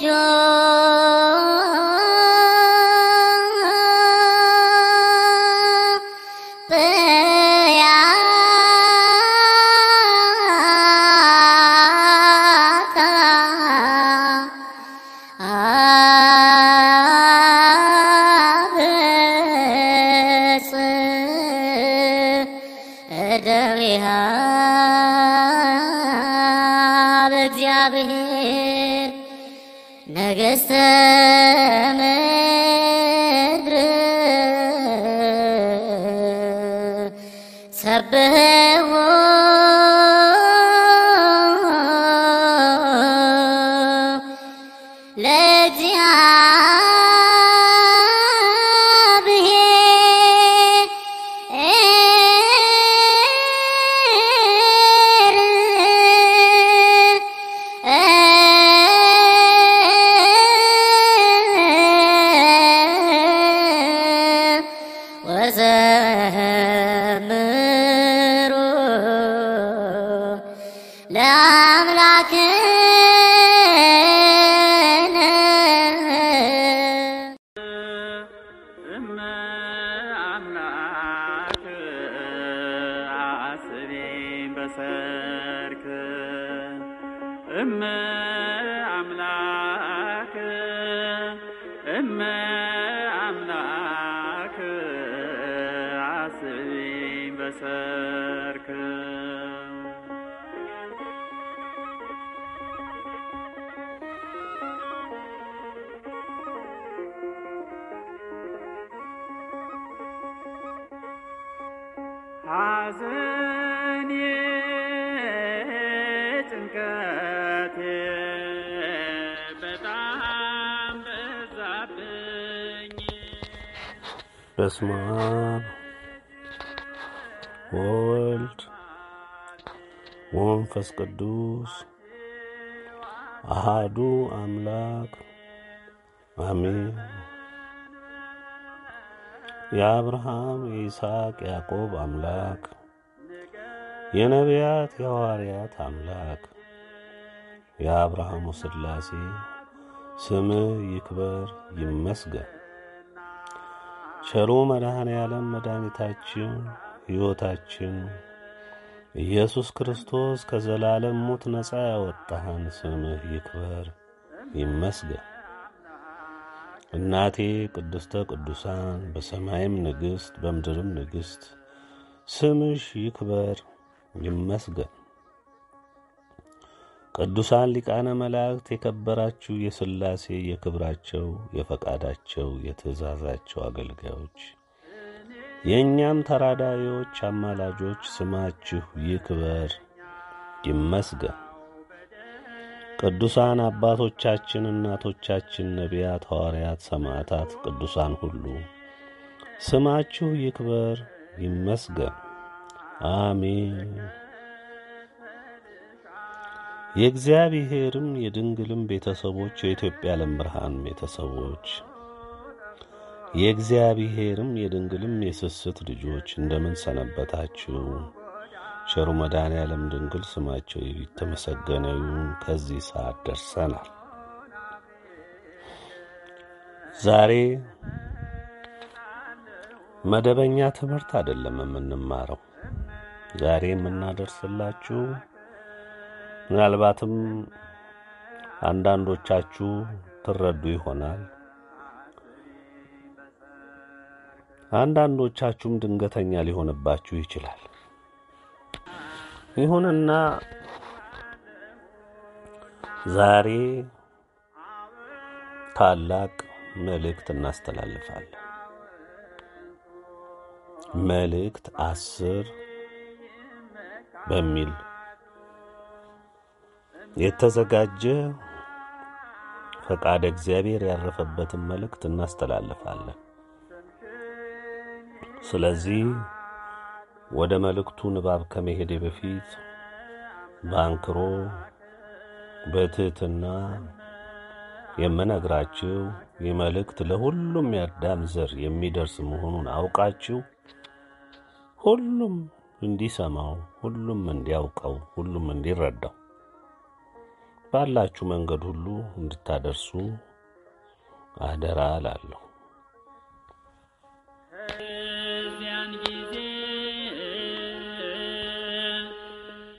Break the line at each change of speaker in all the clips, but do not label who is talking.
جو ወመንፈስ ቅዱስ አሃዱ አምላክ አሜን። የአብርሃም የይስሐቅ ያዕቆብ አምላክ የነቢያት የሐዋርያት አምላክ የአብርሃሙ ሥላሴ ስምህ ይክበር ይመስገን። ቸሩ መድኃኔ ዓለም መድኃኒታችን ሕይወታችን ኢየሱስ ክርስቶስ ከዘላለም ሞት ነፃ ያወጣህን ስምህ ይክበር ይመስገን። እናቴ ቅድስተ ቅዱሳን በሰማይም ንግሥት በምድርም ንግሥት ስምሽ ይክበር ይመስገን። ቅዱሳን ሊቃነ መላእክት የከበራችሁ የሥላሴ የክብራቸው የፈቃዳቸው የትእዛዛቸው አገልጋዮች የእኛም ተራዳዮች አማላጆች ስማችሁ ይክበር ይመስገን። ቅዱሳን አባቶቻችን፣ እናቶቻችን፣ ነቢያት፣ ሐዋርያት፣ ሰማዕታት፣ ቅዱሳን ሁሉ ስማችሁ ይክበር ይመስገን። አሜን። የእግዚአብሔርም የድንግልም ቤተሰቦች የኢትዮጵያ ዓለም ብርሃን ቤተሰቦች የእግዚአብሔርም የድንግልም የስስት ልጆች እንደምን ሰነበታችሁ? ቸሩ መድኃኔ ዓለም ድንግል ስማቸው የተመሰገነ ይሁን። ከዚህ ሰዓት ደርሰናል። ዛሬ መደበኛ ትምህርት አይደለም የምንማረው። ዛሬ የምናደርስላችሁ ምናልባትም አንዳንዶቻችሁ ትረዱ ይሆናል። አንዳንዶቻችሁም ድንገተኛ ሊሆንባችሁ ይችላል። ይሁንና ዛሬ ታላቅ መልእክት እናስተላልፋለን። መልእክት አስር በሚል የተዘጋጀ ፈቃደ እግዚአብሔር ያረፈበትን መልእክት እናስተላልፋለን። ስለዚህ ወደ መልእክቱ ንባብ ከመሄዴ በፊት በአንክሮ በትህትና የምነግራችሁ ይህ መልእክት ለሁሉም የአዳም ዘር የሚደርስ መሆኑን አውቃችሁ ሁሉም እንዲሰማው፣ ሁሉም እንዲያውቀው፣ ሁሉም እንዲረዳው ባላችሁ መንገድ ሁሉ እንድታደርሱ አደራ እላለሁ።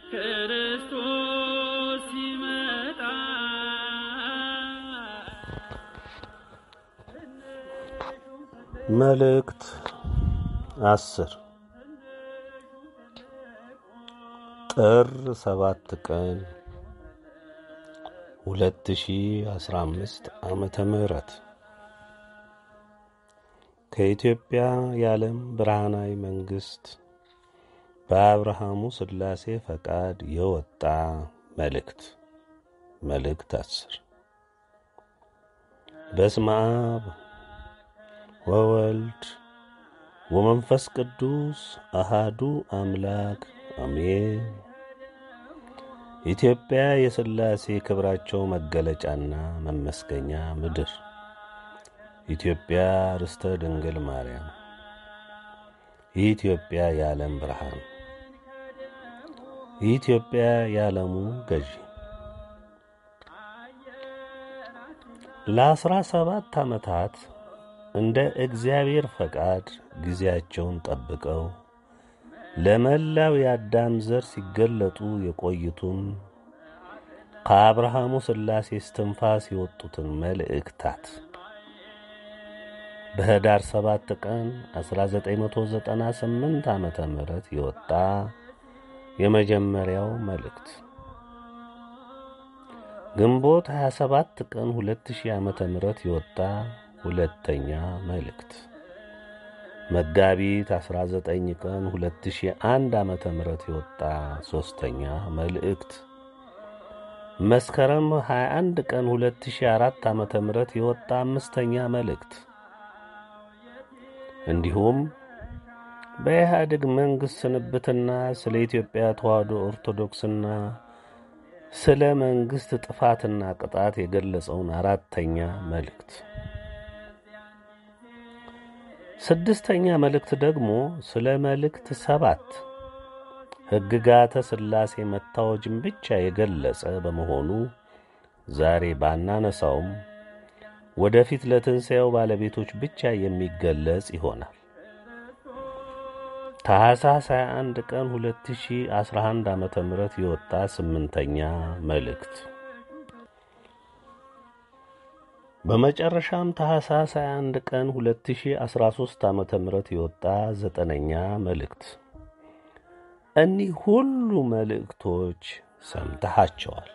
ክርስቶስ ሲመጣ
መልእክት አስር ጥር ሰባት ቀን ሁለት ሺ አስራ አምስት ዓመተ ምህረት። ከኢትዮጵያ የዓለም ብርሃናዊ መንግሥት በአብርሃሙ ሥላሴ ፈቃድ የወጣ መልእክት። መልእክት አስር። በስመ አብ ወወልድ ወመንፈስ ቅዱስ አሃዱ አምላክ አሜን። ኢትዮጵያ የሥላሴ ክብራቸው መገለጫና መመስገኛ ምድር፣ ኢትዮጵያ ርስተ ድንግል ማርያም፣ ኢትዮጵያ የዓለም ብርሃን፣ ኢትዮጵያ የዓለሙ ገዢ። ለአስራ ሰባት ዓመታት እንደ እግዚአብሔር ፈቃድ ጊዜያቸውን ጠብቀው ለመላው የአዳም ዘር ሲገለጡ የቆዩትን ከአብርሃሙ ሥላሴ እስትንፋስ የወጡትን መልእክታት። በኅዳር ሰባት ቀን 1998 ዓመተ ምህረት የወጣ የመጀመሪያው መልእክት። ግንቦት 27 ቀን 2000 ዓመተ ምህረት የወጣ ሁለተኛ መልእክት። መጋቢት 19 ቀን 2001 ዓመተ ምህረት የወጣ ሶስተኛ መልእክት። መስከረም 21 ቀን 2004 ዓመተ ምህረት የወጣ አምስተኛ መልእክት። እንዲሁም በኢህአዴግ መንግሥት ስንብትና ስለ ኢትዮጵያ ተዋሕዶ ኦርቶዶክስና ስለ መንግሥት ጥፋትና ቅጣት የገለጸውን አራተኛ መልእክት ስድስተኛ መልእክት ደግሞ ስለ መልእክት ሰባት ሕግጋተ ሥላሴ መታወጅን ብቻ የገለጸ በመሆኑ ዛሬ ባናነሳውም ወደፊት ለትንሣኤው ባለቤቶች ብቻ የሚገለጽ ይሆናል። ታኅሳስ 21 ቀን 2011 ዓመተ ምህረት የወጣ ስምንተኛ መልእክት በመጨረሻም ታኅሳስ 21 ቀን 2013 ዓመተ ምህረት የወጣ ዘጠነኛ መልእክት። እኒህ ሁሉ መልእክቶች ሰምተሃቸዋል።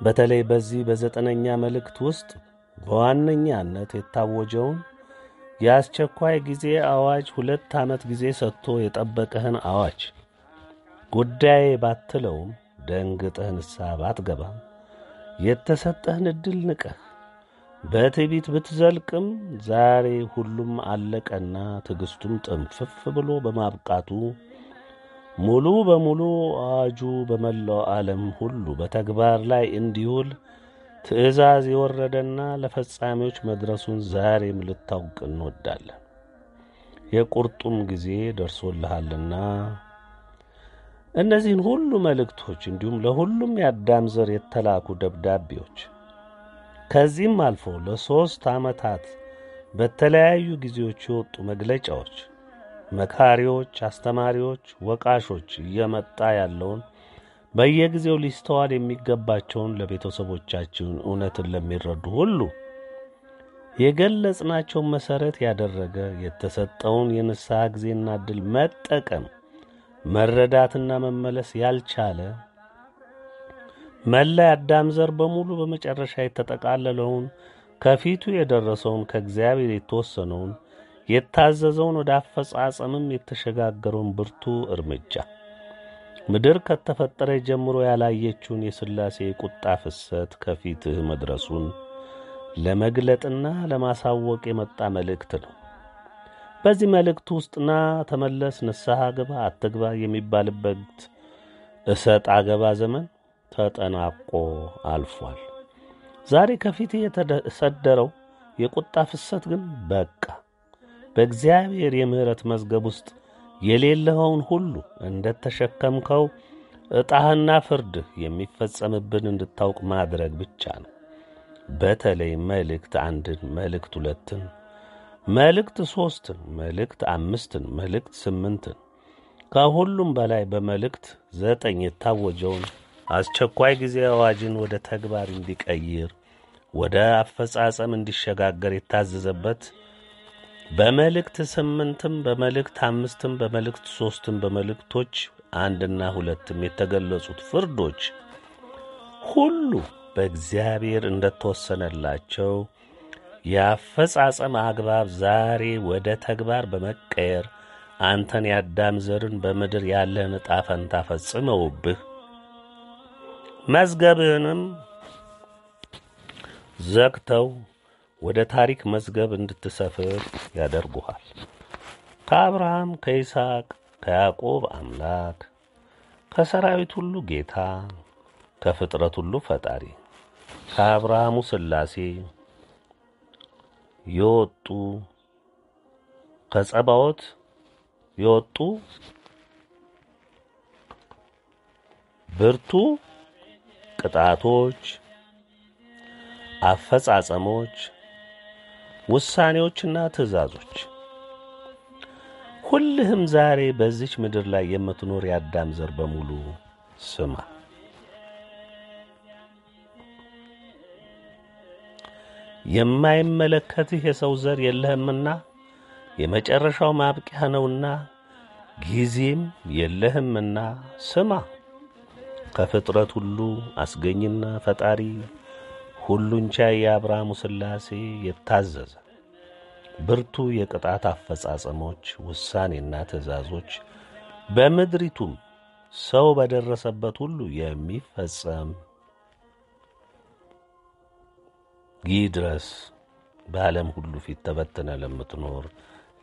በተለይ በዚህ በዘጠነኛ መልእክት ውስጥ በዋነኛነት የታወጀውን የአስቸኳይ ጊዜ አዋጅ ሁለት ዓመት ጊዜ ሰጥቶ የጠበቀህን አዋጅ ጉዳይ ባትለውም ደንግጠህ ንስሐ ባትገባም የተሰጠህን ዕድል ንቀህ በትዕቢት ብትዘልቅም ዛሬ ሁሉም አለቀና ትዕግሥቱም ጥንፍፍ ብሎ በማብቃቱ ሙሉ በሙሉ አዋጁ በመላው ዓለም ሁሉ በተግባር ላይ እንዲውል ትእዛዝ የወረደና ለፈጻሚዎች መድረሱን ዛሬም ልታውቅ እንወዳለን። የቁርጡም ጊዜ ደርሶልሃልና እነዚህን ሁሉ መልእክቶች እንዲሁም ለሁሉም የአዳም ዘር የተላኩ ደብዳቤዎች ከዚህም አልፎ ለሦስት ዓመታት በተለያዩ ጊዜዎች የወጡ መግለጫዎች መካሪዎች፣ አስተማሪዎች፣ ወቃሾች እየመጣ ያለውን በየጊዜው ሊስተዋል የሚገባቸውን ለቤተሰቦቻችን እውነትን ለሚረዱ ሁሉ የገለጽናቸውን መሠረት ያደረገ የተሰጠውን የንስሐ ጊዜና ዕድል መጠቀም መረዳትና መመለስ ያልቻለ መላ የአዳም ዘር በሙሉ በመጨረሻ የተጠቃለለውን ከፊቱ የደረሰውን ከእግዚአብሔር የተወሰነውን የታዘዘውን ወደ አፈጻጸምም የተሸጋገረውን ብርቱ እርምጃ ምድር ከተፈጠረ ጀምሮ ያላየችውን የሥላሴ የቁጣ ፍሰት ከፊትህ መድረሱን ለመግለጥና ለማሳወቅ የመጣ መልእክት ነው። በዚህ መልእክት ውስጥ ና ተመለስ፣ ንስሐ ግባ፣ አትግባ የሚባልበት እሰጥ አገባ ዘመን ተጠናቆ አልፏል። ዛሬ ከፊት የተሰደረው የቁጣ ፍሰት ግን በቃ። በእግዚአብሔር የምሕረት መዝገብ ውስጥ የሌለኸውን ሁሉ እንደ ተሸከምከው ዕጣህና ፍርድህ የሚፈጸምብን እንድታውቅ ማድረግ ብቻ ነው። በተለይ መልእክት አንድን፣ መልእክት ሁለትን፣ መልእክት ሦስትን፣ መልእክት አምስትን፣ መልእክት ስምንትን ከሁሉም በላይ በመልእክት ዘጠኝ የታወጀውን አስቸኳይ ጊዜ አዋጅን ወደ ተግባር እንዲቀይር ወደ አፈጻጸም እንዲሸጋገር የታዘዘበት በመልእክት ስምንትም በመልእክት አምስትም በመልእክት ሦስትም በመልእክቶች አንድና ሁለትም የተገለጹት ፍርዶች ሁሉ በእግዚአብሔር እንደተወሰነላቸው የአፈጻጸም አግባብ ዛሬ ወደ ተግባር በመቀየር አንተን የአዳም ዘርን በምድር ያለህን ዕጣ ፈንታ ፈጽመውብህ መዝገብህንም ዘግተው ወደ ታሪክ መዝገብ እንድትሰፍር ያደርጉሃል። ከአብርሃም ከይስሐቅ ከያዕቆብ አምላክ ከሰራዊት ሁሉ ጌታ ከፍጥረት ሁሉ ፈጣሪ ከአብርሃሙ ሥላሴ የወጡ ከጸባዖት የወጡ ብርቱ ቅጣቶች፣ አፈጻጸሞች፣ ውሳኔዎችና ትእዛዞች ሁልህም ዛሬ በዚች ምድር ላይ የምትኖር የአዳም ዘር በሙሉ ስማ። የማይመለከትህ የሰው ዘር የለህምና የመጨረሻው ማብቂያ ነውና ጊዜም የለህምና ስማ። ከፍጥረት ሁሉ አስገኝና ፈጣሪ ሁሉን ቻይ የአብርሃሙ ሥላሴ የታዘዘ ብርቱ የቅጣት አፈጻጸሞች፣ ውሳኔና ትእዛዞች በምድሪቱም ሰው በደረሰበት ሁሉ የሚፈጸም ይህ ድረስ በዓለም ሁሉ ፊት ተበትነ ለምትኖር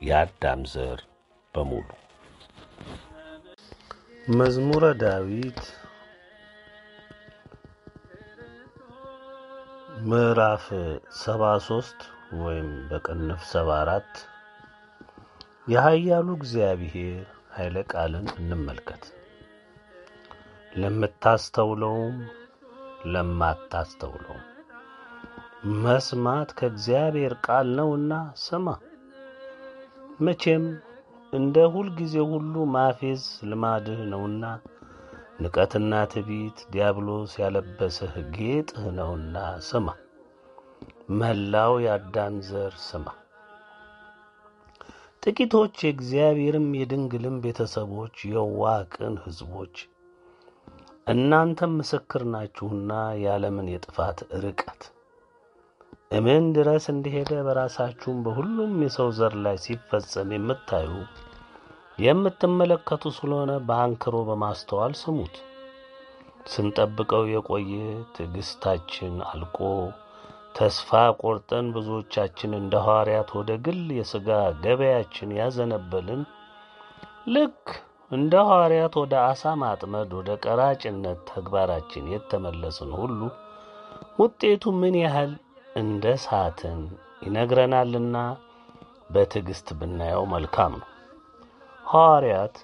የአዳም ዘር በሙሉ። መዝሙረ ዳዊት ምዕራፍ ሰባ ሦስት ወይም በቅንፍ ሰባ አራት የኃያሉ እግዚአብሔር ኃይለ ቃልን እንመልከት። ለምታስተውለውም ለማታስተውለውም መስማት ከእግዚአብሔር ቃል ነውና ስማ። መቼም እንደ ሁልጊዜ ሁሉ ማፌዝ ልማድህ ነውና ንቀትና ትዕቢት ዲያብሎስ ያለበሰህ ጌጥህ ነውና ስማ። መላው የአዳም ዘር ስማ። ጥቂቶች የእግዚአብሔርም የድንግልም ቤተሰቦች የዋህ ቅን ሕዝቦች እናንተም ምስክር ናችሁና የዓለምን የጥፋት ርቀት እምን ድረስ እንደሄደ በራሳችሁም በሁሉም የሰው ዘር ላይ ሲፈጸም የምታዩ የምትመለከቱ ስለሆነ በአንክሮ በማስተዋል ስሙት። ስንጠብቀው የቆየ ትዕግስታችን አልቆ ተስፋ ቆርጠን ብዙዎቻችን እንደ ሐዋርያት ወደ ግል የሥጋ ገበያችን ያዘነበልን ልክ እንደ ሐዋርያት ወደ ዓሣ ማጥመድ ወደ ቀራጭነት ተግባራችን የተመለስን ሁሉ ውጤቱ ምን ያህል እንደ ሳትን ይነግረናልና በትዕግሥት ብናየው መልካም ነው። ሐዋርያት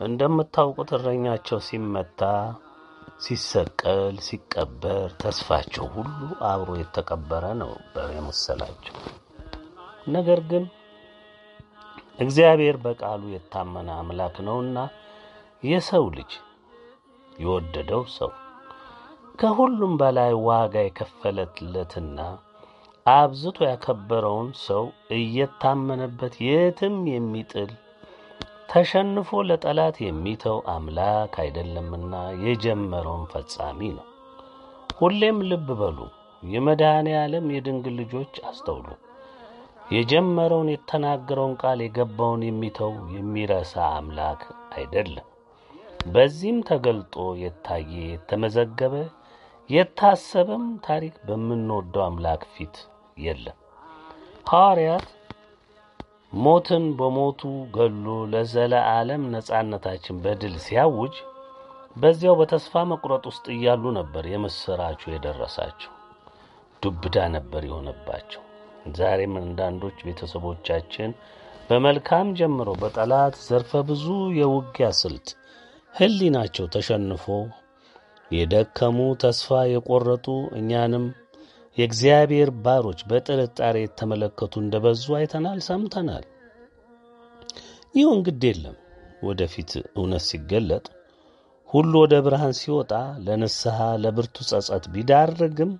እንደምታውቁት እረኛቸው ሲመታ፣ ሲሰቀል፣ ሲቀበር ተስፋቸው ሁሉ አብሮ የተቀበረ ነበር የመሰላቸው። ነገር ግን እግዚአብሔር በቃሉ የታመነ አምላክ ነውና የሰው ልጅ የወደደው ሰው ከሁሉም በላይ ዋጋ የከፈለለትና አብዝቶ ያከበረውን ሰው እየታመነበት የትም የሚጥል ተሸንፎ ለጠላት የሚተው አምላክ አይደለምና የጀመረውን ፈጻሚ ነው። ሁሌም ልብ በሉ፣ የመድኃኔ ዓለም የድንግል ልጆች አስተውሉ። የጀመረውን የተናገረውን ቃል የገባውን የሚተው የሚረሳ አምላክ አይደለም። በዚህም ተገልጦ የታየ የተመዘገበ የታሰበም ታሪክ በምንወደው አምላክ ፊት የለም። ሐዋርያት ሞትን በሞቱ ገሎ ለዘለዓለም ነጻነታችን በድል ሲያውጅ በዚያው በተስፋ መቁረጥ ውስጥ እያሉ ነበር የምሥራቹ የደረሳቸው። ዱብዳ ነበር የሆነባቸው። ዛሬም አንዳንዶች ቤተሰቦቻችን በመልካም ጀምሮ በጠላት ዘርፈ ብዙ የውጊያ ስልት ሕሊናቸው ተሸንፎ የደከሙ ተስፋ የቆረጡ እኛንም የእግዚአብሔር ባሮች በጥርጣሬ የተመለከቱ እንደ በዙ አይተናል፣ ሰምተናል። ይሁን ግድ የለም። ወደፊት እውነት ሲገለጥ ሁሉ ወደ ብርሃን ሲወጣ ለንስሐ ለብርቱ ጸጸት ቢዳርግም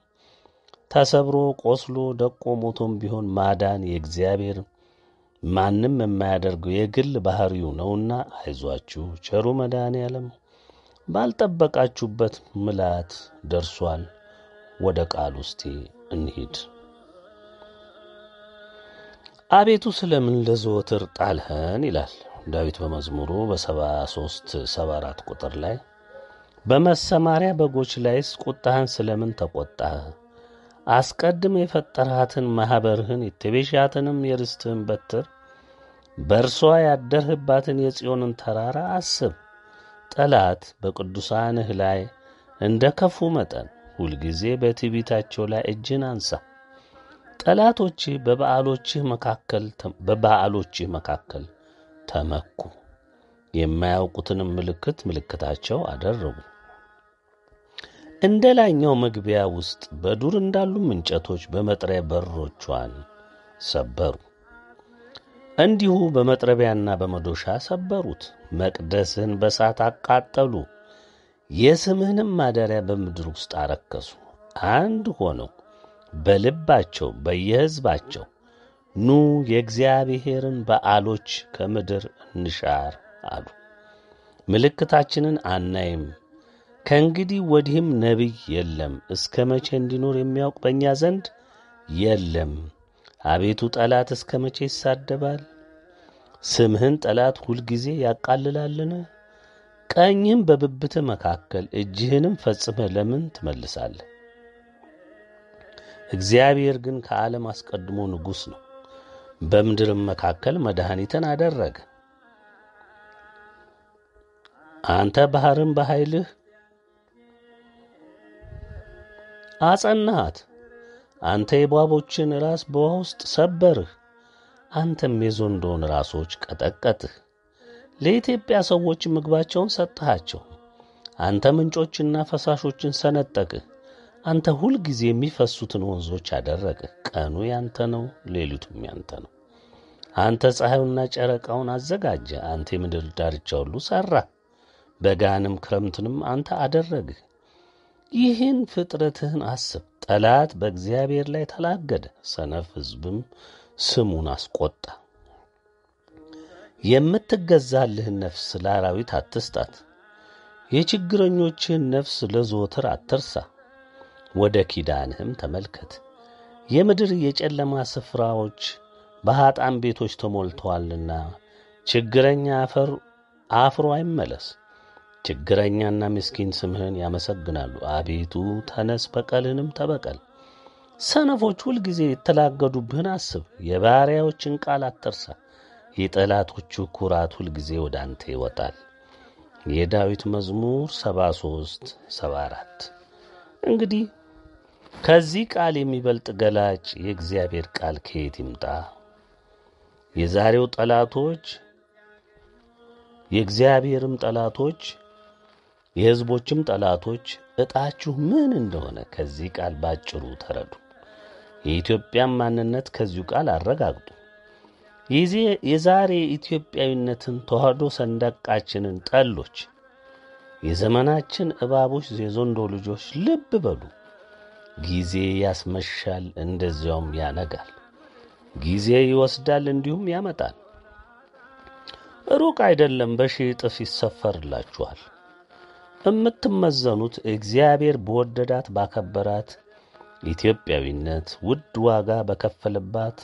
ተሰብሮ ቆስሎ ደቆ ሞቶም ቢሆን ማዳን የእግዚአብሔር ማንም የማያደርገው የግል ባህሪው ነውና አይዟችሁ፣ ቸሩ መድኃኔ ዓለም ባልጠበቃችሁበት ምላት ደርሷል። ወደ ቃል ውስጥ እንሂድ። አቤቱ ስለምን ለዘወትር ጣልኸን ይላል ዳዊት በመዝሙሩ በሰባ ሦስት ሰባ አራት ቁጥር ላይ በመሰማሪያ በጎች ላይስ ቁጣህን ስለምን ተቈጣህ? አስቀድም የፈጠርሃትን ማኅበርህን የተቤዣትንም የርስትህን በትር በእርሷ ያደርህባትን የጽዮንን ተራራ አስብ። ጠላት በቅዱሳንህ ላይ እንደ ከፉ መጠን ሁልጊዜ በትዕቢታቸው ላይ እጅን አንሳ። ጠላቶችህ በበዓሎችህ መካከል በበዓሎችህ መካከል ተመኩ። የማያውቁትንም ምልክት ምልክታቸው አደረጉ። እንደ ላይኛው መግቢያ ውስጥ በዱር እንዳሉም እንጨቶች በመጥሪያ በሮቿን ሰበሩ። እንዲሁ በመጥረቢያና በመዶሻ ሰበሩት። መቅደስህን በሳት አቃጠሉ። የስምህንም ማደሪያ በምድር ውስጥ አረከሱ። አንድ ሆነው በልባቸው በየሕዝባቸው ኑ የእግዚአብሔርን በዓሎች ከምድር እንሻር አሉ። ምልክታችንን አናይም፣ ከእንግዲህ ወዲህም ነቢይ የለም፣ እስከ መቼ እንዲኖር የሚያውቅ በእኛ ዘንድ የለም። አቤቱ ጠላት እስከ መቼ ይሳደባል? ስምህን ጠላት ሁልጊዜ ያቃልላልን? ቀኝህም በብብትህ መካከል እጅህንም ፈጽመህ ለምን ትመልሳለህ? እግዚአብሔር ግን ከዓለም አስቀድሞ ንጉሥ ነው፣ በምድርም መካከል መድኃኒትን አደረገ። አንተ ባሕርን በኃይልህ አጸናሃት። አንተ የእባቦችን ራስ በውኃ ውስጥ ሰበርህ። አንተም የዘንዶውን ራሶች ቀጠቀጥህ። ለኢትዮጵያ ሰዎች ምግባቸውን ሰጠሃቸው። አንተ ምንጮችና ፈሳሾችን ሰነጠቅህ። አንተ ሁልጊዜ የሚፈሱትን ወንዞች አደረግህ። ቀኑ ያንተ ነው፣ ሌሊቱም ያንተ ነው። አንተ ፀሐዩና ጨረቃውን አዘጋጀ። አንተ የምድር ዳርቻ ሁሉ ሠራህ። በጋንም ክረምትንም አንተ አደረግህ። ይህን ፍጥረትህን አስብ። ጠላት በእግዚአብሔር ላይ ተላገደ፣ ሰነፍ ሕዝብም ስሙን አስቆጣ። የምትገዛልህን ነፍስ ለአራዊት አትስጣት፣ የችግረኞችህን ነፍስ ለዘወትር አትርሳ። ወደ ኪዳንህም ተመልከት። የምድር የጨለማ ስፍራዎች በኀጣን ቤቶች ተሞልተዋልና ችግረኛ አፈር አፍሮ አይመለስ። ችግረኛና ምስኪን ስምህን ያመሰግናሉ። አቤቱ ተነስ፣ በቀልንም ተበቀል። ሰነፎች ሁልጊዜ የተላገዱብህን አስብ። የባሪያዎችን ቃል አትርሳ። የጠላቶቹ ኩራት ሁልጊዜ ወደ አንተ ይወጣል። የዳዊት መዝሙር 73 74 እንግዲህ ከዚህ ቃል የሚበልጥ ገላጭ የእግዚአብሔር ቃል ከየት ይምጣ? የዛሬው ጠላቶች የእግዚአብሔርም ጠላቶች የሕዝቦችም ጠላቶች ዕጣችሁ ምን እንደሆነ ከዚህ ቃል ባጭሩ ተረዱ። የኢትዮጵያን ማንነት ከዚሁ ቃል አረጋግጡ። የዛሬ ኢትዮጵያዊነትን ተዋህዶ ሰንደቃችንን ጠሎች፣ የዘመናችን እባቦች፣ የዘንዶ ልጆች ልብ በሉ። ጊዜ ያስመሻል፣ እንደዚያውም ያነጋል። ጊዜ ይወስዳል፣ እንዲሁም ያመጣል። ሩቅ አይደለም፣ በሺህ እጥፍ ይሰፈርላችኋል። የምትመዘኑት እግዚአብሔር በወደዳት ባከበራት ኢትዮጵያዊነት ውድ ዋጋ በከፈለባት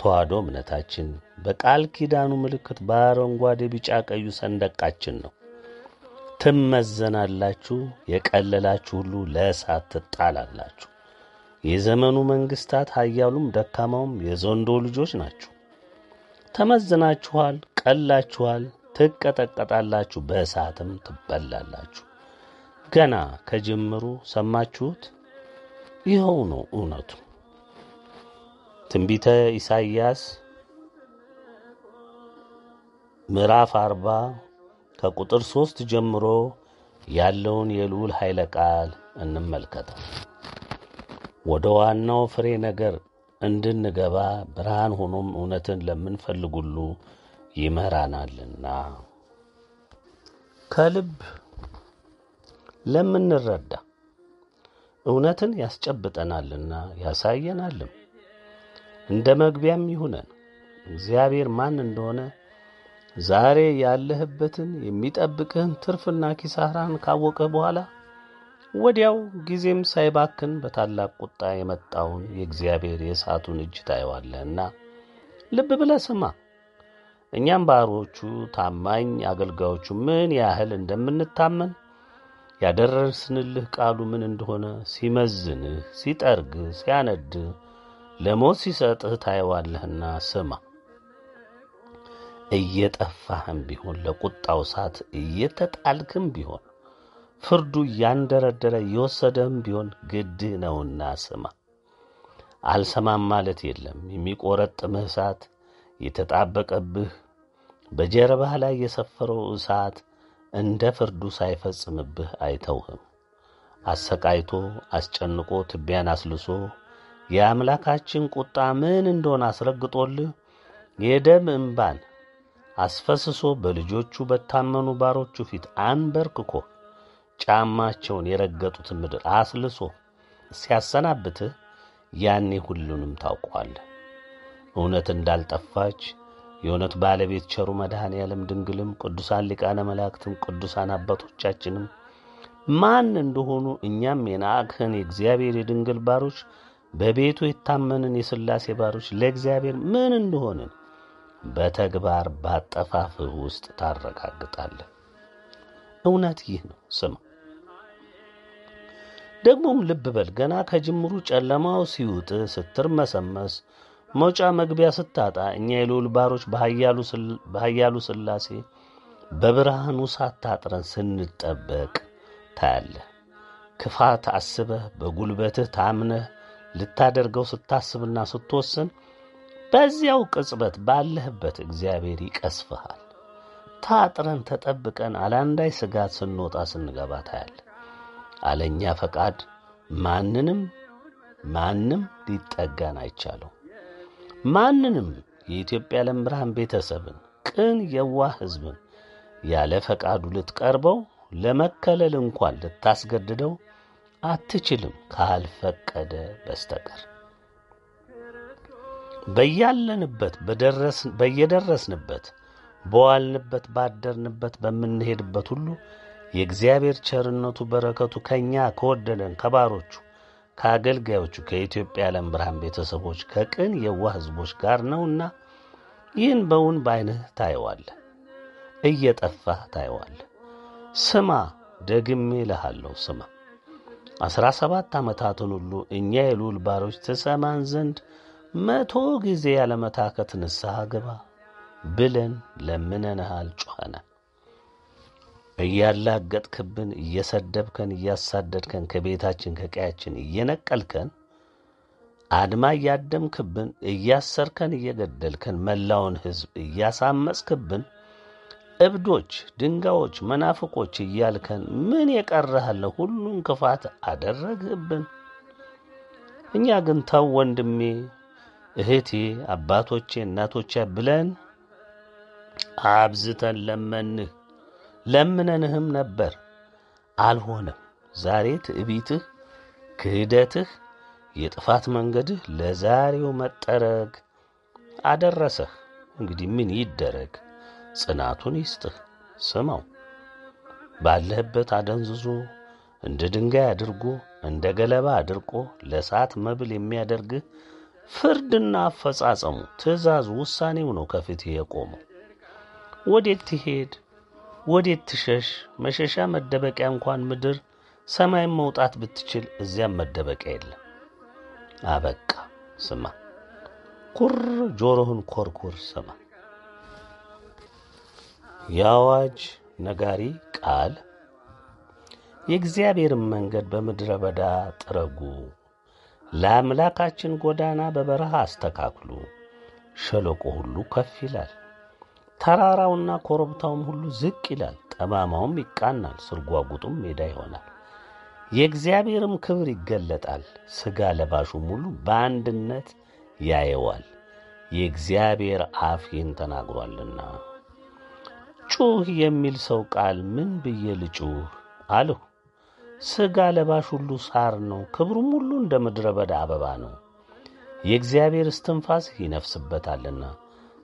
ተዋህዶ እምነታችን በቃል ኪዳኑ ምልክት በአረንጓዴ ቢጫ ቀዩ ሰንደቃችን ነው። ትመዘናላችሁ፣ የቀለላችሁ ሁሉ ለእሳት ትጣላላችሁ። የዘመኑ መንግሥታት ኃያሉም ደካማውም የዘንዶ ልጆች ናችሁ። ተመዝናችኋል፣ ቀላችኋል፣ ትቀጠቀጣላችሁ፣ በእሳትም ትበላላችሁ። ገና ከጅምሩ ሰማችሁት። ይኸው ነው እውነቱ። ትንቢተ ኢሳይያስ ምዕራፍ አርባ ከቁጥር ሦስት ጀምሮ ያለውን የልዑል ኃይለ ቃል እንመልከተው። ወደ ዋናው ፍሬ ነገር እንድንገባ ብርሃን ሆኖም እውነትን ለምንፈልግ ሁሉ ይመራናልና ከልብ ለምንረዳ እውነትን ያስጨብጠናልና ያሳየናልም። እንደ መግቢያም ይሁነን። እግዚአብሔር ማን እንደሆነ ዛሬ ያለህበትን የሚጠብቅህን ትርፍና ኪሳራን ካወቀ በኋላ ወዲያው ጊዜም ሳይባክን በታላቅ ቁጣ የመጣውን የእግዚአብሔር የእሳቱን እጅ ታየዋለህና ልብ ብለህ ስማ። እኛም ባሮቹ ታማኝ አገልጋዮቹ ምን ያህል እንደምንታመን ያደረስንልህ ቃሉ ምን እንደሆነ ሲመዝንህ፣ ሲጠርግህ፣ ሲያነድህ፣ ለሞት ሲሰጥህ ታየዋለህና ስማ። እየጠፋህም ቢሆን ለቁጣው እሳት እየተጣልክም ቢሆን ፍርዱ እያንደረደረ እየወሰደህም ቢሆን ግድህ ነውና ስማ። አልሰማም ማለት የለም። የሚቆረጥምህ እሳት የተጣበቀብህ በጀርባህ ላይ የሰፈረው እሳት እንደ ፍርዱ ሳይፈጽምብህ አይተውህም። አሰቃይቶ አስጨንቆ ትቢያን አስልሶ የአምላካችን ቁጣ ምን እንደሆነ አስረግጦልህ የደም እንባን አስፈስሶ በልጆቹ በታመኑ ባሮቹ ፊት አንበርክኮ ጫማቸውን የረገጡትን ምድር አስልሶ ሲያሰናብትህ ያኔ ሁሉንም ታውቀዋለህ። እውነት እንዳልጠፋች የእውነት ባለቤት ቸሩ መድኃኔ ዓለም ድንግልም ቅዱሳን ሊቃነ መላእክትም ቅዱሳን አባቶቻችንም ማን እንደሆኑ እኛም የናቅህን የእግዚአብሔር የድንግል ባሮች በቤቱ የታመንን የሥላሴ ባሮች ለእግዚአብሔር ምን እንደሆንን በተግባር ባጠፋፍህ ውስጥ ታረጋግጣለህ። እውነት ይህ ነው። ስማ ደግሞም ልብ በል። ገና ከጅምሩ ጨለማው ሲውጥ ስትርመሰመስ መውጫ መግቢያ ስታጣ እኛ የልዑል ባሮች በኃያሉ ሥላሴ በብርሃኑ ሳታጥረን ስንጠበቅ ታያለህ። ክፋት አስበህ በጉልበትህ ታምነህ ልታደርገው ስታስብና ስትወስን በዚያው ቅጽበት ባለህበት እግዚአብሔር ይቀስፍሃል። ታጥረን ተጠብቀን አላንዳይ ስጋት ስንወጣ ስንገባ ታያለህ። አለኛ ፈቃድ ማንንም ማንም ሊጠጋን አይቻለው። ማንንም የኢትዮጵያ ዓለም ብርሃን ቤተሰብን ቅን የዋህ ሕዝብን ያለ ፈቃዱ ልትቀርበው ለመከለል እንኳን ልታስገድደው አትችልም ካልፈቀደ በስተቀር። በያለንበት በየደረስንበት በዋልንበት ባደርንበት በምንሄድበት ሁሉ የእግዚአብሔር ቸርነቱ በረከቱ ከእኛ ከወደደን ከባሮቹ ከአገልጋዮቹ ከኢትዮጵያ ዓለም ብርሃን ቤተሰቦች ከቅን የዋህ ሕዝቦች ጋር ነውና ይህን በውን በዓይንህ ታየዋለህ፣ እየጠፋህ ታየዋለህ። ስማ፣ ደግሜ እልሃለሁ ስማ። አስራ ሰባት ዓመታትን ሁሉ እኛ የልዑል ባሮች ትሰማን ዘንድ መቶ ጊዜ ያለመታከት ንስሐ ግባ ብለን ለምነንሃል፣ ጮኸናል። እያላገጥክብን፣ እየሰደብከን፣ እያሳደድከን፣ ከቤታችን ከቀያችን እየነቀልከን፣ አድማ እያደምክብን፣ እያሰርከን፣ እየገደልከን፣ መላውን ሕዝብ እያሳመጽክብን፣ እብዶች፣ ድንጋዮች፣ መናፍቆች እያልከን ምን የቀረሃለ? ሁሉን ክፋት አደረግህብን። እኛ ግን ተው ወንድሜ፣ እህቴ፣ አባቶቼ፣ እናቶቼ ብለን አብዝተን ለመንህ ለምነንህም ነበር፣ አልሆነም። ዛሬ ትዕቢትህ፣ ክህደትህ፣ የጥፋት መንገድህ ለዛሬው መጠረግ አደረሰህ። እንግዲህ ምን ይደረግ? ጽናቱን ይስጥህ። ስማው፣ ባለህበት አደንዝዞ እንደ ድንጋይ አድርጎ እንደ ገለባ አድርቆ ለእሳት መብል የሚያደርግህ ፍርድና አፈጻጸሙ ትእዛዙ፣ ውሳኔው ነው ከፊትህ የቆመው። ወዴት ትሄድ ወዴት ትሸሽ? መሸሻ መደበቂያ እንኳን ምድር ሰማይም መውጣት ብትችል እዚያም መደበቂያ የለም። አበቃ። ስማ፣ ኩር ጆሮህን ኮርኩር፣ ስማ። የአዋጅ ነጋሪ ቃል የእግዚአብሔርን መንገድ በምድረ በዳ ጥረጉ፣ ለአምላካችን ጎዳና በበረሃ አስተካክሉ። ሸለቆ ሁሉ ከፍ ይላል ተራራውና ኮረብታውም ሁሉ ዝቅ ይላል። ጠማማውም ይቃናል፣ ስርጓጉጡም ሜዳ ይሆናል። የእግዚአብሔርም ክብር ይገለጣል፣ ሥጋ ለባሹም ሁሉ በአንድነት ያየዋል። የእግዚአብሔር አፍ ይህን ተናግሯልና። ጩህ የሚል ሰው ቃል ምን ብዬ ልጩህ አልሁ። ሥጋ ለባሽ ሁሉ ሳር ነው፣ ክብሩም ሁሉ እንደ ምድረ በዳ አበባ ነው። የእግዚአብሔር እስትንፋስ ይነፍስበታልና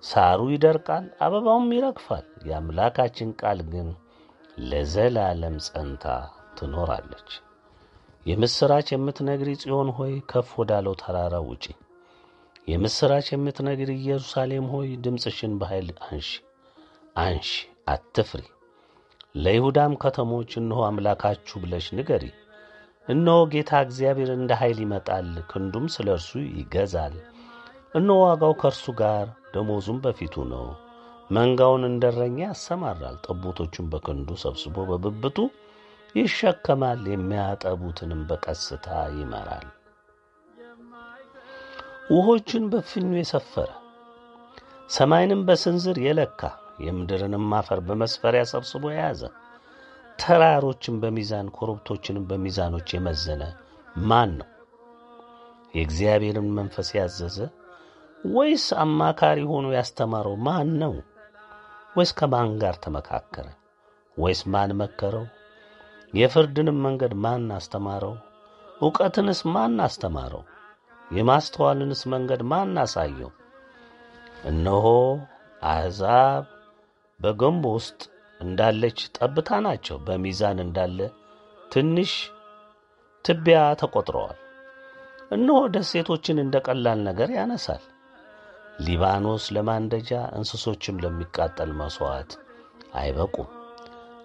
ሳሩ ይደርቃል፣ አበባውም ይረግፋል። የአምላካችን ቃል ግን ለዘላለም ጸንታ ትኖራለች። የምሥራች የምትነግሪ ጽዮን ሆይ ከፍ ወዳለው ተራራ ውጪ። የምሥራች የምትነግሪ ኢየሩሳሌም ሆይ ድምፅሽን በኃይል አንሺ አንሺ፣ አትፍሪ። ለይሁዳም ከተሞች እነሆ አምላካችሁ ብለሽ ንገሪ። እነሆ ጌታ እግዚአብሔር እንደ ኃይል ይመጣል፣ ክንዱም ስለ እርሱ ይገዛል። እነሆ ዋጋው ከእርሱ ጋር ደሞዙም በፊቱ ነው። መንጋውን እንደ እረኛ ያሰማራል፣ ጠቦቶቹን በክንዱ ሰብስቦ በብብቱ ይሸከማል፣ የሚያጠቡትንም በቀስታ ይመራል። ውሆችን በፍኙ የሰፈረ ሰማይንም በስንዝር የለካ የምድርንም አፈር በመስፈሪያ ሰብስቦ የያዘ ተራሮችን በሚዛን ኮረብቶችንም በሚዛኖች የመዘነ ማን ነው? የእግዚአብሔርን መንፈስ ያዘዘ ወይስ አማካሪ ሆኖ ያስተማረው ማን ነው? ወይስ ከማን ጋር ተመካከረ? ወይስ ማን መከረው? የፍርድንም መንገድ ማን አስተማረው? ዕውቀትንስ ማን አስተማረው? የማስተዋልንስ መንገድ ማን አሳየው? እነሆ አሕዛብ በገንቦ ውስጥ እንዳለች ጠብታ ናቸው፣ በሚዛን እንዳለ ትንሽ ትቢያ ተቆጥረዋል። እነሆ ደሴቶችን እንደ ቀላል ነገር ያነሳል። ሊባኖስ ለማንደጃ እንስሶችም ለሚቃጠል መሥዋዕት አይበቁም።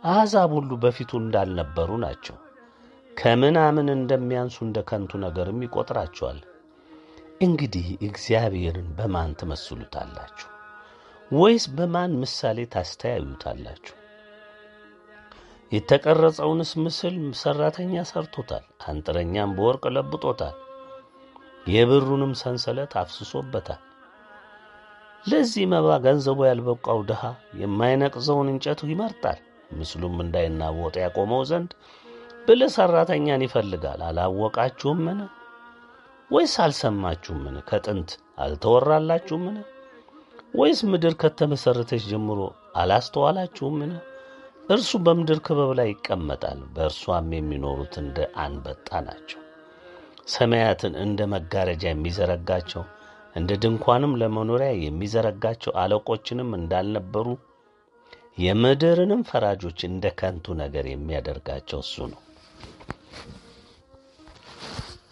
አሕዛብ ሁሉ በፊቱ እንዳልነበሩ ናቸው። ከምናምን እንደሚያንሱ እንደ ከንቱ ነገርም ይቈጥራቸዋል። እንግዲህ እግዚአብሔርን በማን ትመስሉታላችሁ? ወይስ በማን ምሳሌ ታስተያዩታላችሁ? የተቀረጸውንስ ምስል ሠራተኛ ሰርቶታል፣ አንጥረኛም በወርቅ ለብጦታል፣ የብሩንም ሰንሰለት አፍስሶበታል። ለዚህ መባ ገንዘቡ ያልበቃው ድሃ የማይነቅዘውን እንጨት ይመርጣል። ምስሉም እንዳይናወጥ ያቆመው ዘንድ ብልህ ሠራተኛን ይፈልጋል። አላወቃችሁምን? ወይስ አልሰማችሁምን? ከጥንት አልተወራላችሁምን? ወይስ ምድር ከተመሠረተች ጀምሮ አላስተዋላችሁምን? እርሱ በምድር ክበብ ላይ ይቀመጣል፣ በእርሷም የሚኖሩት እንደ አንበጣ ናቸው። ሰማያትን እንደ መጋረጃ የሚዘረጋቸው እንደ ድንኳንም ለመኖሪያ የሚዘረጋቸው አለቆችንም እንዳልነበሩ የምድርንም ፈራጆች እንደ ከንቱ ነገር የሚያደርጋቸው እሱ ነው።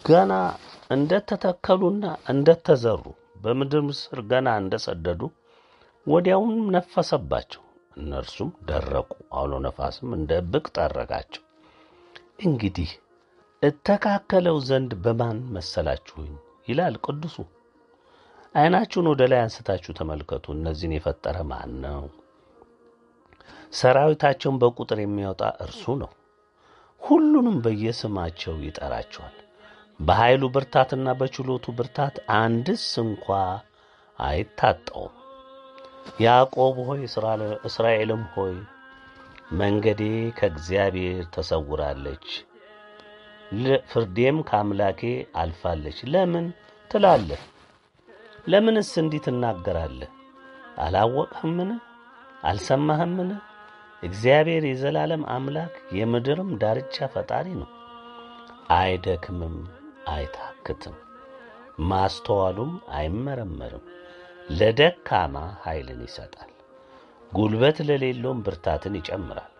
ገና እንደተተከሉና እንደተዘሩ በምድር ስር ገና እንደሰደዱ ወዲያውም ነፈሰባቸው፣ እነርሱም ደረቁ። አውሎ ነፋስም እንደ እብቅ ጠረጋቸው። እንግዲህ እተካከለው ዘንድ በማን መሰላችሁኝ? ይላል ቅዱሱ። ዓይናችሁን ወደ ላይ አንስታችሁ ተመልከቱ። እነዚህን የፈጠረ ማን ነው? ሰራዊታቸውን በቁጥር የሚያወጣ እርሱ ነው። ሁሉንም በየስማቸው ይጠራቸዋል። በኃይሉ ብርታትና በችሎቱ ብርታት አንድስ እንኳ አይታጣውም። ያዕቆብ ሆይ እስራኤልም ሆይ መንገዴ ከእግዚአብሔር ተሰውራለች፣ ፍርዴም ከአምላኬ አልፋለች ለምን ትላለህ? ለምንስ እንዲህ ትናገራለህ? አላወቅህምን? አልሰማህምን? እግዚአብሔር የዘላለም አምላክ የምድርም ዳርቻ ፈጣሪ ነው። አይደክምም፣ አይታክትም፣ ማስተዋሉም አይመረመርም። ለደካማ ኃይልን ይሰጣል፣ ጉልበት ለሌለውም ብርታትን ይጨምራል።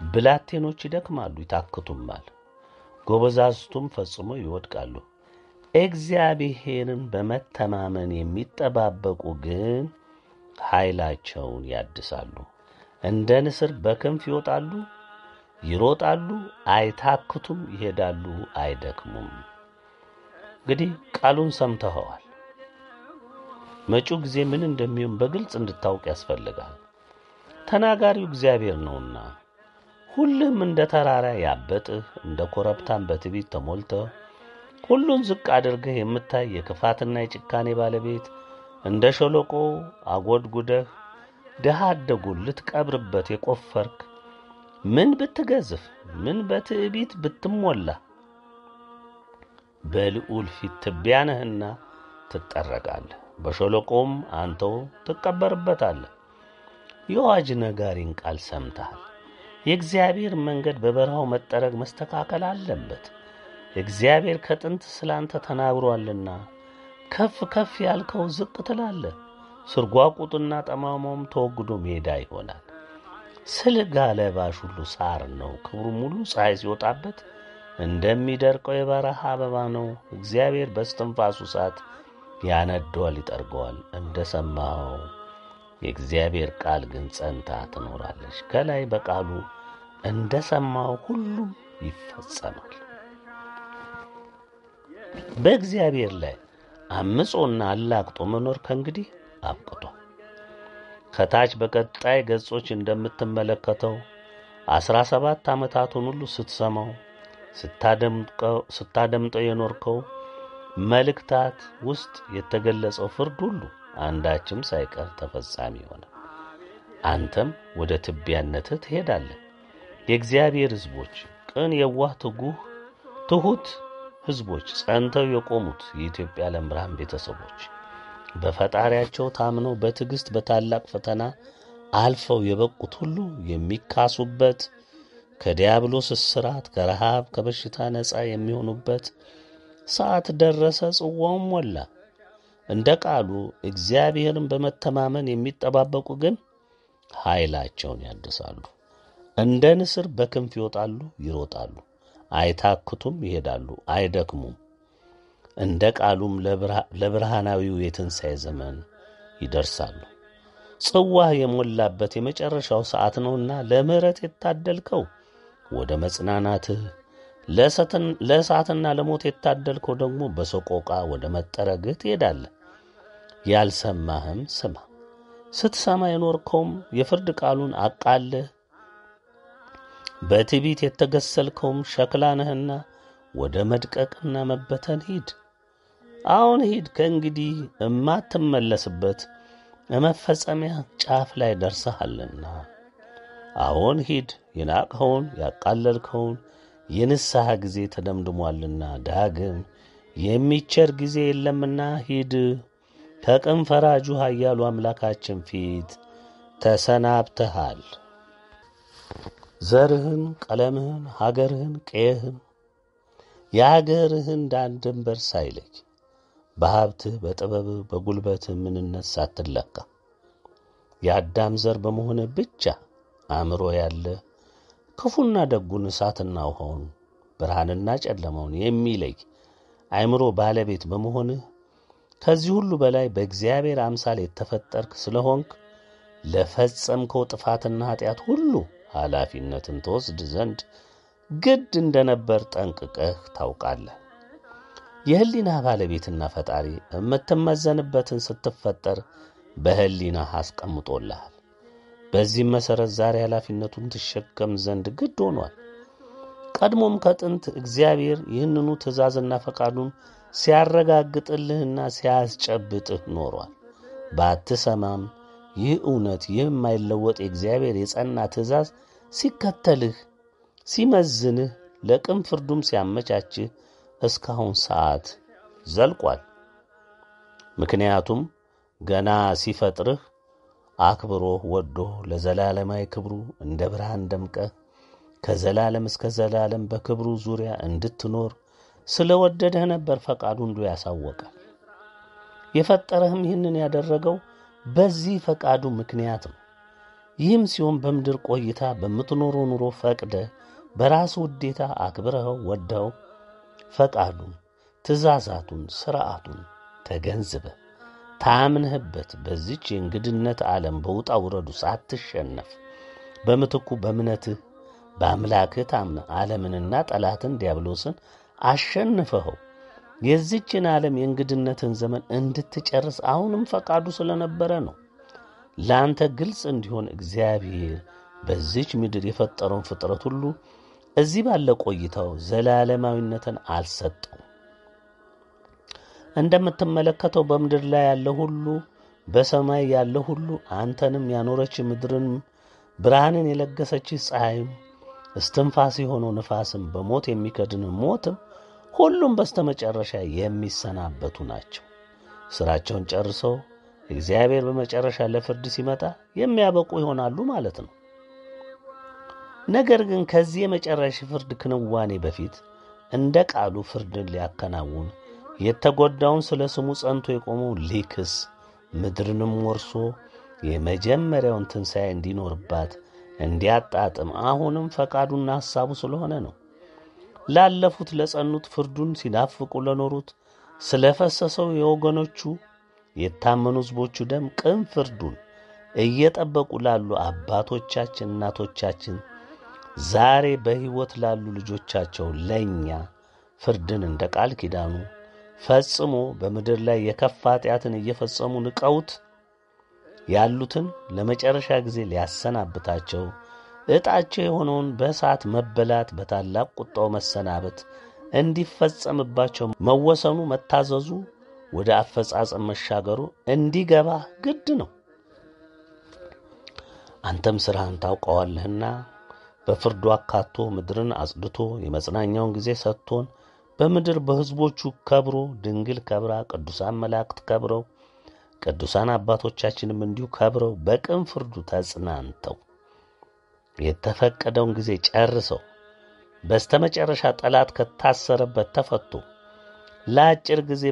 ብላቴኖች ይደክማሉ ይታክቱማል፣ ጎበዛዝቱም ፈጽሞ ይወድቃሉ። እግዚአብሔርን በመተማመን የሚጠባበቁ ግን ኃይላቸውን ያድሳሉ። እንደ ንስር በክንፍ ይወጣሉ፣ ይሮጣሉ፣ አይታክቱም፣ ይሄዳሉ፣ አይደክሙም። እንግዲህ ቃሉን ሰምተኸዋል። መጪው ጊዜ ምን እንደሚሆን በግልጽ እንድታውቅ ያስፈልጋል። ተናጋሪው እግዚአብሔር ነውና ሁልህም እንደ ተራራ ያበጥህ እንደ ኮረብታም በትዕቢት ተሞልተህ ሁሉን ዝቅ አድርገህ የምታይ የክፋትና የጭካኔ ባለቤት እንደ ሸለቆ አጎድጉደህ ድሃ አደጉን ልትቀብርበት የቆፈርክ ምን ብትገዝፍ፣ ምን በትዕቢት ብትሞላ በልዑል ፊት ትቢያ ነህና ትጠረጋለህ፣ በሸለቆም አንተው ትቀበርበታለህ። የአዋጅ ነጋሪን ቃል ሰምተሃል። የእግዚአብሔር መንገድ በበረሃው መጠረግ መስተካከል አለበት። እግዚአብሔር ከጥንት ስለ አንተ ተናግሯልና ከፍ ከፍ ያልከው ዝቅ ትላለህ። ስርጓቁጥና ጠማማውም ተወግዶ ሜዳ ይሆናል። ስልጋ ለባሽ ሁሉ ሳር ነው፣ ክብሩም ሁሉ ፀሐይ ሲወጣበት እንደሚደርቀው የበረሃ አበባ ነው። እግዚአብሔር በስትንፋሱ ሰዓት ያነደዋል፣ ይጠርገዋል። እንደ ሰማኸው የእግዚአብሔር ቃል ግን ጸንታ ትኖራለች። ከላይ በቃሉ እንደ ሰማኸው ሁሉም ይፈጸማል። በእግዚአብሔር ላይ አምጾና አላግጦ መኖር ከእንግዲህ አብቅቷል። ከታች በቀጣይ ገጾች እንደምትመለከተው አስራ ሰባት ዓመታቱን ሁሉ ስትሰማው ስታደምጠው የኖርከው መልእክታት ውስጥ የተገለጸው ፍርድ ሁሉ አንዳችም ሳይቀር ተፈጻሚ ይሆናል። አንተም ወደ ትቢያነትህ ትሄዳለህ። የእግዚአብሔር ሕዝቦች ቅን፣ የዋህ፣ ትጉህ፣ ትሑት ሕዝቦች ጸንተው የቆሙት የኢትዮጵያ ዓለም ብርሃን ቤተሰቦች በፈጣሪያቸው ታምነው በትዕግሥት በታላቅ ፈተና አልፈው የበቁት ሁሉ የሚካሱበት ከዲያብሎስ እስራት፣ ከረሃብ፣ ከበሽታ ነፃ የሚሆኑበት ሰዓት ደረሰ። ጽዋውም ሞላ። እንደ ቃሉ እግዚአብሔርን በመተማመን የሚጠባበቁ ግን ኃይላቸውን ያድሳሉ። እንደ ንስር በክንፍ ይወጣሉ፣ ይሮጣሉ፣ አይታክቱም፣ ይሄዳሉ፣ አይደክሙም። እንደ ቃሉም ለብርሃናዊው የትንሣኤ ዘመን ይደርሳሉ። ጽዋህ የሞላበት የመጨረሻው ሰዓት ነውና ለምሕረት የታደልከው ወደ መጽናናትህ፣ ለእሳትና ለሞት የታደልከው ደግሞ በሰቆቃ ወደ መጠረግህ ትሄዳለህ። ያልሰማህም ስማ። ስትሰማ የኖርከውም የፍርድ ቃሉን አቃለህ በትዕቢት የተገሰልከውም ሸክላ ነህና ወደ መድቀቅና መበተን ሂድ። አሁን ሂድ፣ ከእንግዲህ እማትመለስበት የመፈጸሚያ ጫፍ ላይ ደርሰሃልና። አሁን ሂድ፣ የናቅኸውን ያቃለልከውን የንስሐ ጊዜ ተደምድሟልና ዳግም የሚቸር ጊዜ የለምና ሂድ። ከቅን ፈራጁ ኃያሉ አምላካችን ፊት ተሰናብተሃል። ዘርህን፣ ቀለምህን፣ ሀገርህን፣ ቀየህን የአገርህን ዳር ድንበር ሳይለይ በሀብትህ፣ በጥበብህ፣ በጉልበትህ ምንነት ሳትለካ የአዳም ዘር በመሆንህ ብቻ አእምሮ ያለ ክፉና ደጉን እሳትና ውሃውን ብርሃንና ጨለማውን የሚለይ አእምሮ ባለቤት በመሆንህ ከዚህ ሁሉ በላይ በእግዚአብሔር አምሳል የተፈጠርክ ስለሆንክ ለፈጸምከው ጥፋትና ኃጢአት ሁሉ ኃላፊነትን ትወስድ ዘንድ ግድ እንደነበር ጠንቅቀህ ታውቃለህ። የሕሊና ባለቤትና ፈጣሪ የምትመዘንበትን ስትፈጠር በሕሊና አስቀምጦልሃል። በዚህም መሠረት ዛሬ ኃላፊነቱን ትሸከም ዘንድ ግድ ሆኗል። ቀድሞም ከጥንት እግዚአብሔር ይህንኑ ትእዛዝና ፈቃዱን ሲያረጋግጥልህና ሲያስጨብጥህ ኖሯል። ባትሰማም ይህ እውነት የማይለወጥ የእግዚአብሔር የጸና ትእዛዝ ሲከተልህ ሲመዝንህ ለቅን ፍርዱም ሲያመቻችህ እስካሁን ሰዓት ዘልቋል። ምክንያቱም ገና ሲፈጥርህ አክብሮ ወዶ ለዘላለማዊ ክብሩ እንደ ብርሃን ደምቀህ ከዘላለም እስከ ዘላለም በክብሩ ዙሪያ እንድትኖር ስለ ወደደህ ነበር ፈቃዱ እንዱ ያሳወቀ። የፈጠረህም ይህንን ያደረገው በዚህ ፈቃዱ ምክንያት ነው። ይህም ሲሆን በምድር ቆይታ በምትኖረው ኑሮ ፈቅደ በራስ ውዴታ አክብረኸው ወደኸው ፈቃዱን፣ ትእዛዛቱን፣ ሥርዓቱን ተገንዝበ ታምነህበት በዚች የእንግድነት ዓለም በውጣ ውረዱ ሳትሸነፍ በምትኩ በእምነትህ በአምላክህ ታምነ ዓለምንና ጠላትን ዲያብሎስን አሸንፈኸው የዚችን ዓለም የእንግድነትን ዘመን እንድትጨርስ አሁንም ፈቃዱ ስለነበረ ነው። ለአንተ ግልጽ እንዲሆን እግዚአብሔር በዚች ምድር የፈጠረውን ፍጥረት ሁሉ እዚህ ባለ ቆይታው ዘላለማዊነትን አልሰጠው። እንደምትመለከተው በምድር ላይ ያለ ሁሉ በሰማይ ያለ ሁሉ አንተንም ያኖረች ምድርን ብርሃንን የለገሰች ፀሐይም እስትንፋስ የሆነው ንፋስም በሞት የሚከድን ሞትም ሁሉም በስተመጨረሻ የሚሰናበቱ ናቸው። ሥራቸውን ጨርሰው እግዚአብሔር በመጨረሻ ለፍርድ ሲመጣ የሚያበቁ ይሆናሉ ማለት ነው። ነገር ግን ከዚህ የመጨረሻ ፍርድ ክንዋኔ በፊት እንደ ቃሉ ፍርድን ሊያከናውን የተጎዳውን ስለ ስሙ ጸንቶ የቆመው ሊክስ ምድርንም ወርሶ የመጀመሪያውን ትንሣኤ እንዲኖርባት እንዲያጣጥም አሁንም ፈቃዱና ሐሳቡ ስለሆነ ነው። ላለፉት ለጸኑት ፍርዱን ሲናፍቁ ለኖሩት ስለ ፈሰሰው የወገኖቹ የታመኑ ሕዝቦቹ ደም ቅን ፍርዱን እየጠበቁ ላሉ አባቶቻችን፣ እናቶቻችን ዛሬ በሕይወት ላሉ ልጆቻቸው ለእኛ ፍርድን እንደ ቃል ኪዳኑ ፈጽሞ በምድር ላይ የከፋ ኃጢአትን እየፈጸሙ ንቀውት ያሉትን ለመጨረሻ ጊዜ ሊያሰናብታቸው ዕጣቸው የሆነውን በእሳት መበላት በታላቅ ቁጣው መሰናበት እንዲፈጸምባቸው መወሰኑ መታዘዙ ወደ አፈጻጸም መሻገሩ እንዲገባ ግድ ነው። አንተም ሥራህን ታውቀዋለህና በፍርዱ አካቶ ምድርን አጽድቶ የመጽናኛውን ጊዜ ሰጥቶን በምድር በሕዝቦቹ ከብሮ ድንግል ከብራ ቅዱሳን መላእክት ከብረው ቅዱሳን አባቶቻችንም እንዲሁ ከብረው በቅን ፍርዱ ተጽናንተው የተፈቀደውን ጊዜ ጨርሰው በስተመጨረሻ ጠላት ከታሰረበት ተፈቶ ለአጭር ጊዜ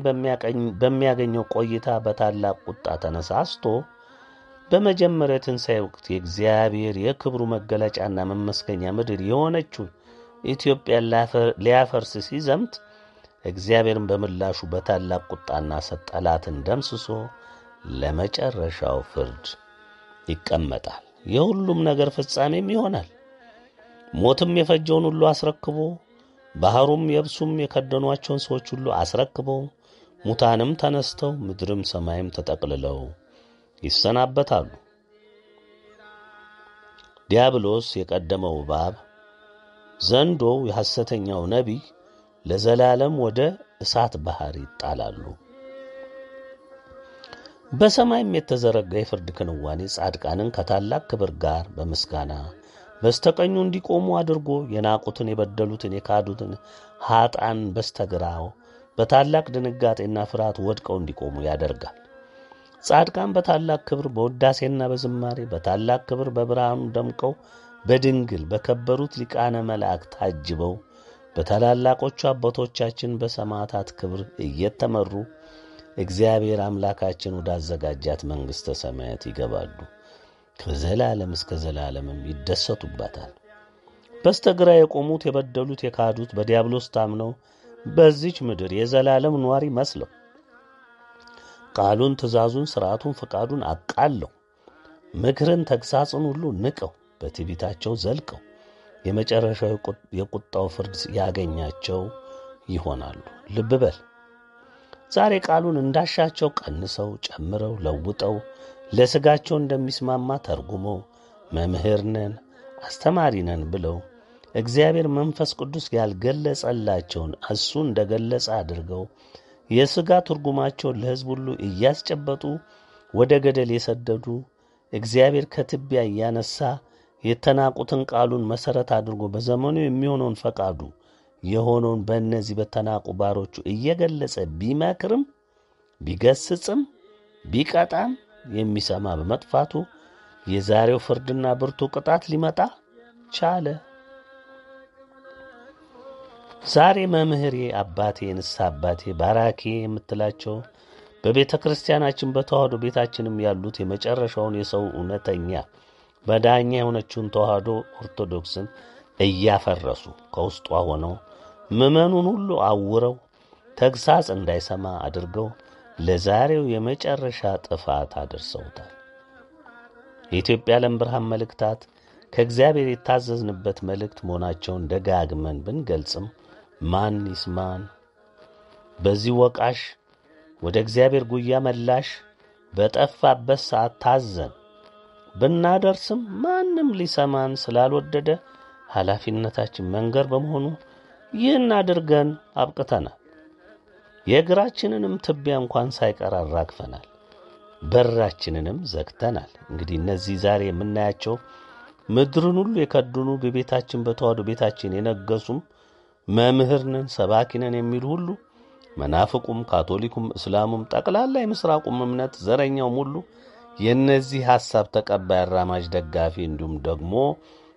በሚያገኘው ቆይታ በታላቅ ቁጣ ተነሳስቶ በመጀመሪያ የትንሣኤ ወቅት የእግዚአብሔር የክብሩ መገለጫና መመስገኛ ምድር የሆነችውን ኢትዮጵያን ሊያፈርስ ሲዘምት እግዚአብሔርን በምላሹ በታላቅ ቁጣና ሰጥ ጠላትን ደምስሶ ለመጨረሻው ፍርድ ይቀመጣል። የሁሉም ነገር ፍጻሜም ይሆናል። ሞትም የፈጀውን ሁሉ አስረክቦ ባሕሩም የብሱም የከደኗቸውን ሰዎች ሁሉ አስረክበው ሙታንም ተነስተው ምድርም ሰማይም ተጠቅልለው ይሰናበታሉ። ዲያብሎስ የቀደመው እባብ ዘንዶው የሐሰተኛው ነቢይ ለዘላለም ወደ እሳት ባሕር ይጣላሉ። በሰማይም የተዘረጋ የፍርድ ክንዋኔ ጻድቃንን ከታላቅ ክብር ጋር በምስጋና በስተቀኙ እንዲቆሙ አድርጎ የናቁትን፣ የበደሉትን፣ የካዱትን ኀጣን በስተግራው በታላቅ ድንጋጤና ፍርሃት ወድቀው እንዲቆሙ ያደርጋል። ጻድቃን በታላቅ ክብር በውዳሴና በዝማሬ በታላቅ ክብር በብርሃኑ ደምቀው በድንግል በከበሩት ሊቃነ መላእክት ታጅበው በታላላቆቹ አባቶቻችን በሰማዕታት ክብር እየተመሩ እግዚአብሔር አምላካችን ወዳዘጋጃት መንግሥተ ሰማያት ይገባሉ። ከዘላለም እስከ ዘላለምም ይደሰቱባታል። በስተግራ የቆሙት የበደሉት፣ የካዱት በዲያብሎስ ታምነው በዚች ምድር የዘላለም ኗሪ መስለው ቃሉን፣ ትእዛዙን፣ ሥርዓቱን፣ ፈቃዱን አቃለው ምክርን፣ ተግሣጽን ሁሉ ንቀው በትዕቢታቸው ዘልቀው የመጨረሻው የቁጣው ፍርድ ያገኛቸው ይሆናሉ። ልብ በል ዛሬ ቃሉን እንዳሻቸው ቀንሰው ጨምረው ለውጠው ለሥጋቸው እንደሚስማማ ተርጉመው መምህር ነን አስተማሪ ነን ብለው እግዚአብሔር መንፈስ ቅዱስ ያልገለጸላቸውን እሱ እንደ ገለጸ አድርገው የሥጋ ትርጉማቸውን ለሕዝብ ሁሉ እያስጨበጡ ወደ ገደል የሰደዱ እግዚአብሔር ከትቢያ እያነሳ የተናቁትን ቃሉን መሠረት አድርጎ በዘመኑ የሚሆነውን ፈቃዱ የሆነውን በእነዚህ በተናቁ ባሮቹ እየገለጸ ቢመክርም ቢገስጽም ቢቀጣም የሚሰማ በመጥፋቱ የዛሬው ፍርድና ብርቱ ቅጣት ሊመጣ ቻለ። ዛሬ መምህሬ፣ አባቴ፣ ንስሐ አባቴ፣ ባራኬ የምትላቸው በቤተ ክርስቲያናችን በተዋህዶ ቤታችንም ያሉት የመጨረሻውን የሰው እውነተኛ መዳኛ የሆነችውን ተዋህዶ ኦርቶዶክስን እያፈረሱ ከውስጧ ሆነው ምዕመኑን ሁሉ አውረው ተግሣጽ እንዳይሰማ አድርገው ለዛሬው የመጨረሻ ጥፋት አድርሰውታል። የኢትዮጵያ ዓለም ብርሃን መልእክታት ከእግዚአብሔር የታዘዝንበት መልእክት መሆናቸውን ደጋግመን ብንገልጽም ማን ይስማን? በዚህ ወቃሽ ወደ እግዚአብሔር ጉያ መላሽ በጠፋበት ሰዓት ታዘን ብናደርስም ማንም ሊሰማን ስላልወደደ ኃላፊነታችን መንገር በመሆኑ ይህን አድርገን አብቅተናል። የእግራችንንም ትቢያ እንኳን ሳይቀር አራግፈናል። በራችንንም ዘግተናል። እንግዲህ እነዚህ ዛሬ የምናያቸው ምድርን ሁሉ የከድኑ በቤታችን በተዋህዶ ቤታችን የነገሱም መምህር ነን ሰባኪ ነን የሚሉ ሁሉ መናፍቁም፣ ካቶሊኩም፣ እስላሙም ጠቅላላ የምስራቁም እምነት ዘረኛውም ሁሉ የእነዚህ ሐሳብ ተቀባይ አራማጅ ደጋፊ እንዲሁም ደግሞ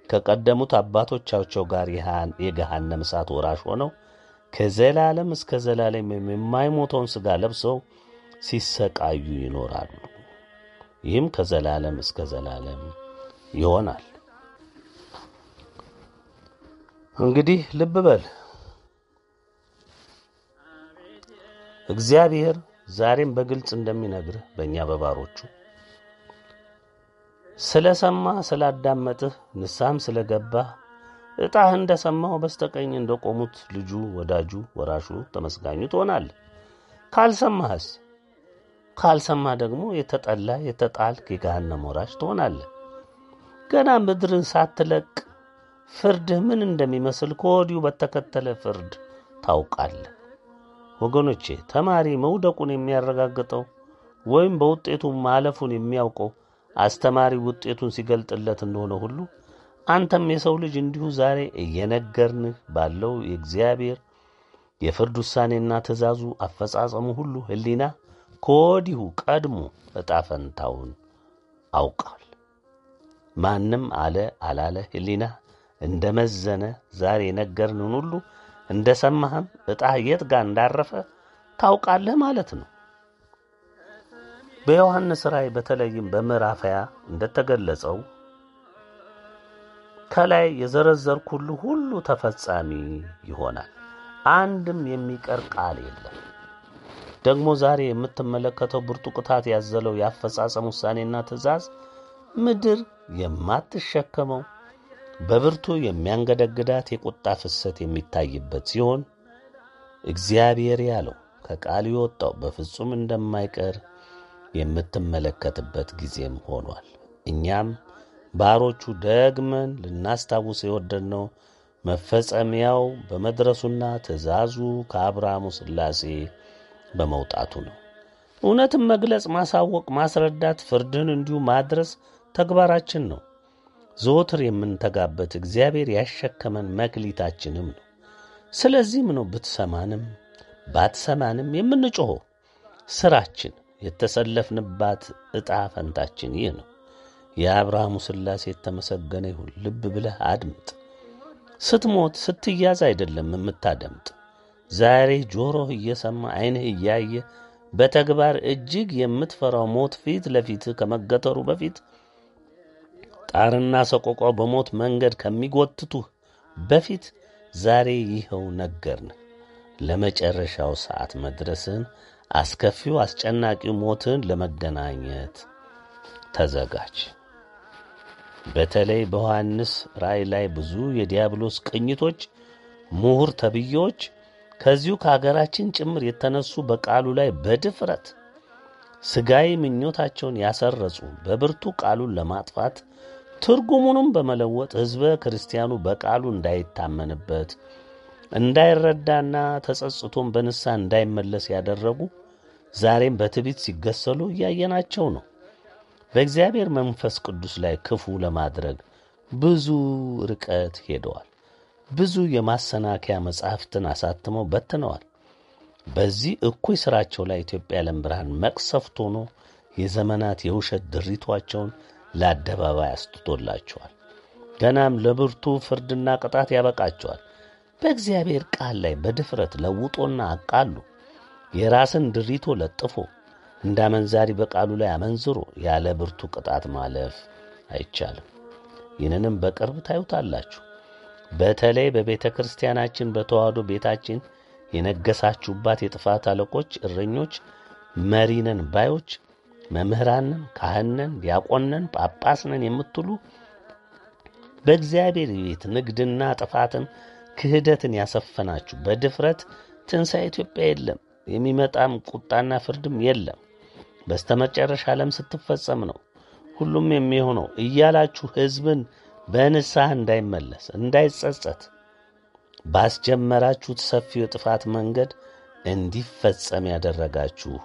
ከቀደሙት አባቶቻቸው ጋር የገሃነም እሳት ወራሽ ሆነው ከዘላለም እስከ ዘላለም የማይሞተውን ሥጋ ለብሰው ሲሰቃዩ ይኖራሉ። ይህም ከዘላለም እስከ ዘላለም ይሆናል። እንግዲህ ልብ በል እግዚአብሔር ዛሬም በግልጽ እንደሚነግርህ በእኛ በባሮቹ ስለ ሰማ ስላዳመጥህ ንስሐም ስለ ገባህ ዕጣህ እንደ ሰማው በስተቀኝ እንደ ቆሙት ልጁ ወዳጁ ወራሹ ተመስጋኙ ትሆናለህ። ካልሰማህስ ካልሰማህ ደግሞ የተጠላ የተጣልክ የገሃነም ወራሽ ትሆናለህ። ገና ምድርን ሳትለቅ ፍርድህ ምን እንደሚመስል ከወዲሁ በተከተለ ፍርድ ታውቃለህ። ወገኖቼ ተማሪ መውደቁን የሚያረጋግጠው ወይም በውጤቱ ማለፉን የሚያውቀው አስተማሪ ውጤቱን ሲገልጥለት እንደሆነ ሁሉ አንተም የሰው ልጅ እንዲሁ ዛሬ እየነገርንህ ባለው የእግዚአብሔር የፍርድ ውሳኔና ትእዛዙ አፈጻጸሙ ሁሉ ሕሊና ከወዲሁ ቀድሞ ዕጣ ፈንታውን አውቃል። ማንም አለ አላለ ሕሊና እንደ መዘነ ዛሬ የነገርንን ሁሉ እንደ ሰማህም ዕጣህ የት ጋር እንዳረፈ ታውቃለህ ማለት ነው። በዮሐንስ ራእይ በተለይም በምዕራፍ ሃያ እንደተገለጸው ከላይ የዘረዘርኩልህ ሁሉ ተፈጻሚ ይሆናል። አንድም የሚቀር ቃል የለም። ደግሞ ዛሬ የምትመለከተው ብርቱ ቅጣት ያዘለው የአፈጻጸም ውሳኔና ትእዛዝ ምድር የማትሸከመው በብርቱ የሚያንገደግዳት የቁጣ ፍሰት የሚታይበት ሲሆን እግዚአብሔር ያለው ከቃሉ የወጣው በፍጹም እንደማይቀር የምትመለከትበት ጊዜም ሆኗል። እኛም ባሮቹ ደግመን ልናስታውስ የወደድነው መፈጸሚያው በመድረሱና ትእዛዙ ከአብርሃሙ ሥላሴ በመውጣቱ ነው። እውነትን መግለጽ፣ ማሳወቅ፣ ማስረዳት፣ ፍርድን እንዲሁ ማድረስ ተግባራችን ነው። ዘወትር የምንተጋበት እግዚአብሔር ያሸከመን መክሊታችንም ነው። ስለዚህም ነው ብትሰማንም ባትሰማንም የምንጮኸው። ሥራችን የተሰለፍንባት ዕጣ ፈንታችን ይህ ነው። የአብርሃሙ ሥላሴ የተመሰገነ ይሁን። ልብ ብለህ አድምጥ። ስትሞት ስትያዝ አይደለም የምታደምጥ። ዛሬ ጆሮህ እየሰማ ዓይንህ እያየ በተግባር እጅግ የምትፈራው ሞት ፊት ለፊትህ ከመገተሩ በፊት ጣርና ሰቆቋው በሞት መንገድ ከሚጎትቱህ በፊት ዛሬ ይኸው ነገርንህ። ለመጨረሻው ሰዓት መድረስን አስከፊው አስጨናቂው ሞትን ለመገናኘት ተዘጋጅ። በተለይ በዮሐንስ ራእይ ላይ ብዙ የዲያብሎስ ቅኝቶች፣ ምሁር ተብዬዎች ከዚሁ ከአገራችን ጭምር የተነሱ በቃሉ ላይ በድፍረት ሥጋዊ ምኞታቸውን ያሰረጹ በብርቱ ቃሉን ለማጥፋት ትርጉሙንም በመለወጥ ሕዝበ ክርስቲያኑ በቃሉ እንዳይታመንበት እንዳይረዳና ተጸጽቶም በንስሐ እንዳይመለስ ያደረጉ ዛሬም በትዕቢት ሲገሰሉ እያየናቸው ነው። በእግዚአብሔር መንፈስ ቅዱስ ላይ ክፉ ለማድረግ ብዙ ርቀት ሄደዋል። ብዙ የማሰናከያ መጻሕፍትን አሳትመው በትነዋል። በዚህ እኩይ ሥራቸው ላይ ኢትዮጵያ የዓለም ብርሃን መቅሰፍት ሆኖ የዘመናት የውሸት ድሪቷቸውን ለአደባባይ አስጥቶላቸዋል። ገናም ለብርቱ ፍርድና ቅጣት ያበቃቸዋል። በእግዚአብሔር ቃል ላይ በድፍረት ለውጦና አቃሉ የራስን ድሪቶ ለጥፎ እንደ አመንዛሪ በቃሉ ላይ አመንዝሮ ያለ ብርቱ ቅጣት ማለፍ አይቻልም። ይህንንም በቅርብ ታዩታላችሁ። በተለይ በቤተ ክርስቲያናችን በተዋህዶ ቤታችን የነገሳችሁባት የጥፋት አለቆች፣ እረኞች፣ መሪነን ባዮች፣ መምህራንን፣ ካህንን፣ ዲያቆንን፣ ጳጳስነን የምትሉ በእግዚአብሔር ቤት ንግድና ጥፋትን ክህደትን ያሰፈናችሁ በድፍረት ትንሣኤ ኢትዮጵያ የለም የሚመጣም ቁጣና ፍርድም የለም። በስተመጨረሻ ዓለም ስትፈጸም ነው ሁሉም የሚሆነው እያላችሁ ሕዝብን በንስሐ እንዳይመለስ እንዳይጸጸት። ባስጀመራችሁት ሰፊው የጥፋት መንገድ እንዲፈጸም ያደረጋችሁ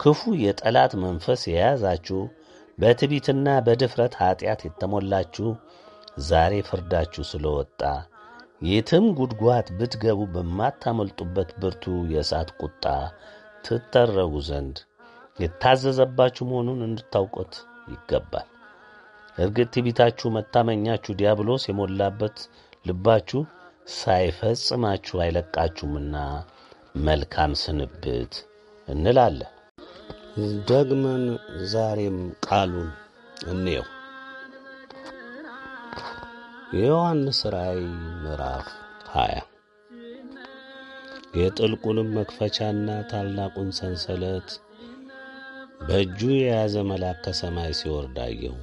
ክፉ የጠላት መንፈስ የያዛችሁ በትዕቢትና በድፍረት ኀጢአት የተሞላችሁ ዛሬ ፍርዳችሁ ስለወጣ የትም ጉድጓድ ብትገቡ በማታመልጡበት ብርቱ የእሳት ቁጣ ትጠረጉ ዘንድ የታዘዘባችሁ መሆኑን እንድታውቁት ይገባል። እርግጥ ትዕቢታችሁ፣ መታመኛችሁ ዲያብሎስ የሞላበት ልባችሁ ሳይፈጽማችሁ አይለቃችሁምና መልካም ስንብት እንላለን። ደግመን ዛሬም ቃሉን እንየው። የዮሐንስ ራእይ ምዕራፍ 20 የጥልቁንም መክፈቻና ታላቁን ሰንሰለት በእጁ የያዘ መልአክ ከሰማይ ሲወርድ አየሁ።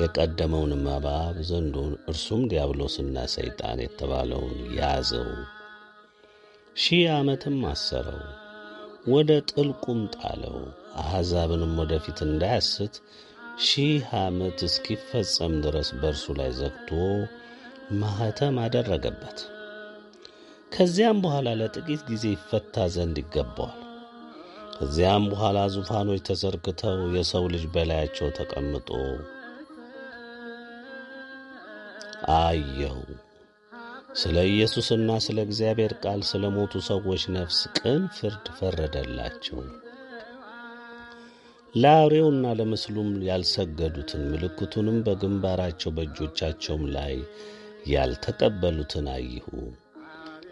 የቀደመውንም እባብ ዘንዶን እርሱም ዲያብሎስና ሰይጣን የተባለውን ያዘው፣ ሺህ ዓመትም አሰረው፣ ወደ ጥልቁም ጣለው። አሕዛብንም ወደፊት እንዳያስት ሺህ ዓመት እስኪፈጸም ድረስ በእርሱ ላይ ዘግቶ ማኅተም አደረገበት። ከዚያም በኋላ ለጥቂት ጊዜ ይፈታ ዘንድ ይገባዋል። ከዚያም በኋላ ዙፋኖች ተዘርግተው የሰው ልጅ በላያቸው ተቀምጦ አየሁ። ስለ ኢየሱስና ስለ እግዚአብሔር ቃል ስለ ሞቱ ሰዎች ነፍስ ቅን ፍርድ ፈረደላቸው። ለአውሬውና ለምስሉም ያልሰገዱትን ምልክቱንም በግንባራቸው በእጆቻቸውም ላይ ያልተቀበሉትን አየሁ።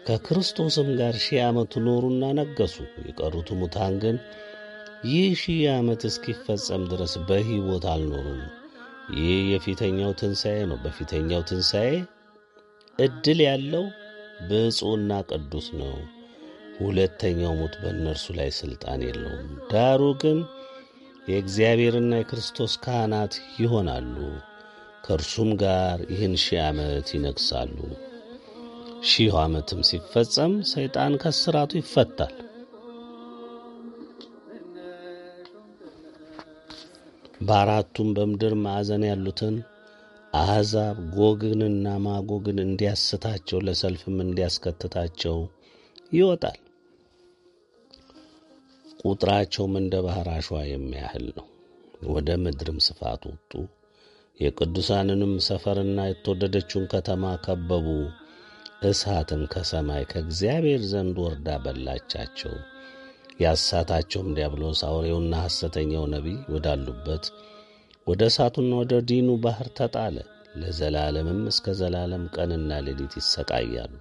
ከክርስቶስም ጋር ሺህ ዓመት ኖሩና ነገሱ። የቀሩት ሙታን ግን ይህ ሺህ ዓመት እስኪፈጸም ድረስ በሕይወት አልኖሩም። ይህ የፊተኛው ትንሣኤ ነው። በፊተኛው ትንሣኤ ዕድል ያለው ብፁዕና ቅዱስ ነው። ሁለተኛው ሞት በእነርሱ ላይ ሥልጣን የለውም። ዳሩ ግን የእግዚአብሔርና የክርስቶስ ካህናት ይሆናሉ፣ ከእርሱም ጋር ይህን ሺህ ዓመት ይነግሣሉ። ሺሁ ዓመትም ሲፈጸም ሰይጣን ከስራቱ ይፈታል። በአራቱም በምድር ማዕዘን ያሉትን አሕዛብ ጎግንና ማጎግን እንዲያስታቸው ለሰልፍም እንዲያስከትታቸው ይወጣል። ቁጥራቸውም እንደ ባሕር አሸዋ የሚያህል ነው። ወደ ምድርም ስፋት ወጡ። የቅዱሳንንም ሰፈርና የተወደደችውን ከተማ ከበቡ። እሳትም ከሰማይ ከእግዚአብሔር ዘንድ ወርዳ በላቻቸው። ያሳታቸውም ዲያብሎስ አውሬውና ሐሰተኛው ነቢይ ወዳሉበት ወደ እሳቱና ወደ ዲኑ ባሕር ተጣለ። ለዘላለምም እስከ ዘላለም ቀንና ሌሊት ይሰቃያሉ።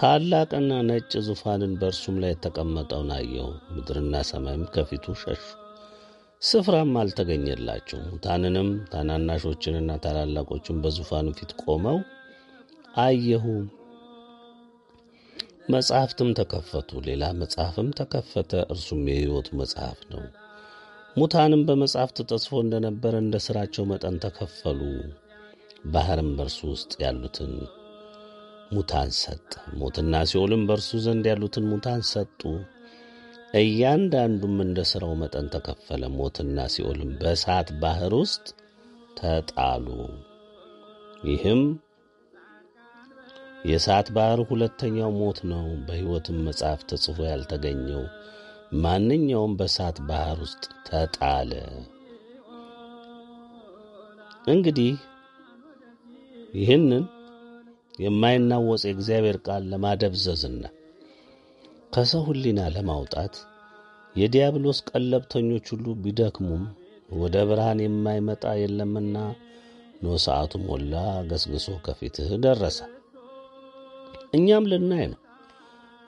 ታላቅና ነጭ ዙፋንን በእርሱም ላይ የተቀመጠውን አየሁ። ምድርና ሰማይም ከፊቱ ሸሹ፣ ስፍራም አልተገኘላቸው። ሙታንንም ታናናሾችንና ታላላቆችን በዙፋኑ ፊት ቆመው አየሁ። መጽሐፍትም ተከፈቱ። ሌላ መጽሐፍም ተከፈተ፣ እርሱም የሕይወት መጽሐፍ ነው። ሙታንም በመጽሐፍት ተጽፎ እንደነበረ እንደ ሥራቸው መጠን ተከፈሉ። ባሕርም በእርሱ ውስጥ ያሉትን ሙታን ሰጠ። ሞትና ሲኦልም በእርሱ ዘንድ ያሉትን ሙታን ሰጡ። እያንዳንዱም እንደ ሥራው መጠን ተከፈለ። ሞትና ሲኦልም በእሳት ባሕር ውስጥ ተጣሉ። ይህም የእሳት ባሕር ሁለተኛው ሞት ነው። በሕይወትም መጽሐፍ ተጽፎ ያልተገኘው ማንኛውም በእሳት ባሕር ውስጥ ተጣለ። እንግዲህ ይህንን የማይናወጽ የእግዚአብሔር ቃል ለማደብዘዝና ከሰው ሕሊና ለማውጣት የዲያብሎስ ቀለብተኞች ሁሉ ቢደክሙም ወደ ብርሃን የማይመጣ የለምና ኖ ሰዓቱ ሞላ፣ ገስግሶ ከፊትህ ደረሰ። እኛም ልናይ ነው።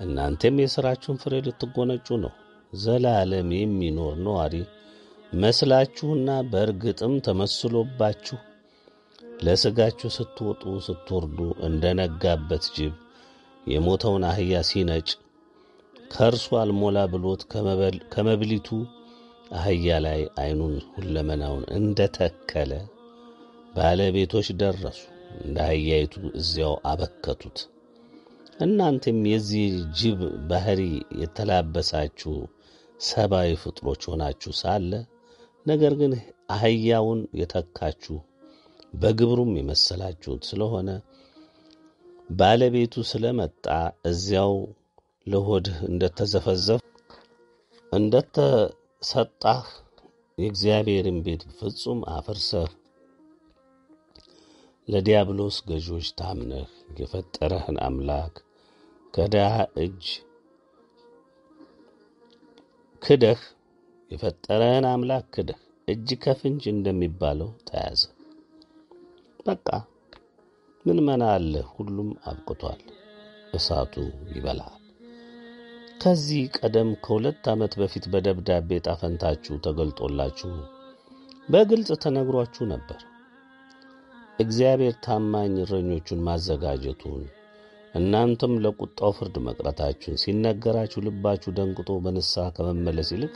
እናንተም የሥራችሁን ፍሬ ልትጎነጩ ነው። ዘላለም የሚኖር ነዋሪ መስላችሁና በእርግጥም ተመስሎባችሁ ለሥጋችሁ ስትወጡ ስትወርዱ እንደ ነጋበት ጅብ የሞተውን አህያ ሲነጭ ከእርሱ አልሞላ ብሎት ከመብሊቱ አህያ ላይ ዐይኑን ሁለመናውን እንደ ተከለ ባለቤቶች ደረሱ፣ እንደ አህያይቱ እዚያው አበከቱት። እናንተም የዚህ ጅብ ባሕሪ የተላበሳችሁ ሰብአዊ ፍጥሮች ሆናችሁ ሳለ ነገር ግን አህያውን የተካችሁ በግብሩም የመሰላችሁት ስለሆነ ባለቤቱ ስለመጣ እዚያው ለሆድህ እንደተዘፈዘፍ እንደተሰጣህ የእግዚአብሔርን ቤት ፍጹም አፍርሰህ ለዲያብሎስ ገዦች ታምነህ የፈጠረህን አምላክ ከድሃ እጅ ክደህ የፈጠረህን አምላክ ክደህ እጅ ከፍንጅ እንደሚባለው ተያዘ። በቃ ምን መና አለ? ሁሉም አብቅቷል። እሳቱ ይበላል። ከዚህ ቀደም ከሁለት ዓመት በፊት በደብዳቤ ጣፈንታችሁ ተገልጦላችሁ በግልጽ ተነግሯችሁ ነበር። እግዚአብሔር ታማኝ እረኞቹን ማዘጋጀቱን እናንተም ለቁጣው ፍርድ መቅረታችሁን ሲነገራችሁ ልባችሁ ደንግጦ በንስሐ ከመመለስ ይልቅ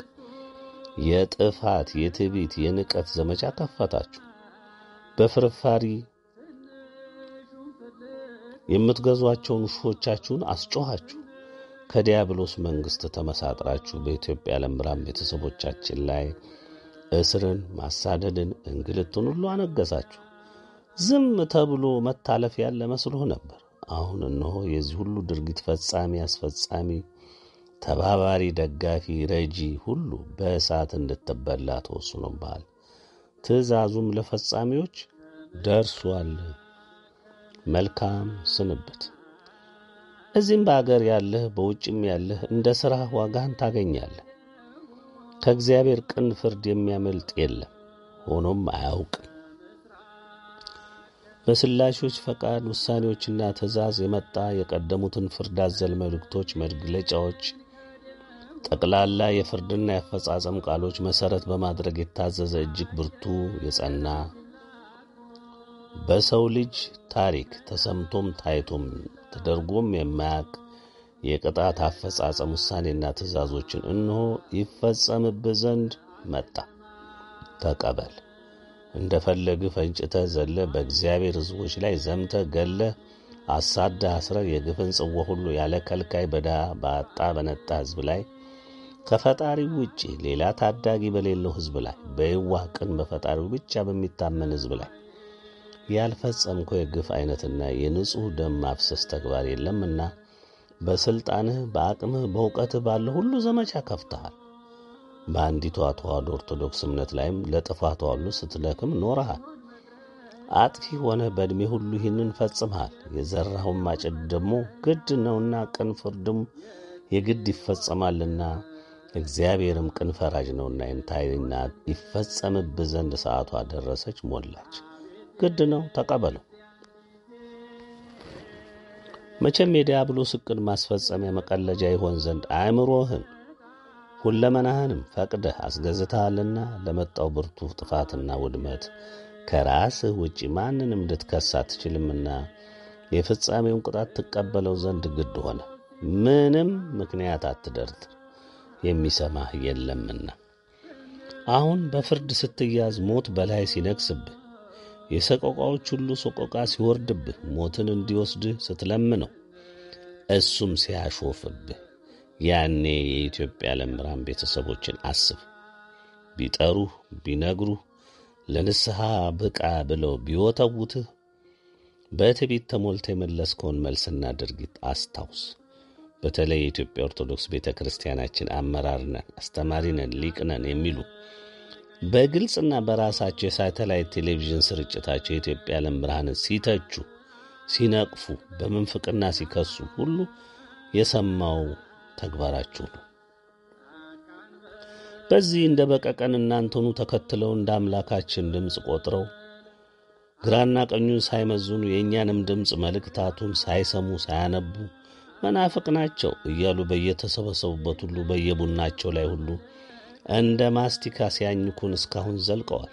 የጥፋት፣ የትዕቢት፣ የንቀት ዘመቻ ከፈታችሁ። በፍርፋሪ የምትገዟቸውን ውሾቻችሁን አስጮኻችሁ። ከዲያብሎስ መንግሥት ተመሳጥራችሁ በኢትዮጵያ ለምራም ቤተሰቦቻችን ላይ እስርን፣ ማሳደድን፣ እንግልትን ሁሉ አነገሳችሁ። ዝም ተብሎ መታለፍ ያለ መስሎ ነበር። አሁን እነሆ የዚህ ሁሉ ድርጊት ፈጻሚ፣ አስፈጻሚ፣ ተባባሪ፣ ደጋፊ፣ ረጂ ሁሉ በእሳት እንድትበላ ተወስኖብሃል። ትእዛዙም ለፈጻሚዎች ደርሷል። መልካም ስንብት። እዚህም በአገር ያለህ በውጭም ያለህ እንደ ሥራህ ዋጋህን ታገኛለህ። ከእግዚአብሔር ቅን ፍርድ የሚያመልጥ የለም፣ ሆኖም አያውቅም። በስላሾች ፈቃድ ውሳኔዎችና ትእዛዝ የመጣ የቀደሙትን ፍርድ አዘል መልእክቶች፣ መግለጫዎች፣ ጠቅላላ የፍርድና የአፈጻጸም ቃሎች መሠረት በማድረግ የታዘዘ እጅግ ብርቱ የጸና በሰው ልጅ ታሪክ ተሰምቶም ታይቶም ተደርጎም የማያውቅ የቅጣት አፈጻጸም ውሳኔና ትእዛዞችን እነሆ ይፈጸምብህ ዘንድ መጣ። ተቀበል። እንደ ፈለግህ ፈንጭተህ ዘለ በእግዚአብሔር ሕዝቦች ላይ ዘምተህ ገለ አሳደህ አስረ የግፍን ጽዋ ሁሉ ያለ ከልካይ በድሃ በአጣ በነጣ ሕዝብ ላይ ከፈጣሪው ውጪ ሌላ ታዳጊ በሌለው ሕዝብ ላይ በየዋህ ቅን በፈጣሪው ብቻ በሚታመን ሕዝብ ላይ ያልፈጸምከው የግፍ አይነትና የንጹሕ ደም ማፍሰስ ተግባር የለምና በሥልጣንህ በአቅምህ በእውቀትህ ባለ ሁሉ ዘመቻ ከፍተሃል። በአንዲቷ ተዋሕዶ ኦርቶዶክስ እምነት ላይም ለጥፋቷ ሁሉ ስትደክም ኖረሃል። አጥፊ ሆነ በዕድሜ ሁሉ ይህንን ፈጽመሃል። የዘራኸውን ማጨድ ደግሞ ግድ ነውና ቅን ፍርድም የግድ ይፈጸማልና እግዚአብሔርም ቅን ፈራጅ ነውና ይንታይና ይፈጸምብህ ዘንድ ሰዓቷ ደረሰች፣ ሞላች። ግድ ነው፣ ተቀበለው። መቼም የዲያብሎስ ዕቅድ ማስፈጸሚያ መቀለጃ ይሆን ዘንድ አእምሮህን ሁለመናህንም ፈቅደህ አስገዝተሃልና ለመጣው ብርቱ ጥፋትና ውድመት ከራስህ ውጪ ማንንም ልትከስ አትችልምና የፍጻሜውን ቅጣት ትቀበለው ዘንድ ግድ ሆነ። ምንም ምክንያት አትደርድር፣ የሚሰማህ የለምና። አሁን በፍርድ ስትያዝ ሞት በላይ ሲነግስብህ የሰቆቃዎች ሁሉ ሰቆቃ ሲወርድብህ ሞትን እንዲወስድህ ስትለምነው እሱም ሲያሾፍብህ ያኔ የኢትዮጵያ ለምራን ቤተሰቦችን አስብ። ቢጠሩህ ቢነግሩህ ለንስሐ ብቃ ብለው ቢወተውትህ በትዕቢት ተሞልተ የመለስከውን መልስና ድርጊት አስታውስ። በተለይ የኢትዮጵያ ኦርቶዶክስ ቤተ ክርስቲያናችን አመራር ነን፣ አስተማሪ ነን፣ ሊቅ ነን የሚሉ በግልጽና በራሳቸው የሳተላይት ቴሌቪዥን ስርጭታቸው የኢትዮጵያ ዓለም ብርሃንን ሲተቹ፣ ሲነቅፉ፣ በምንፍቅና ሲከሱ ሁሉ የሰማው ተግባራችሁ ነው። በዚህ እንደ በቀቀን እናንተኑ ተከትለው እንደ አምላካችን ድምፅ ቆጥረው ግራና ቀኙን ሳይመዝኑ የእኛንም ድምፅ መልእክታቱን ሳይሰሙ ሳያነቡ መናፍቅ ናቸው እያሉ በየተሰበሰቡበት ሁሉ በየቡናቸው ላይ ሁሉ እንደ ማስቲካ ሲያኝኩን እስካሁን ዘልቀዋል።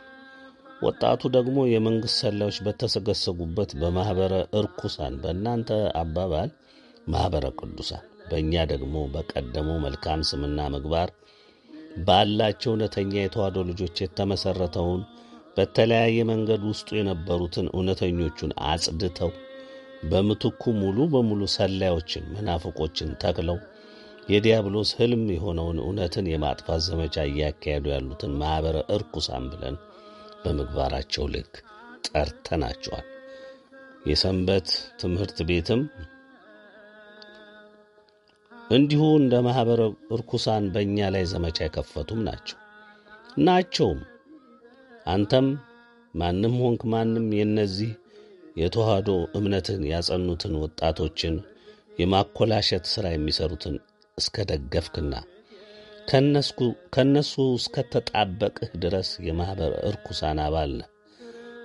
ወጣቱ ደግሞ የመንግሥት ሰላዮች በተሰገሰጉበት በማኅበረ እርኩሳን፣ በእናንተ አባባል ማኅበረ ቅዱሳን፣ በእኛ ደግሞ በቀደመው መልካም ስምና ምግባር ባላቸው እውነተኛ የተዋሕዶ ልጆች የተመሠረተውን በተለያየ መንገድ ውስጡ የነበሩትን እውነተኞቹን አጽድተው በምትኩ ሙሉ በሙሉ ሰላዮችን መናፍቆችን ተክለው የዲያብሎስ ሕልም የሆነውን እውነትን የማጥፋት ዘመቻ እያካሄዱ ያሉትን ማኅበረ እርኩሳን ብለን በምግባራቸው ልክ ጠርተናቸዋል። የሰንበት ትምህርት ቤትም እንዲሁ እንደ ማኅበረ እርኩሳን በእኛ ላይ ዘመቻ የከፈቱም ናቸው ናቸውም። አንተም ማንም ሆንክ ማንም የእነዚህ የተዋህዶ እምነትን ያጸኑትን ወጣቶችን የማኮላሸት ሥራ የሚሠሩትን እስከ ደገፍክና ከእነሱ እስከተጣበቅህ ድረስ የማኅበር እርኩሳን አባል ነህ።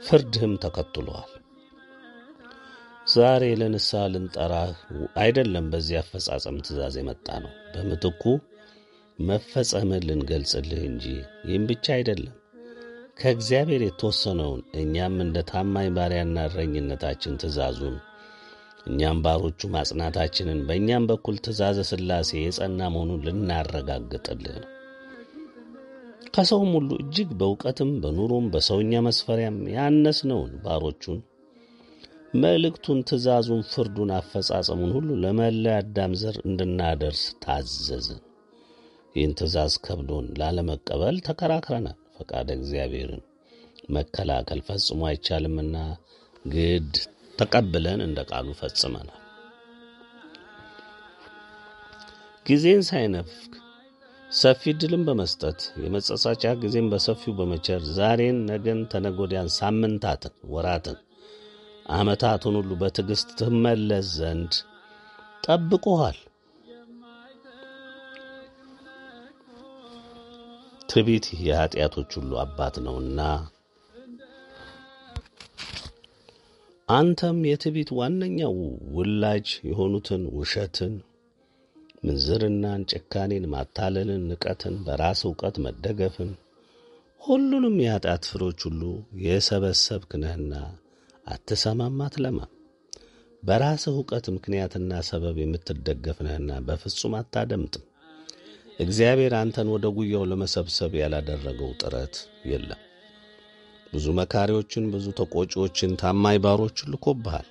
ፍርድህም ተከትሎሃል። ዛሬ ለንስሐ ልንጠራህ አይደለም በዚህ አፈጻጸም ትእዛዝ የመጣ ነው። በምትኩ መፈጸምን ልንገልጽልህ እንጂ ይህም ብቻ አይደለም። ከእግዚአብሔር የተወሰነውን እኛም እንደ ታማኝ ባሪያና እረኝነታችን ትእዛዙን እኛም ባሮቹ ማጽናታችንን በእኛም በኩል ትእዛዘ ሥላሴ የጸና መሆኑን ልናረጋግጥልህ ነው። ከሰውም ሁሉ እጅግ በእውቀትም በኑሮም በሰውኛ መስፈሪያም ያነስነውን ባሮቹን መልእክቱን፣ ትእዛዙን፣ ፍርዱን፣ አፈጻጸሙን ሁሉ ለመላ አዳም ዘር እንድናደርስ ታዘዝን። ይህን ትእዛዝ ከብዶን ላለመቀበል ተከራክረናል። ፈቃደ እግዚአብሔርን መከላከል ፈጽሞ አይቻልምና ግድ ተቀብለን እንደ ቃሉ ፈጽመናል። ጊዜን ሳይነፍግ ሰፊ ድልን በመስጠት የመጸጻቻ ጊዜን በሰፊው በመቸር ዛሬን፣ ነገን፣ ተነጎዲያን፣ ሳምንታትን፣ ወራትን፣ ዓመታትን ሁሉ በትዕግሥት ትመለስ ዘንድ ጠብቆሃል። ትዕቢት የኀጢአቶች ሁሉ አባት ነውና አንተም የትዕቢት ዋነኛው ውላጅ የሆኑትን ውሸትን፣ ምንዝርናን፣ ጭካኔን፣ ማታለልን፣ ንቀትን፣ በራስ ዕውቀት መደገፍን ሁሉንም የኀጢአት ፍሬዎች ሁሉ የሰበሰብክ ነህና አትሰማም፣ አትለማም። በራስህ ዕውቀት ምክንያትና ሰበብ የምትደገፍ ነህና በፍጹም አታደምጥም። እግዚአብሔር አንተን ወደ ጉያው ለመሰብሰብ ያላደረገው ጥረት የለም። ብዙ መካሪዎችን፣ ብዙ ተቆጪዎችን፣ ታማኝ ባሮችን ልኮብሃል።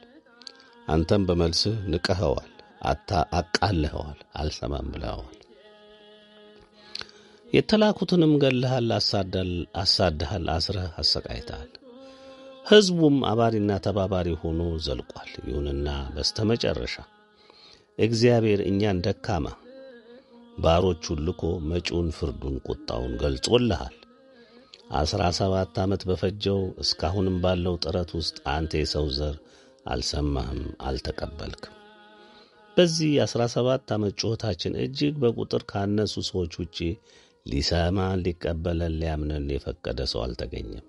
አንተም በመልስህ ንቀኸዋል፣ አቃልኸዋል፣ አልሰማም ብለኸዋል። የተላኩትንም ገለሃል፣ አሳድሃል፣ አስረህ አሰቃይተሃል። ሕዝቡም አባሪና ተባባሪ ሆኖ ዘልቋል። ይሁንና በስተመጨረሻ እግዚአብሔር እኛን ደካማ ባሮቹን ልኮ መጪውን ፍርዱን፣ ቁጣውን ገልጾልሃል። አስራ ሰባት ዓመት በፈጀው እስካሁንም ባለው ጥረት ውስጥ አንተ የሰው ዘር አልሰማህም፣ አልተቀበልክም። በዚህ የአስራ ሰባት ዓመት ጩኸታችን እጅግ በቁጥር ካነሱ ሰዎች ውጪ ሊሰማን፣ ሊቀበለን፣ ሊያምነን የፈቀደ ሰው አልተገኘም።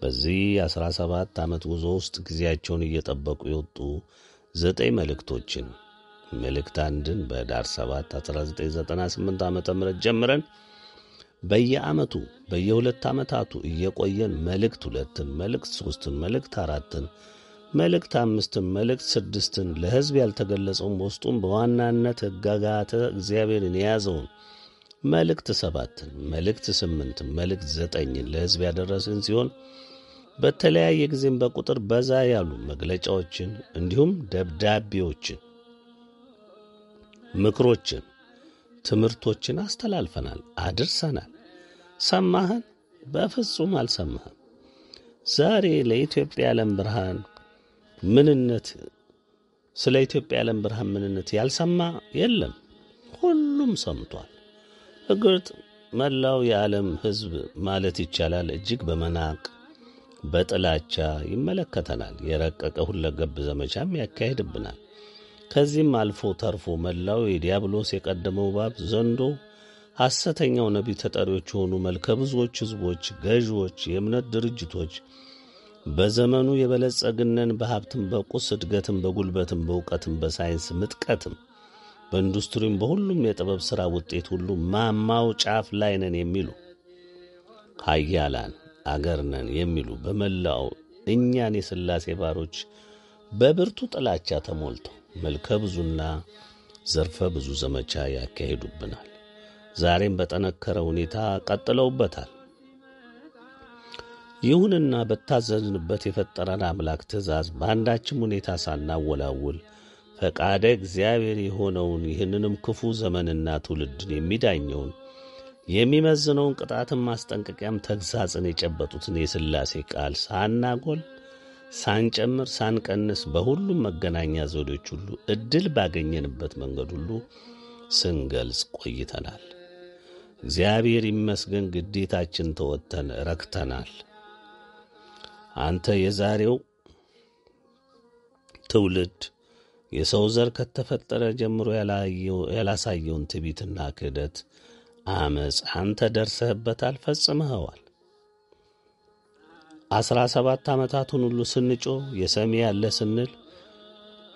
በዚህ የአስራ ሰባት ዓመት ጉዞ ውስጥ ጊዜያቸውን እየጠበቁ የወጡ ዘጠኝ መልእክቶችን መልእክት አንድን በዳር 7 1998 ዓ ም ጀምረን በየዓመቱ በየሁለት ዓመታቱ እየቆየን መልእክት ሁለትን፣ መልእክት ሦስትን፣ መልእክት አራትን፣ መልእክት አምስትን፣ መልእክት ስድስትን ለሕዝብ ያልተገለጸውን በውስጡም በዋናነት ሕግጋተ እግዚአብሔርን የያዘውን መልእክት ሰባትን፣ መልእክት ስምንትን፣ መልእክት ዘጠኝን ለሕዝብ ያደረስን ሲሆን በተለያየ ጊዜም በቁጥር በዛ ያሉ መግለጫዎችን እንዲሁም ደብዳቤዎችን ምክሮችን፣ ትምህርቶችን አስተላልፈናል፣ አድርሰናል። ሰማህን? በፍጹም አልሰማህም። ዛሬ ለኢትዮጵያ ዓለም ብርሃን ምንነት ስለ ኢትዮጵያ ዓለም ብርሃን ምንነት ያልሰማ የለም። ሁሉም ሰምቷል። እርግጥ መላው የዓለም ሕዝብ ማለት ይቻላል እጅግ በመናቅ በጥላቻ ይመለከተናል። የረቀቀ ሁለገብ ዘመቻም ያካሄድብናል። ከዚህም አልፎ ተርፎ መላው የዲያብሎስ የቀደመው እባብ ዘንዶ ሐሰተኛው ነቢይ ተጠሪዎች የሆኑ መልከ ብዙዎች ሕዝቦች፣ ገዢዎች፣ የእምነት ድርጅቶች በዘመኑ የበለጸግነን በሀብትም፣ በቁስ እድገትም፣ በጉልበትም፣ በእውቀትም፣ በሳይንስ ምጥቀትም፣ በኢንዱስትሪም በሁሉም የጥበብ ሥራ ውጤት ሁሉ ማማው ጫፍ ላይ ነን የሚሉ ኃያላን አገር ነን የሚሉ በመላው እኛን የሥላሴ ባሮች በብርቱ ጥላቻ ተሞልተው መልከ ብዙና ዘርፈ ብዙ ዘመቻ ያካሂዱብናል። ዛሬም በጠነከረ ሁኔታ ቀጥለውበታል። ይሁንና በታዘዝንበት የፈጠረን አምላክ ትእዛዝ በአንዳችም ሁኔታ ሳናወላውል ፈቃደ እግዚአብሔር የሆነውን ይህንንም ክፉ ዘመንና ትውልድን የሚዳኘውን የሚመዝነውን ቅጣትን ማስጠንቀቂያም ተግሣጽን የጨበጡትን የሥላሴ ቃል ሳናጎል ሳንጨምር ሳንቀንስ በሁሉም መገናኛ ዘዴዎች ሁሉ ዕድል ባገኘንበት መንገድ ሁሉ ስንገልጽ ቆይተናል። እግዚአብሔር ይመስገን ግዴታችን ተወጥተን ረክተናል። አንተ የዛሬው ትውልድ የሰው ዘር ከተፈጠረ ጀምሮ ያላሳየውን ትዕቢትና ክህደት፣ አመፅ አንተ ደርሰህበታል፣ ፈጽመኸዋል። አስራ ሰባት ዓመታቱን ሁሉ ስንጮህ የሰሚ ያለ ስንል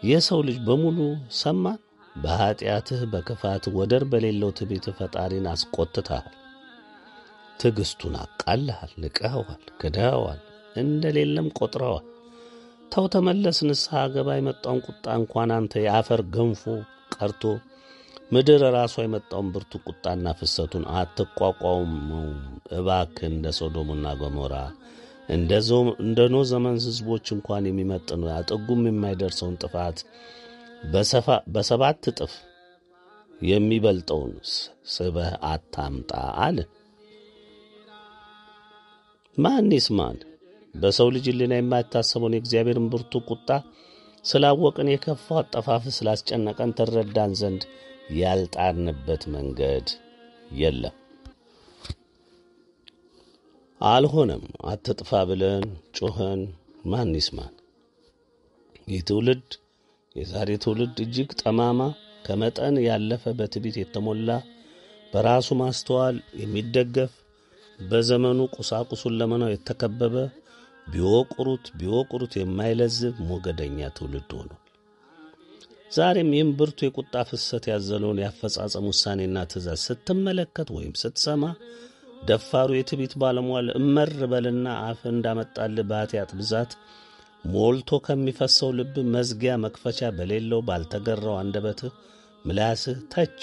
የሰው ልጅ በሙሉ ሰማን። በኀጢአትህ በክፋትህ ወደር በሌለው ትዕቢት ፈጣሪን አስቆጥተሃል። ትዕግሥቱን አቃልሃል፣ ንቀኸዋል፣ ክደኸዋል፣ እንደሌለም ቆጥረዋል። ተው ተመለስ፣ ንስሐ ገባ። የመጣውን ቁጣ እንኳን አንተ የአፈር ገንፎ ቀርቶ ምድር ራሷ የመጣውን ብርቱ ቁጣና ፍሰቱን አትቋቋመውም። እባክህ እንደ ሶዶምና ገሞራ እንደ ዞ- እንደ ኖ ዘመን ሕዝቦች እንኳን የሚመጥኑ አጥጉም የማይደርሰውን ጥፋት በሰባት እጥፍ የሚበልጠውን ስበህ አታምጣ አለ። ማን ይስማን? በሰው ልጅ ሕሊና የማይታሰበውን የእግዚአብሔርን ብርቱ ቁጣ ስላወቅን የከፋው አጠፋፍ ስላስጨነቀን ትረዳን ዘንድ ያልጣርንበት መንገድ የለም። አልሆነም። አትጥፋ ብለን ጮኸን፣ ማን ይስማን? ይህ ትውልድ የዛሬ ትውልድ እጅግ ጠማማ፣ ከመጠን ያለፈ በትዕቢት የተሞላ በራሱ ማስተዋል የሚደገፍ በዘመኑ ቁሳቁሱን ለመናው የተከበበ ቢወቁሩት ቢወቁሩት የማይለዝብ ሞገደኛ ትውልድ ሆኗል። ዛሬም ይህም ብርቱ የቁጣ ፍሰት ያዘለውን የአፈጻጸም ውሳኔና ትእዛዝ ስትመለከት ወይም ስትሰማ ደፋሩ የትዕቢት ባለሟል እመር በልና አፍ እንዳመጣልህ በኃጢአት ብዛት ሞልቶ ከሚፈሰው ልብ መዝጊያ መክፈቻ በሌለው ባልተገራው አንደበትህ ምላስህ ተች፣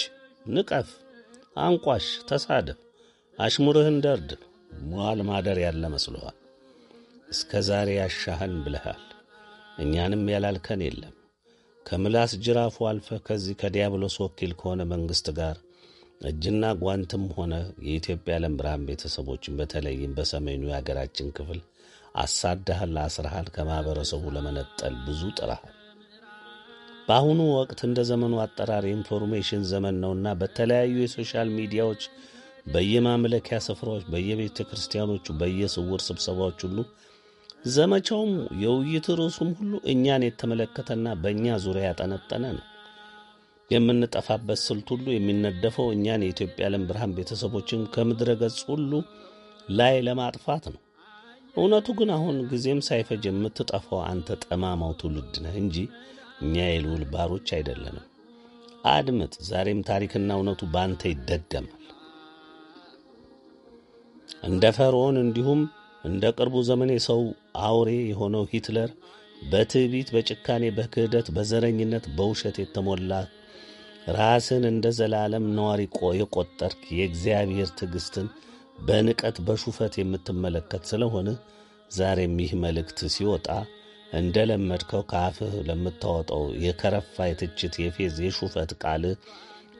ንቀፍ፣ አንቋሽ፣ ተሳደብ፣ አሽሙርህን ደርድር። ሟል ማደር ያለ መስሎሃል። እስከ ዛሬ ያሻህን ብለሃል። እኛንም ያላልከን የለም። ከምላስ ጅራፉ አልፈህ ከዚህ ከዲያብሎስ ወኪል ከሆነ መንግሥት ጋር እጅና ጓንትም ሆነ የኢትዮጵያ ዓለም ብርሃን ቤተሰቦችን በተለይም በሰሜኑ የአገራችን ክፍል አሳዳሃል፣ አስረሃል፣ ከማኅበረሰቡ ለመነጠል ብዙ ጥረሃል። በአሁኑ ወቅት እንደ ዘመኑ አጠራር የ information ዘመን ነውና በተለያዩ የ social media ዎች፣ በየማምለኪያ ስፍራዎች፣ በየቤተ ክርስቲያኖቹ፣ በየስውር ስብሰባዎች ሁሉ ዘመቻውም የውይይት ርዕሱም ሁሉ እኛን የተመለከተና በእኛ ዙሪያ ያጠነጠነ ነው። የምንጠፋበት ስልት ሁሉ የሚነደፈው እኛን የኢትዮጵያ ዓለም ብርሃን ቤተሰቦችን ከምድረ ገጽ ሁሉ ላይ ለማጥፋት ነው። እውነቱ ግን አሁን ጊዜም ሳይፈጅ የምትጠፋው አንተ ጠማማው ትውልድ ነህ እንጂ እኛ የልዑል ባሮች አይደለንም። አድምጥ፣ ዛሬም ታሪክና እውነቱ በአንተ ይደገማል። እንደ ፈርዖን እንዲሁም እንደ ቅርቡ ዘመን የሰው አውሬ የሆነው ሂትለር በትዕቢት፣ በጭካኔ፣ በክህደት፣ በዘረኝነት፣ በውሸት የተሞላ ራስን እንደ ዘላለም ነዋሪ የቆጠርክ የእግዚአብሔር ትዕግሥትን በንቀት በሹፈት የምትመለከት ስለሆነ ዛሬም ይህ መልእክት ሲወጣ እንደ ለመድከው ከአፍህ ለምታወጣው የከረፋ የትችት፣ የፌዝ፣ የሹፈት ቃልህ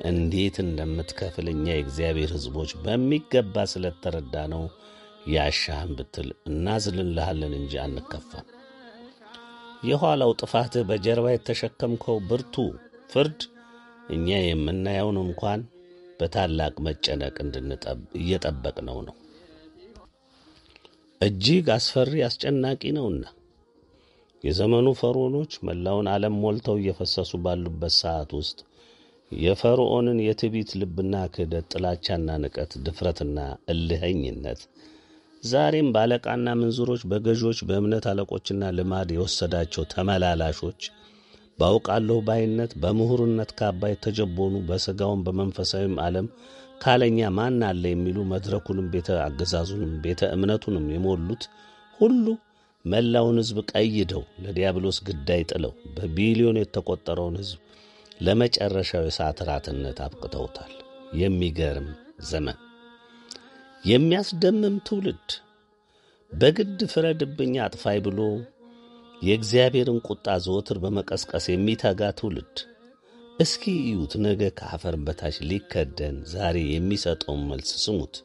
እንዴት እንደምትከፍል እኛ የእግዚአብሔር ሕዝቦች በሚገባ ስለተረዳ ነው። ያሻህን ብትል እናዝልልሃለን እንጂ አንከፋም። የኋላው ጥፋትህ በጀርባ የተሸከምከው ብርቱ ፍርድ እኛ የምናየውን እንኳን በታላቅ መጨነቅ እየጠበቅነው ነው። እጅግ አስፈሪ አስጨናቂ ነውና የዘመኑ ፈርዖኖች መላውን ዓለም ሞልተው እየፈሰሱ ባሉበት ሰዓት ውስጥ የፈርዖንን የትዕቢት ልብና ክህደት፣ ጥላቻና ንቀት፣ ድፍረትና እልኸኝነት ዛሬም በአለቃና ምንዝሮች፣ በገዢዎች፣ በእምነት አለቆችና ልማድ የወሰዳቸው ተመላላሾች ባውቃለሁ ባይነት በምሁርነት ካባ የተጀቦኑ በሥጋውም በመንፈሳዊም ዓለም ካለኛ ማን አለ የሚሉ መድረኩንም ቤተ አገዛዙንም ቤተ እምነቱንም የሞሉት ሁሉ መላውን ሕዝብ ቀይደው ለዲያብሎስ ግዳይ ጥለው በቢሊዮን የተቆጠረውን ሕዝብ ለመጨረሻው የሰዓት ራትነት አብቅተውታል። የሚገርም ዘመን፣ የሚያስደምም ትውልድ፣ በግድ ፍረድብኝ አጥፋይ ብሎ የእግዚአብሔርን ቁጣ ዘወትር በመቀስቀስ የሚተጋ ትውልድ። እስኪ እዩት፣ ነገ ከአፈር በታች ሊከደን ዛሬ የሚሰጠውን መልስ ስሙት።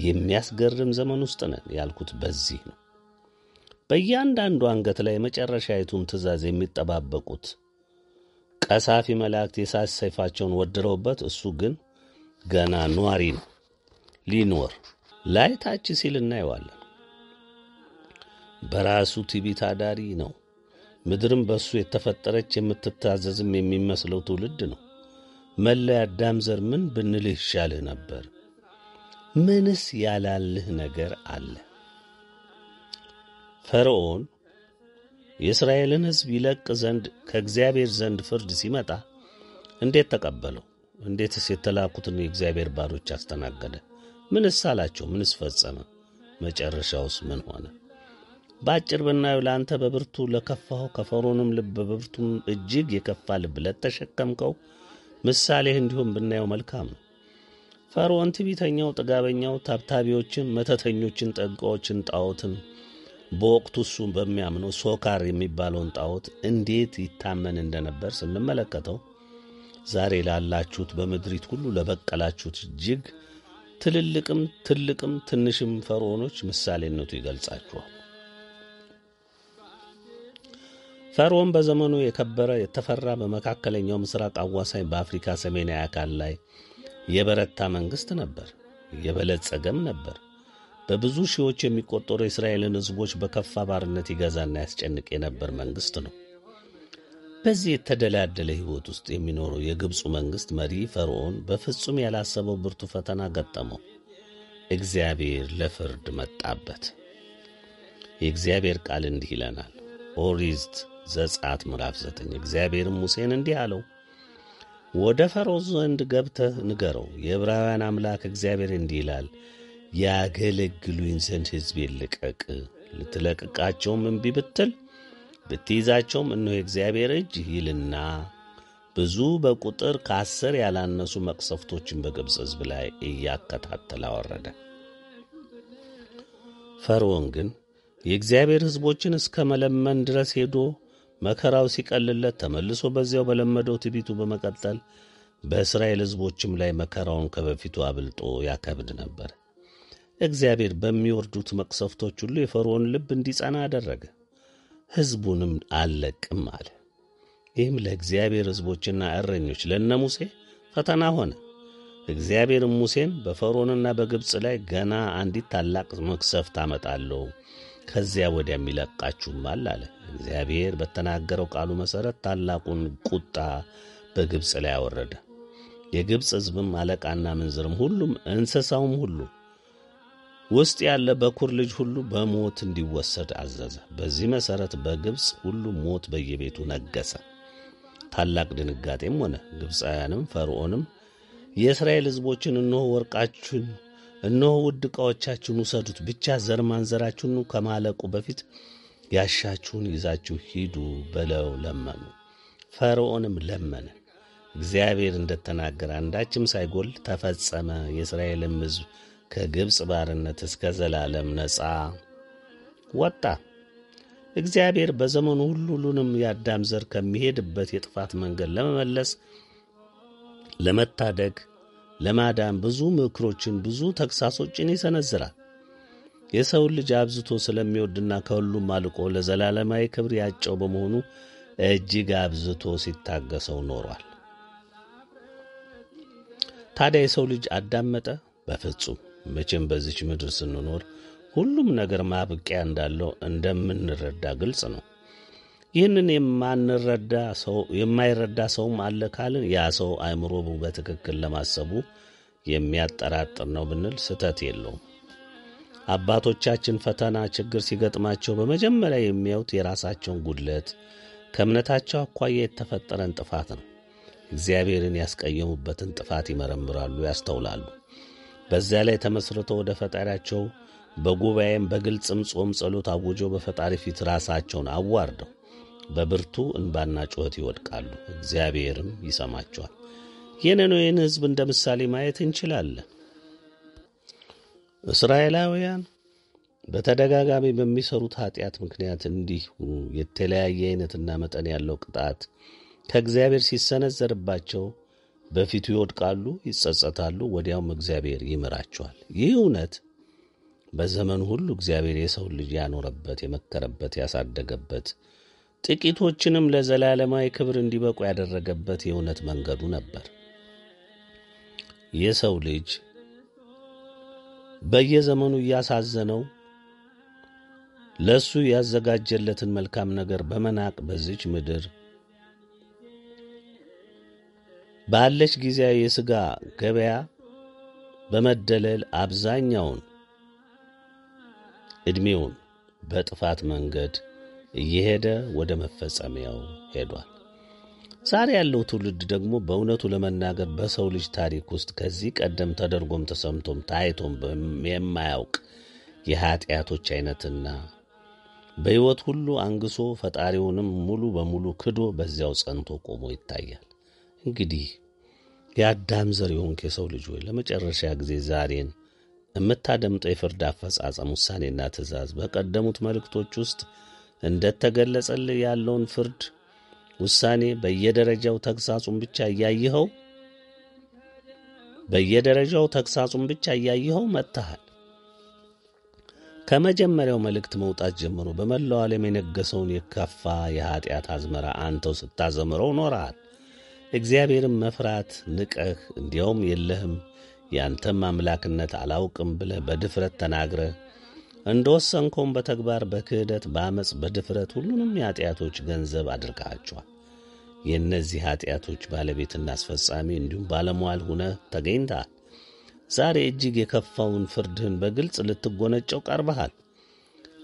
የሚያስገርም ዘመን ውስጥ ነን ያልኩት በዚህ ነው። በእያንዳንዱ አንገት ላይ የመጨረሻይቱን ትእዛዝ የሚጠባበቁት ቀሳፊ መላእክት የሳት ሰይፋቸውን ወድረውበት፣ እሱ ግን ገና ኗሪ ነው። ሊኖር ላይ ታች ሲል እናየዋለን። በራሱ ትዕቢት አዳሪ ነው። ምድርም በእሱ የተፈጠረች የምትታዘዝም የሚመስለው ትውልድ ነው። መላ የአዳም ዘር ምን ብንልህ ይሻልህ ነበር? ምንስ ያላልህ ነገር አለ? ፈርዖን የእስራኤልን ሕዝብ ይለቅ ዘንድ ከእግዚአብሔር ዘንድ ፍርድ ሲመጣ እንዴት ተቀበለው? እንዴትስ የተላኩትን የእግዚአብሔር ባሮች አስተናገደ? ምንስ አላቸው? ምንስ ፈጸመ? መጨረሻውስ ምን ሆነ? በአጭር ብናየው ለአንተ በብርቱ ለከፋው ከፈርዖንም ልብ በብርቱም እጅግ የከፋ ልብ ለተሸከምከው ምሳሌህ እንዲሁም ብናየው መልካም ነው። ፈርዖን ትዕቢተኛው፣ ጥጋበኛው፣ ታብታቢዎችን፣ መተተኞችን፣ ጠንቋዎችን፣ ጣዖትን በወቅቱ እሱ በሚያምነው ሶካር የሚባለውን ጣዖት እንዴት ይታመን እንደነበር ስንመለከተው ዛሬ ላላችሁት በምድሪት ሁሉ ለበቀላችሁት እጅግ ትልልቅም ትልቅም ትንሽም ፈርዖኖች ምሳሌነቱ ይገልጻችኋል። ፈርዖን በዘመኑ የከበረ የተፈራ በመካከለኛው ምስራቅ አዋሳኝ በአፍሪካ ሰሜናዊ አካል ላይ የበረታ መንግሥት ነበር። የበለጸገም ነበር። በብዙ ሺዎች የሚቆጠሩ የእስራኤልን ሕዝቦች በከፋ ባርነት ይገዛና ያስጨንቅ የነበር መንግሥት ነው። በዚህ የተደላደለ ሕይወት ውስጥ የሚኖረው የግብፁ መንግሥት መሪ ፈርዖን በፍጹም ያላሰበው ብርቱ ፈተና ገጠመው። እግዚአብሔር ለፍርድ መጣበት። የእግዚአብሔር ቃል እንዲህ ይለናል። ኦሪት ዘጸአት ምዕራፍ ዘጠኝ እግዚአብሔርም ሙሴን እንዲህ አለው፣ ወደ ፈርዖን ዘንድ ገብተህ ንገረው፣ የዕብራውያን አምላክ እግዚአብሔር እንዲህ ይላል ያገለግሉኝ ዘንድ ሕዝቤን ልቀቅ። ልትለቅቃቸውም እምቢ ብትል ብትይዛቸውም እነሆ የእግዚአብሔር እጅ ይልና ብዙ በቁጥር ከአስር ያላነሱ መቅሰፍቶችን በግብፅ ሕዝብ ላይ እያከታተለ አወረደ። ፈርዖን ግን የእግዚአብሔር ሕዝቦችን እስከ መለመን ድረስ ሄዶ መከራው ሲቀልለት ተመልሶ በዚያው በለመደው ትቢቱ በመቀጠል በእስራኤል ሕዝቦችም ላይ መከራውን ከበፊቱ አብልጦ ያከብድ ነበር። እግዚአብሔር በሚወርዱት መቅሰፍቶች ሁሉ የፈርዖን ልብ እንዲጸና አደረገ። ሕዝቡንም አልለቅም አለ። ይህም ለእግዚአብሔር ሕዝቦችና እረኞች ለነ ሙሴ ፈተና ሆነ። እግዚአብሔርም ሙሴን በፈርዖንና በግብፅ ላይ ገና አንዲት ታላቅ መቅሰፍት አመጣለሁ፣ ከዚያ ወዲያም ይለቃችሁማል አለ። እግዚአብሔር በተናገረው ቃሉ መሠረት ታላቁን ቁጣ በግብፅ ላይ አወረደ። የግብፅ ሕዝብም አለቃና ምንዝርም ሁሉም እንስሳውም ሁሉ ውስጥ ያለ በኩር ልጅ ሁሉ በሞት እንዲወሰድ አዘዘ። በዚህ መሠረት በግብፅ ሁሉ ሞት በየቤቱ ነገሰ። ታላቅ ድንጋጤም ሆነ። ግብፃውያንም ፈርዖንም የእስራኤል ሕዝቦችን እነሆ ወርቃችሁን፣ እነሆ ውድ ዕቃዎቻችሁን ውሰዱት፣ ብቻ ዘር ማንዘራችሁን ከማለቁ በፊት ያሻችሁን ይዛችሁ ሂዱ በለው ለመኑ። ፈርዖንም ለመነ። እግዚአብሔር እንደተናገረ አንዳችም ሳይጎል ተፈጸመ። የእስራኤልም ሕዝብ ከግብፅ ባርነት እስከ ዘላለም ነፃ ወጣ። እግዚአብሔር በዘመኑ ሁሉ ሁሉንም የአዳም ዘር ከሚሄድበት የጥፋት መንገድ ለመመለስ ለመታደግ፣ ለማዳን ብዙ ምክሮችን፣ ብዙ ተግሳሶችን ይሰነዝራል። የሰውን ልጅ አብዝቶ ስለሚወድና ከሁሉም አልቆ ለዘላለማዊ ክብር ያጨው በመሆኑ እጅግ አብዝቶ ሲታገሰው ኖሯል። ታዲያ የሰው ልጅ አዳመጠ? በፍጹም። መቼም በዚች ምድር ስንኖር ሁሉም ነገር ማብቂያ እንዳለው እንደምንረዳ ግልጽ ነው። ይህንን የማንረዳ ሰው የማይረዳ ሰውም አለ ካልን ያ ሰው አእምሮ በትክክል ለማሰቡ የሚያጠራጥር ነው ብንል ስህተት የለውም። አባቶቻችን ፈተና፣ ችግር ሲገጥማቸው በመጀመሪያ የሚያዩት የራሳቸውን ጉድለት ከእምነታቸው አኳያ የተፈጠረን ጥፋት ነው። እግዚአብሔርን ያስቀየሙበትን ጥፋት ይመረምራሉ፣ ያስተውላሉ። በዚያ ላይ ተመስርተው ወደ ፈጣሪያቸው በጉባኤም በግልጽም ጾም ጸሎት አውጀው በፈጣሪ ፊት ራሳቸውን አዋርደው በብርቱ እንባና ጩኸት ይወድቃሉ። እግዚአብሔርም ይሰማቸዋል። የነኖዌን ሕዝብ እንደ ምሳሌ ማየት እንችላለን። እስራኤላውያን በተደጋጋሚ በሚሰሩት ኃጢአት ምክንያት እንዲሁ የተለያየ አይነትና መጠን ያለው ቅጣት ከእግዚአብሔር ሲሰነዘርባቸው በፊቱ ይወድቃሉ፣ ይጸጸታሉ። ወዲያውም እግዚአብሔር ይምራቸዋል። ይህ እውነት በዘመኑ ሁሉ እግዚአብሔር የሰው ልጅ ያኖረበት፣ የመከረበት፣ ያሳደገበት ጥቂቶችንም ለዘላለማዊ ክብር እንዲበቁ ያደረገበት የእውነት መንገዱ ነበር። የሰው ልጅ በየዘመኑ እያሳዘነው ለእሱ ያዘጋጀለትን መልካም ነገር በመናቅ በዚች ምድር ባለች ጊዜያዊ የሥጋ ገበያ በመደለል አብዛኛውን ዕድሜውን በጥፋት መንገድ እየሄደ ወደ መፈጸሚያው ሄዷል። ዛሬ ያለው ትውልድ ደግሞ በእውነቱ ለመናገር በሰው ልጅ ታሪክ ውስጥ ከዚህ ቀደም ተደርጎም ተሰምቶም ታይቶም የማያውቅ የኀጢአቶች ዐይነትና በሕይወት ሁሉ አንግሶ ፈጣሪውንም ሙሉ በሙሉ ክዶ በዚያው ጸንቶ ቆሞ ይታያል። እንግዲህ የአዳም ዘር የሆንክ የሰው ልጅ ሆይ ለመጨረሻ ጊዜ ዛሬን የምታደምጠው የፍርድ አፈጻጸም ውሳኔና ትእዛዝ በቀደሙት መልእክቶች ውስጥ እንደተገለጸልህ ያለውን ፍርድ ውሳኔ በየደረጃው ተግሳጹን ብቻ እያይኸው በየደረጃው ተግሳጹን ብቻ እያይኸው መጥተሃል። ከመጀመሪያው መልእክት መውጣት ጀምሮ በመላው ዓለም የነገሰውን የከፋ የኀጢአት አዝመራ አንተው ስታዘምረው ኖረሃል። እግዚአብሔርን መፍራት ንቀህ እንዲያውም የለህም ያንተም አምላክነት አላውቅም ብለህ በድፍረት ተናግረህ እንደ ወሰንከውም በተግባር በክህደት በአመፅ በድፍረት ሁሉንም የኀጢአቶች ገንዘብ አድርገሃቸዋል። የእነዚህ ኀጢአቶች ባለቤትና አስፈጻሚ እንዲሁም ባለሟል ሁነህ ተገኝተሃል። ዛሬ እጅግ የከፋውን ፍርድህን በግልጽ ልትጎነጨው ቀርበሃል።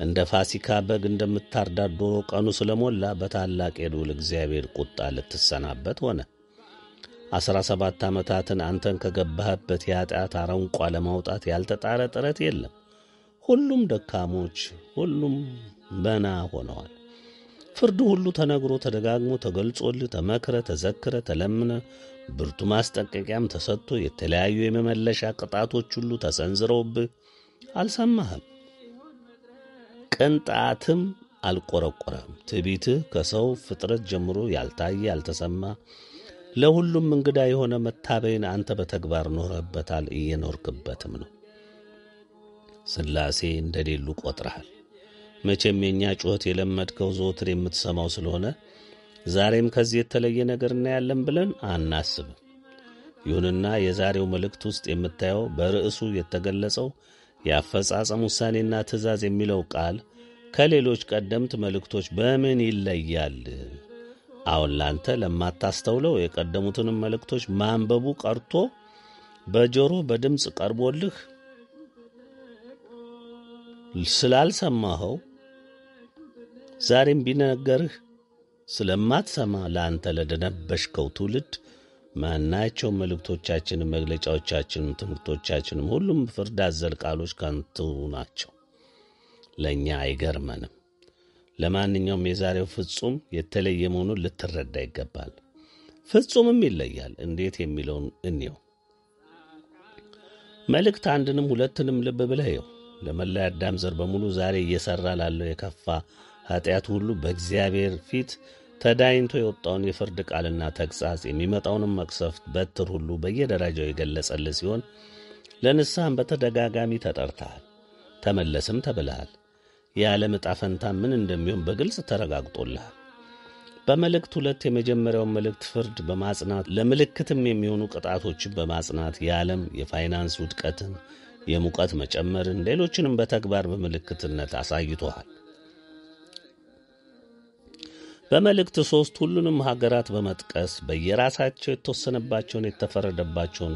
እንደ ፋሲካ በግ እንደምታርዳት ዶሮ ቀኑ ስለሞላ በታላቅ የልዑል እግዚአብሔር ቁጣ ልትሰናበት ሆነ። አሥራ ሰባት ዓመታትን አንተን ከገባህበት የኀጢአት አረንቋ ለማውጣት ያልተጣረ ጥረት የለም። ሁሉም ደካሞች፣ ሁሉም መና ሆነዋል። ፍርዱ ሁሉ ተነግሮ ተደጋግሞ ተገልጾልህ ተመክረ ተዘክረ ተለምነ ብርቱ ማስጠንቀቂያም ተሰጥቶ የተለያዩ የመመለሻ ቅጣቶች ሁሉ ተሰንዝረውብህ አልሰማህም። ቅንጣትም አልቆረቆረም። ትዕቢትህ ከሰው ፍጥረት ጀምሮ ያልታየ ያልተሰማ ለሁሉም እንግዳ የሆነ መታበይን አንተ በተግባር ኖረበታል፣ እየኖርክበትም ነው። ሥላሴ እንደሌሉ ቆጥረሃል። መቼም የእኛ ጩኸት የለመድከው ዘወትር የምትሰማው ስለሆነ ዛሬም ከዚህ የተለየ ነገር እናያለን ብለን አናስብም። ይሁንና የዛሬው መልእክት ውስጥ የምታየው በርዕሱ የተገለጸው የአፈጻጸም ውሳኔና ትእዛዝ የሚለው ቃል ከሌሎች ቀደምት መልእክቶች በምን ይለያል? አሁን ላንተ ለማታስተውለው የቀደሙትንም መልእክቶች ማንበቡ ቀርቶ በጆሮ በድምፅ ቀርቦልህ ስላልሰማኸው ዛሬም ቢነገርህ ስለማትሰማ ለአንተ ለደነበሽከው ትውልድ ማናቸው መልእክቶቻችንም፣ መግለጫዎቻችንም፣ ትምህርቶቻችንም ሁሉም ፍርድ አዘል ቃሎች ከንቱ ናቸው። ለእኛ አይገርመንም። ለማንኛውም የዛሬው ፍጹም የተለየ መሆኑን ልትረዳ ይገባል። ፍጹምም ይለያል። እንዴት የሚለውን እንየው። መልእክት አንድንም ሁለትንም ልብ ብለህ ይው ለመላ አዳም ዘር በሙሉ ዛሬ እየሠራ ላለው የከፋ ኃጢአት ሁሉ በእግዚአብሔር ፊት ተዳኝቶ የወጣውን የፍርድ ቃልና ተግሣጽ የሚመጣውንም መቅሰፍት በትር ሁሉ በየደረጃው የገለጸልህ ሲሆን ለንስሐም በተደጋጋሚ ተጠርተሃል፣ ተመለስም ተብልሃል። የዓለም ዕጣ ፈንታ ምን እንደሚሆን በግልጽ ተረጋግጦልሃል። በመልእክት ሁለት የመጀመሪያውን መልእክት ፍርድ በማጽናት ለምልክትም የሚሆኑ ቅጣቶችን በማጽናት የዓለም የፋይናንስ ውድቀትን፣ የሙቀት መጨመርን፣ ሌሎችንም በተግባር በምልክትነት አሳይቶሃል። በመልእክት ሦስት ሁሉንም ሀገራት በመጥቀስ በየራሳቸው የተወሰነባቸውን የተፈረደባቸውን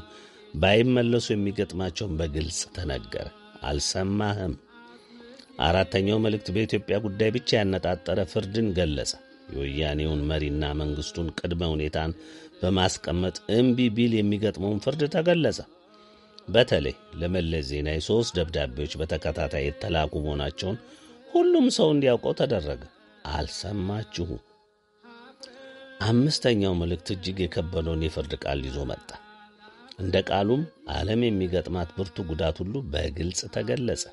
ባይመለሱ የሚገጥማቸውን በግልጽ ተነገረ። አልሰማህም። አራተኛው መልእክት በኢትዮጵያ ጉዳይ ብቻ ያነጣጠረ ፍርድን ገለጸ። የወያኔውን መሪና መንግሥቱን ቅድመ ሁኔታን በማስቀመጥ እምቢ ቢል የሚገጥመውን ፍርድ ተገለጸ። በተለይ ለመለስ ዜናዊ ሦስት ደብዳቤዎች በተከታታይ የተላኩ መሆናቸውን ሁሉም ሰው እንዲያውቀው ተደረገ። አልሰማችሁም። አምስተኛው መልእክት እጅግ የከበደውን የፍርድ ቃል ይዞ መጣ። እንደ ቃሉም ዓለም የሚገጥማት ብርቱ ጉዳት ሁሉ በግልጽ ተገለጸ።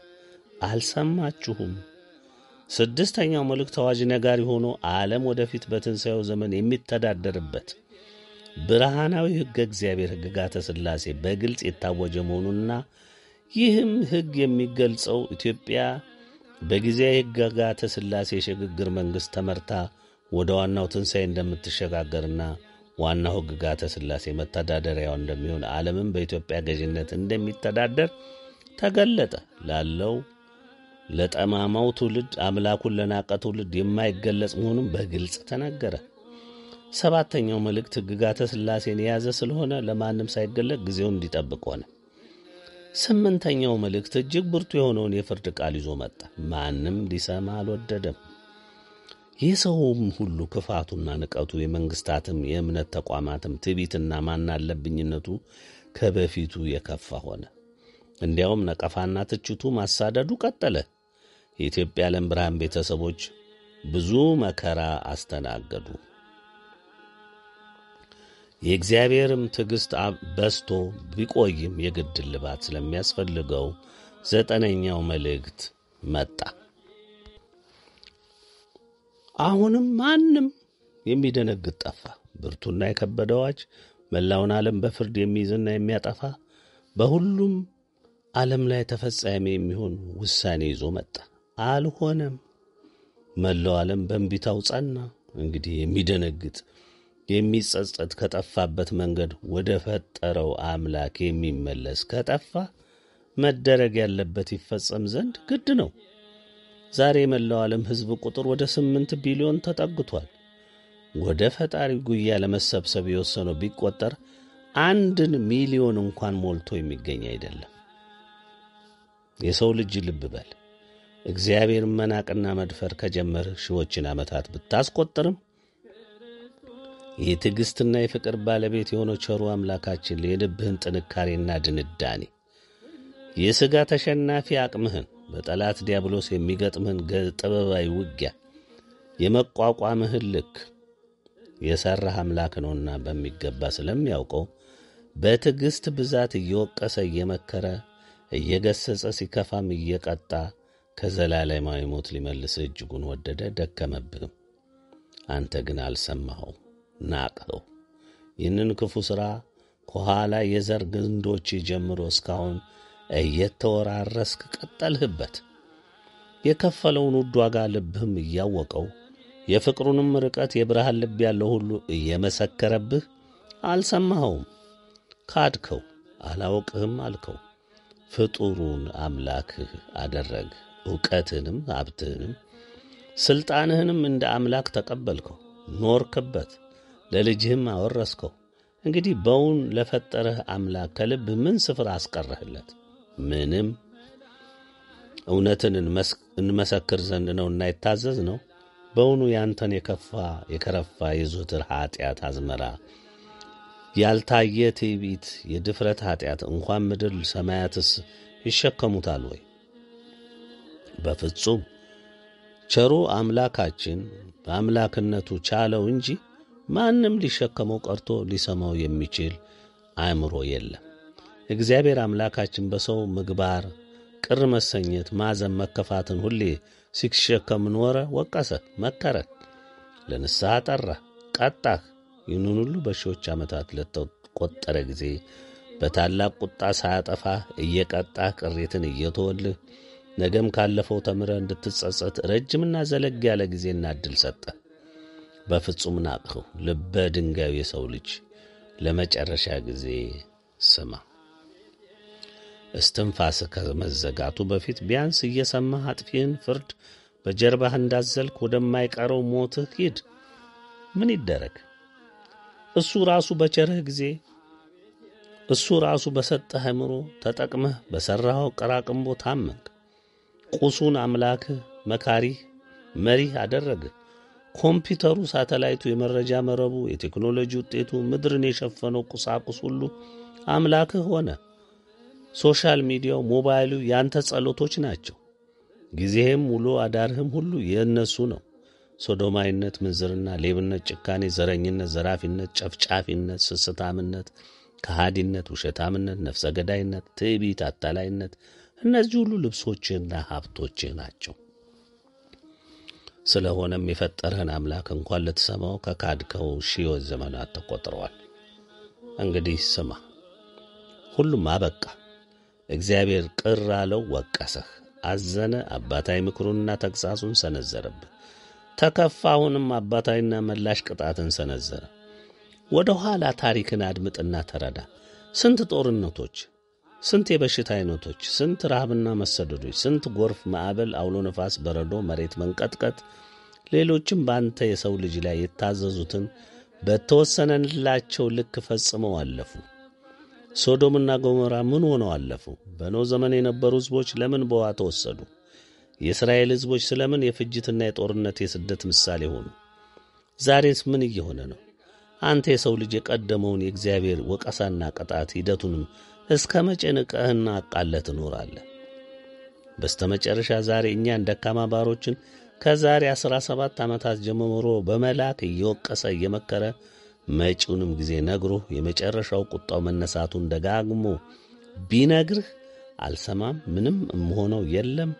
አልሰማችሁም። ስድስተኛው መልእክት አዋጅ ነጋሪ ሆኖ ዓለም ወደፊት በትንሣኤው ዘመን የሚተዳደርበት ብርሃናዊ ሕገ እግዚአብሔር ሕግጋተ ሥላሴ በግልጽ የታወጀ መሆኑንና ይህም ሕግ የሚገልጸው ኢትዮጵያ በጊዜያዊ ሕግጋተ ሥላሴ የሽግግር መንግሥት ተመርታ ወደ ዋናው ትንሣኤ እንደምትሸጋገርና ዋናው ሕግጋተ ሥላሴ መተዳደሪያዋ እንደሚሆን ዓለምም በኢትዮጵያ ገዥነት እንደሚተዳደር ተገለጠ። ላለው ለጠማማው ትውልድ አምላኩን ለናቀ ትውልድ የማይገለጽ መሆኑን በግልጽ ተነገረ። ሰባተኛው መልእክት ሕግጋተ ሥላሴን የያዘ ስለሆነ ለማንም ሳይገለጥ ጊዜውን እንዲጠብቅ ሆነ። ስምንተኛው መልእክት እጅግ ብርቱ የሆነውን የፍርድ ቃል ይዞ መጣ። ማንም ሊሰማ አልወደደም። የሰውም ሁሉ ክፋቱና ንቀቱ፣ የመንግሥታትም የእምነት ተቋማትም ትዕቢትና ማናለብኝነቱ ከበፊቱ የከፋ ሆነ። እንዲያውም ነቀፋና ትችቱ ማሳደዱ ቀጠለ። የኢትዮጵያ ዓለም ብርሃን ቤተሰቦች ብዙ መከራ አስተናገዱ። የእግዚአብሔርም ትዕግሥት በስቶ ቢቆይም የግድ እልባት ስለሚያስፈልገው ዘጠነኛው መልእክት መጣ። አሁንም ማንም የሚደነግጥ ጠፋ። ብርቱና የከበደ አዋጅ መላውን ዓለም በፍርድ የሚይዝና የሚያጠፋ በሁሉም ዓለም ላይ ተፈጻሚ የሚሆን ውሳኔ ይዞ መጣ። አልሆነም። መላው ዓለም በእንቢታው ጸና። እንግዲህ የሚደነግጥ የሚጸጸት ከጠፋበት መንገድ ወደ ፈጠረው አምላክ የሚመለስ ከጠፋ መደረግ ያለበት ይፈጸም ዘንድ ግድ ነው። ዛሬ የመላው ዓለም ሕዝብ ቁጥር ወደ ስምንት ቢሊዮን ተጠግቷል። ወደ ፈጣሪ ጉያ ለመሰብሰብ የወሰነው ቢቆጠር አንድን ሚሊዮን እንኳን ሞልቶ የሚገኝ አይደለም። የሰው ልጅ ልብ በል። እግዚአብሔር መናቅና መድፈር ከጀመርህ ሺዎችን ዓመታት ብታስቆጥርም የትዕግሥትና የፍቅር ባለቤት የሆነው ቸሩ አምላካችን የልብህን ጥንካሬና ድንዳኔ የሥጋ ተሸናፊ አቅምህን በጠላት ዲያብሎስ የሚገጥምህን ጥበባዊ ውጊያ የመቋቋምህን ልክ የሠራህ አምላክ ነውና በሚገባ ስለሚያውቀው በትዕግሥት ብዛት እየወቀሰ እየመከረ እየገሠጸ ሲከፋም እየቀጣ ከዘላለማዊ ሞት ሊመልስህ እጅጉን ወደደ፣ ደከመብህም። አንተ ግን አልሰማኸው፣ ናቅኸው። ይህንን ክፉ ሥራ ከኋላ የዘር ግንዶች ጀምሮ እስካሁን እየተወራረስክ ቀጠልህበት። የከፈለውን ውድ ዋጋ ልብህም እያወቀው የፍቅሩንም ርቀት የብርሃን ልብ ያለው ሁሉ እየመሰከረብህ አልሰማኸውም፣ ካድከው፣ አላውቅህም አልከው። ፍጡሩን አምላክህ አደረግ። ዕውቀትህንም ሀብትህንም ሥልጣንህንም እንደ አምላክ ተቀበልከው፣ ኖርክበት፣ ለልጅህም አወረስከው። እንግዲህ በውን ለፈጠረህ አምላክ ከልብህ ምን ስፍራ አስቀረህለት? ምንም። እውነትን እንመሰክር ዘንድ ነው እና የታዘዝ ነው። በውኑ ያንተን የከፋ የከረፋ የዘወትር ኀጢአት አዝመራ ያልታየ ትዕቢት፣ የድፍረት ኀጢአት እንኳን ምድር ሰማያትስ ይሸከሙታል ወይ? በፍጹም። ቸሩ አምላካችን በአምላክነቱ ቻለው እንጂ ማንም ሊሸከመው ቀርቶ ሊሰማው የሚችል አእምሮ የለም። እግዚአብሔር አምላካችን በሰው ምግባር ቅር መሰኘት፣ ማዘን፣ መከፋትን ሁሌ ሲሸከም ኖረ። ወቀሰ፣ መከረ፣ ለንስሐ ጠራ፣ ቀጣህ። ይህንን ሁሉ በሺዎች ዓመታት ለተቆጠረ ጊዜ በታላቅ ቁጣ ሳያጠፋህ እየቀጣህ ቅሬትን እየተወልህ ነገም ካለፈው ተምረህ እንድትጸጸት ረጅምና ዘለግ ያለ ጊዜና ዕድል ሰጠ። በፍጹም ናቅኸው። ልበ ድንጋዩ የሰው ልጅ ለመጨረሻ ጊዜ ስማ። እስትንፋስ ከመዘጋቱ በፊት ቢያንስ እየሰማህ አጥፊህን ፍርድ በጀርባህ እንዳዘልክ ወደማይቀረው ሞትህ ሂድ። ምን ይደረግ? እሱ ራሱ በቸረህ ጊዜ እሱ ራሱ በሰጠህ አእምሮ ተጠቅመህ በሠራኸው ቀራቅንቦ ታመንክ። ቁሱን አምላክህ መካሪህ መሪህ አደረግህ። ኮምፒውተሩ፣ ሳተላይቱ፣ የመረጃ መረቡ፣ የቴክኖሎጂ ውጤቱ፣ ምድርን የሸፈነው ቁሳቁስ ሁሉ አምላክህ ሆነ። social media ው፣ ሞባይሉ ያንተ ጣዖቶች ናቸው። ጊዜህም ውሎ አዳርህም ሁሉ የእነሱ ነው። ሶዶማዊነት፣ ምንዝርና፣ ሌብነት፣ ጭካኔ፣ ዘረኝነት፣ ዘራፊነት፣ ጨፍጫፊነት፣ ስስታምነት፣ ከሃዲነት፣ ውሸታምነት፣ ነፍሰ ገዳይነት፣ ትዕቢት፣ አታላይነት እነዚህ ሁሉ ልብሶችህና ሀብቶችህ ናቸው። ስለሆነም የፈጠረህን አምላክ እንኳን ልትሰማው ከካድከው ሺዎች ዘመናት ተቆጥረዋል። እንግዲህ ስማ፣ ሁሉም አበቃ። እግዚአብሔር ቅር አለው፣ ወቀሰህ፣ አዘነ፣ አባታዊ ምክሩንና ተግሣጹን ሰነዘረብህ። ተከፋ፣ አሁንም አባታዊና መላሽ ቅጣትን ሰነዘረ። ወደ ኋላ ታሪክን አድምጥና ተረዳ። ስንት ጦርነቶች፣ ስንት የበሽታ አይነቶች፣ ስንት ረሃብና መሰደዶች፣ ስንት ጎርፍ፣ ማዕበል፣ አውሎ ነፋስ፣ በረዶ፣ መሬት መንቀጥቀጥ፣ ሌሎችም በአንተ የሰው ልጅ ላይ የታዘዙትን በተወሰነላቸው ልክ ፈጽመው አለፉ። ሶዶምና ገሞራ ምን ሆነው አለፉ? በኖህ ዘመን የነበሩ ሕዝቦች ለምን በውኃ ተወሰዱ? የእስራኤል ሕዝቦች ስለምን የፍጅትና የጦርነት የስደት ምሳሌ ሆኑ? ዛሬስ ምን እየሆነ ነው? አንተ የሰው ልጅ የቀደመውን የእግዚአብሔር ወቀሳና ቅጣት ሂደቱንም እስከ መቼ ንቀህና አቃለህ ትኖራለህ? በስተ መጨረሻ ዛሬ እኛን ደካማ ባሮችን ከዛሬ አሥራ ሰባት ዓመታት ጀምሮ በመላክ እየወቀሰ እየመከረ መጪውንም ጊዜ ነግሮህ የመጨረሻው ቁጣው መነሳቱን ደጋግሞ ቢነግርህ አልሰማም፣ ምንም እምሆነው የለም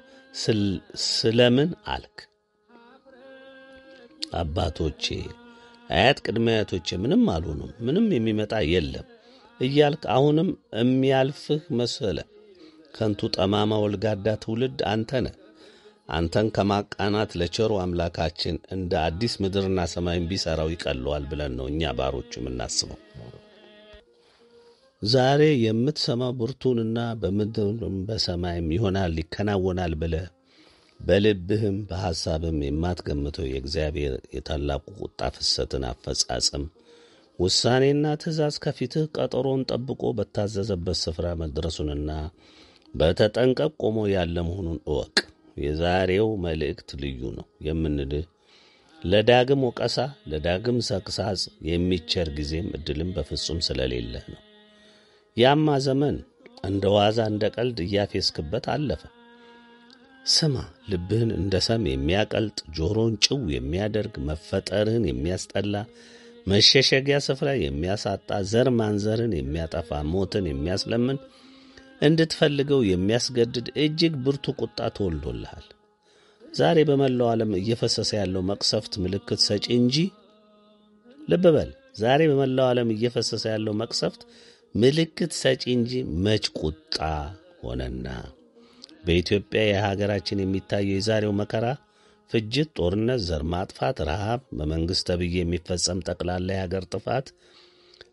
ስለምን አልክ? አባቶቼ አያት ቅድመ አያቶቼ ምንም አልሆኑም፣ ምንም የሚመጣ የለም እያልክ አሁንም የሚያልፍህ መሰለ። ከንቱ ጠማማ ወልጋዳ ትውልድ አንተ ነህ። አንተን ከማቃናት ለቸሩ አምላካችን እንደ አዲስ ምድርና ሰማይን ቢሠራው ይቀለዋል ብለን ነው እኛ ባሮቹ የምናስበው። ዛሬ የምትሰማው ብርቱንና በምድርም በሰማይም ይሆናል ይከናወናል ብለህ በልብህም በሐሳብም የማትገምተው የእግዚአብሔር የታላቁ ቁጣ ፍሰትን አፈጻጸም ውሳኔና ትእዛዝ ከፊትህ ቀጠሮን ጠብቆ በታዘዘበት ስፍራ መድረሱንና በተጠንቀቅ ቆሞ ያለ መሆኑን እወቅ። የዛሬው መልእክት ልዩ ነው የምንልህ ለዳግም ወቀሳ፣ ለዳግም ሰቅሳጽ የሚቸር ጊዜም ዕድልም በፍጹም ስለሌለህ ነው። ያማ ዘመን እንደ ዋዛ እንደ ቀልድ እያፌስክበት አለፈ። ስማ፣ ልብህን እንደ ሰም የሚያቀልጥ ጆሮን ጭው የሚያደርግ መፈጠርህን የሚያስጠላ መሸሸጊያ ስፍራ የሚያሳጣ ዘር ማንዘርን የሚያጠፋ ሞትን የሚያስለምን እንድትፈልገው የሚያስገድድ እጅግ ብርቱ ቁጣ ተወልዶልሃል። ዛሬ በመላው ዓለም እየፈሰሰ ያለው መቅሰፍት ምልክት ሰጪ እንጂ ልብ በል፣ ዛሬ በመላው ዓለም እየፈሰሰ ያለው መቅሰፍት ምልክት ሰጪ እንጂ መች ቁጣ ሆነና። በኢትዮጵያ የሀገራችን የሚታየው የዛሬው መከራ፣ ፍጅት፣ ጦርነት፣ ዘር ማጥፋት፣ ረሃብ፣ በመንግሥት ተብዬ የሚፈጸም ጠቅላላ የሀገር ጥፋት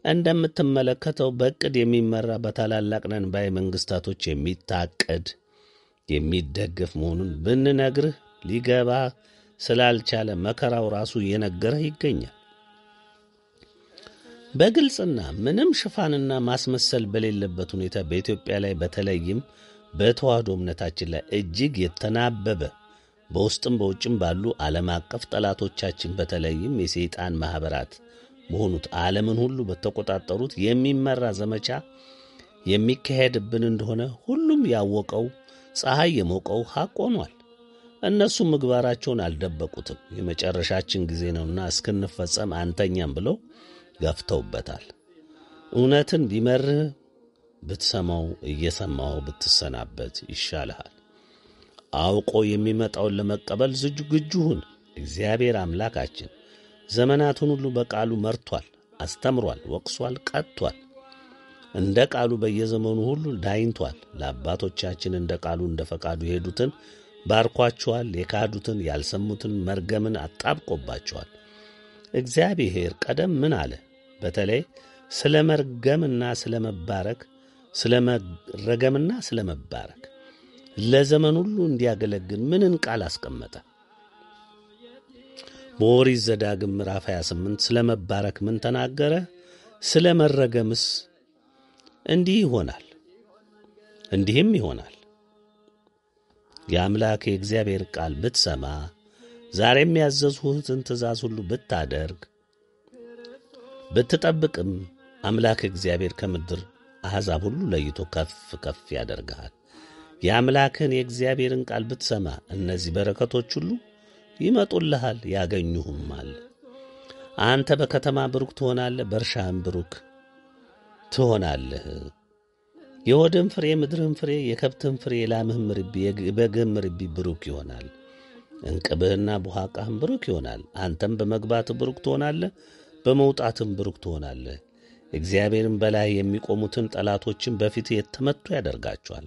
እንደምትመለከተው በዕቅድ የሚመራ በታላላቅ ነን ባይ መንግሥታቶች የሚታቀድ የሚደገፍ መሆኑን ብንነግርህ ሊገባ ስላልቻለ መከራው ራሱ እየነገረህ ይገኛል። በግልጽና ምንም ሽፋንና ማስመሰል በሌለበት ሁኔታ በኢትዮጵያ ላይ በተለይም በተዋህዶ እምነታችን ላይ እጅግ የተናበበ በውስጥም በውጭም ባሉ ዓለም አቀፍ ጠላቶቻችን በተለይም የሰይጣን ማኅበራት በሆኑት ዓለምን ሁሉ በተቆጣጠሩት የሚመራ ዘመቻ የሚካሄድብን እንደሆነ ሁሉም ያወቀው ፀሐይ የሞቀው ሐቅ ሆኗል። እነሱም ምግባራቸውን አልደበቁትም። የመጨረሻችን ጊዜ ነውና እስክንፈጸም አንተኛም ብለው ገፍተውበታል። እውነትን ቢመርህ ብትሰማው እየሰማው ብትሰናበት ይሻልሃል። አውቆ የሚመጣውን ለመቀበል ዝግጁ ሁን። እግዚአብሔር አምላካችን ዘመናቱን ሁሉ በቃሉ መርቷል፣ አስተምሯል፣ ወቅሷል፣ ቀጥቷል። እንደ ቃሉ በየዘመኑ ሁሉ ዳኝቷል። ለአባቶቻችን እንደ ቃሉ እንደ ፈቃዱ የሄዱትን ባርኳቸዋል፣ የካዱትን ያልሰሙትን መርገምን አጣብቆባቸዋል። እግዚአብሔር ቀደም ምን አለ? በተለይ ስለ መርገምና ስለ መባረክ ስለ መረገምና ስለ መባረክ ለዘመን ሁሉ እንዲያገለግል ምንን ቃል አስቀመጠ? በኦሪት ዘዳግም ምዕራፍ 28 ስለ መባረክ ምን ተናገረ? ስለ መረገምስ እንዲህ ይሆናል፣ እንዲህም ይሆናል። የአምላክ የእግዚአብሔር ቃል ብትሰማ ዛሬም ያዘዝሁትን ትእዛዝ ሁሉ ብታደርግ ብትጠብቅም አምላክ እግዚአብሔር ከምድር አሕዛብ ሁሉ ለይቶ ከፍ ከፍ ያደርግሃል። የአምላክን የእግዚአብሔርን ቃል ብትሰማ እነዚህ በረከቶች ሁሉ ይመጡልሃል፣ ያገኙሁማል። አንተ በከተማ ብሩክ ትሆናለህ፣ በእርሻህም ብሩክ ትሆናለህ። የሆድህም ፍሬ፣ የምድርህም ፍሬ፣ የከብትህም ፍሬ፣ የላምህም ርቢ፣ የበግህም ርቢ ብሩክ ይሆናል። እንቅብህና ቡሃቃህም ብሩክ ይሆናል። አንተም በመግባትህ ብሩክ ትሆናለህ፣ በመውጣትም ብሩክ ትሆናለህ። እግዚአብሔርም በላይ የሚቆሙትን ጠላቶችን በፊት የተመቱ ያደርጋቸዋል።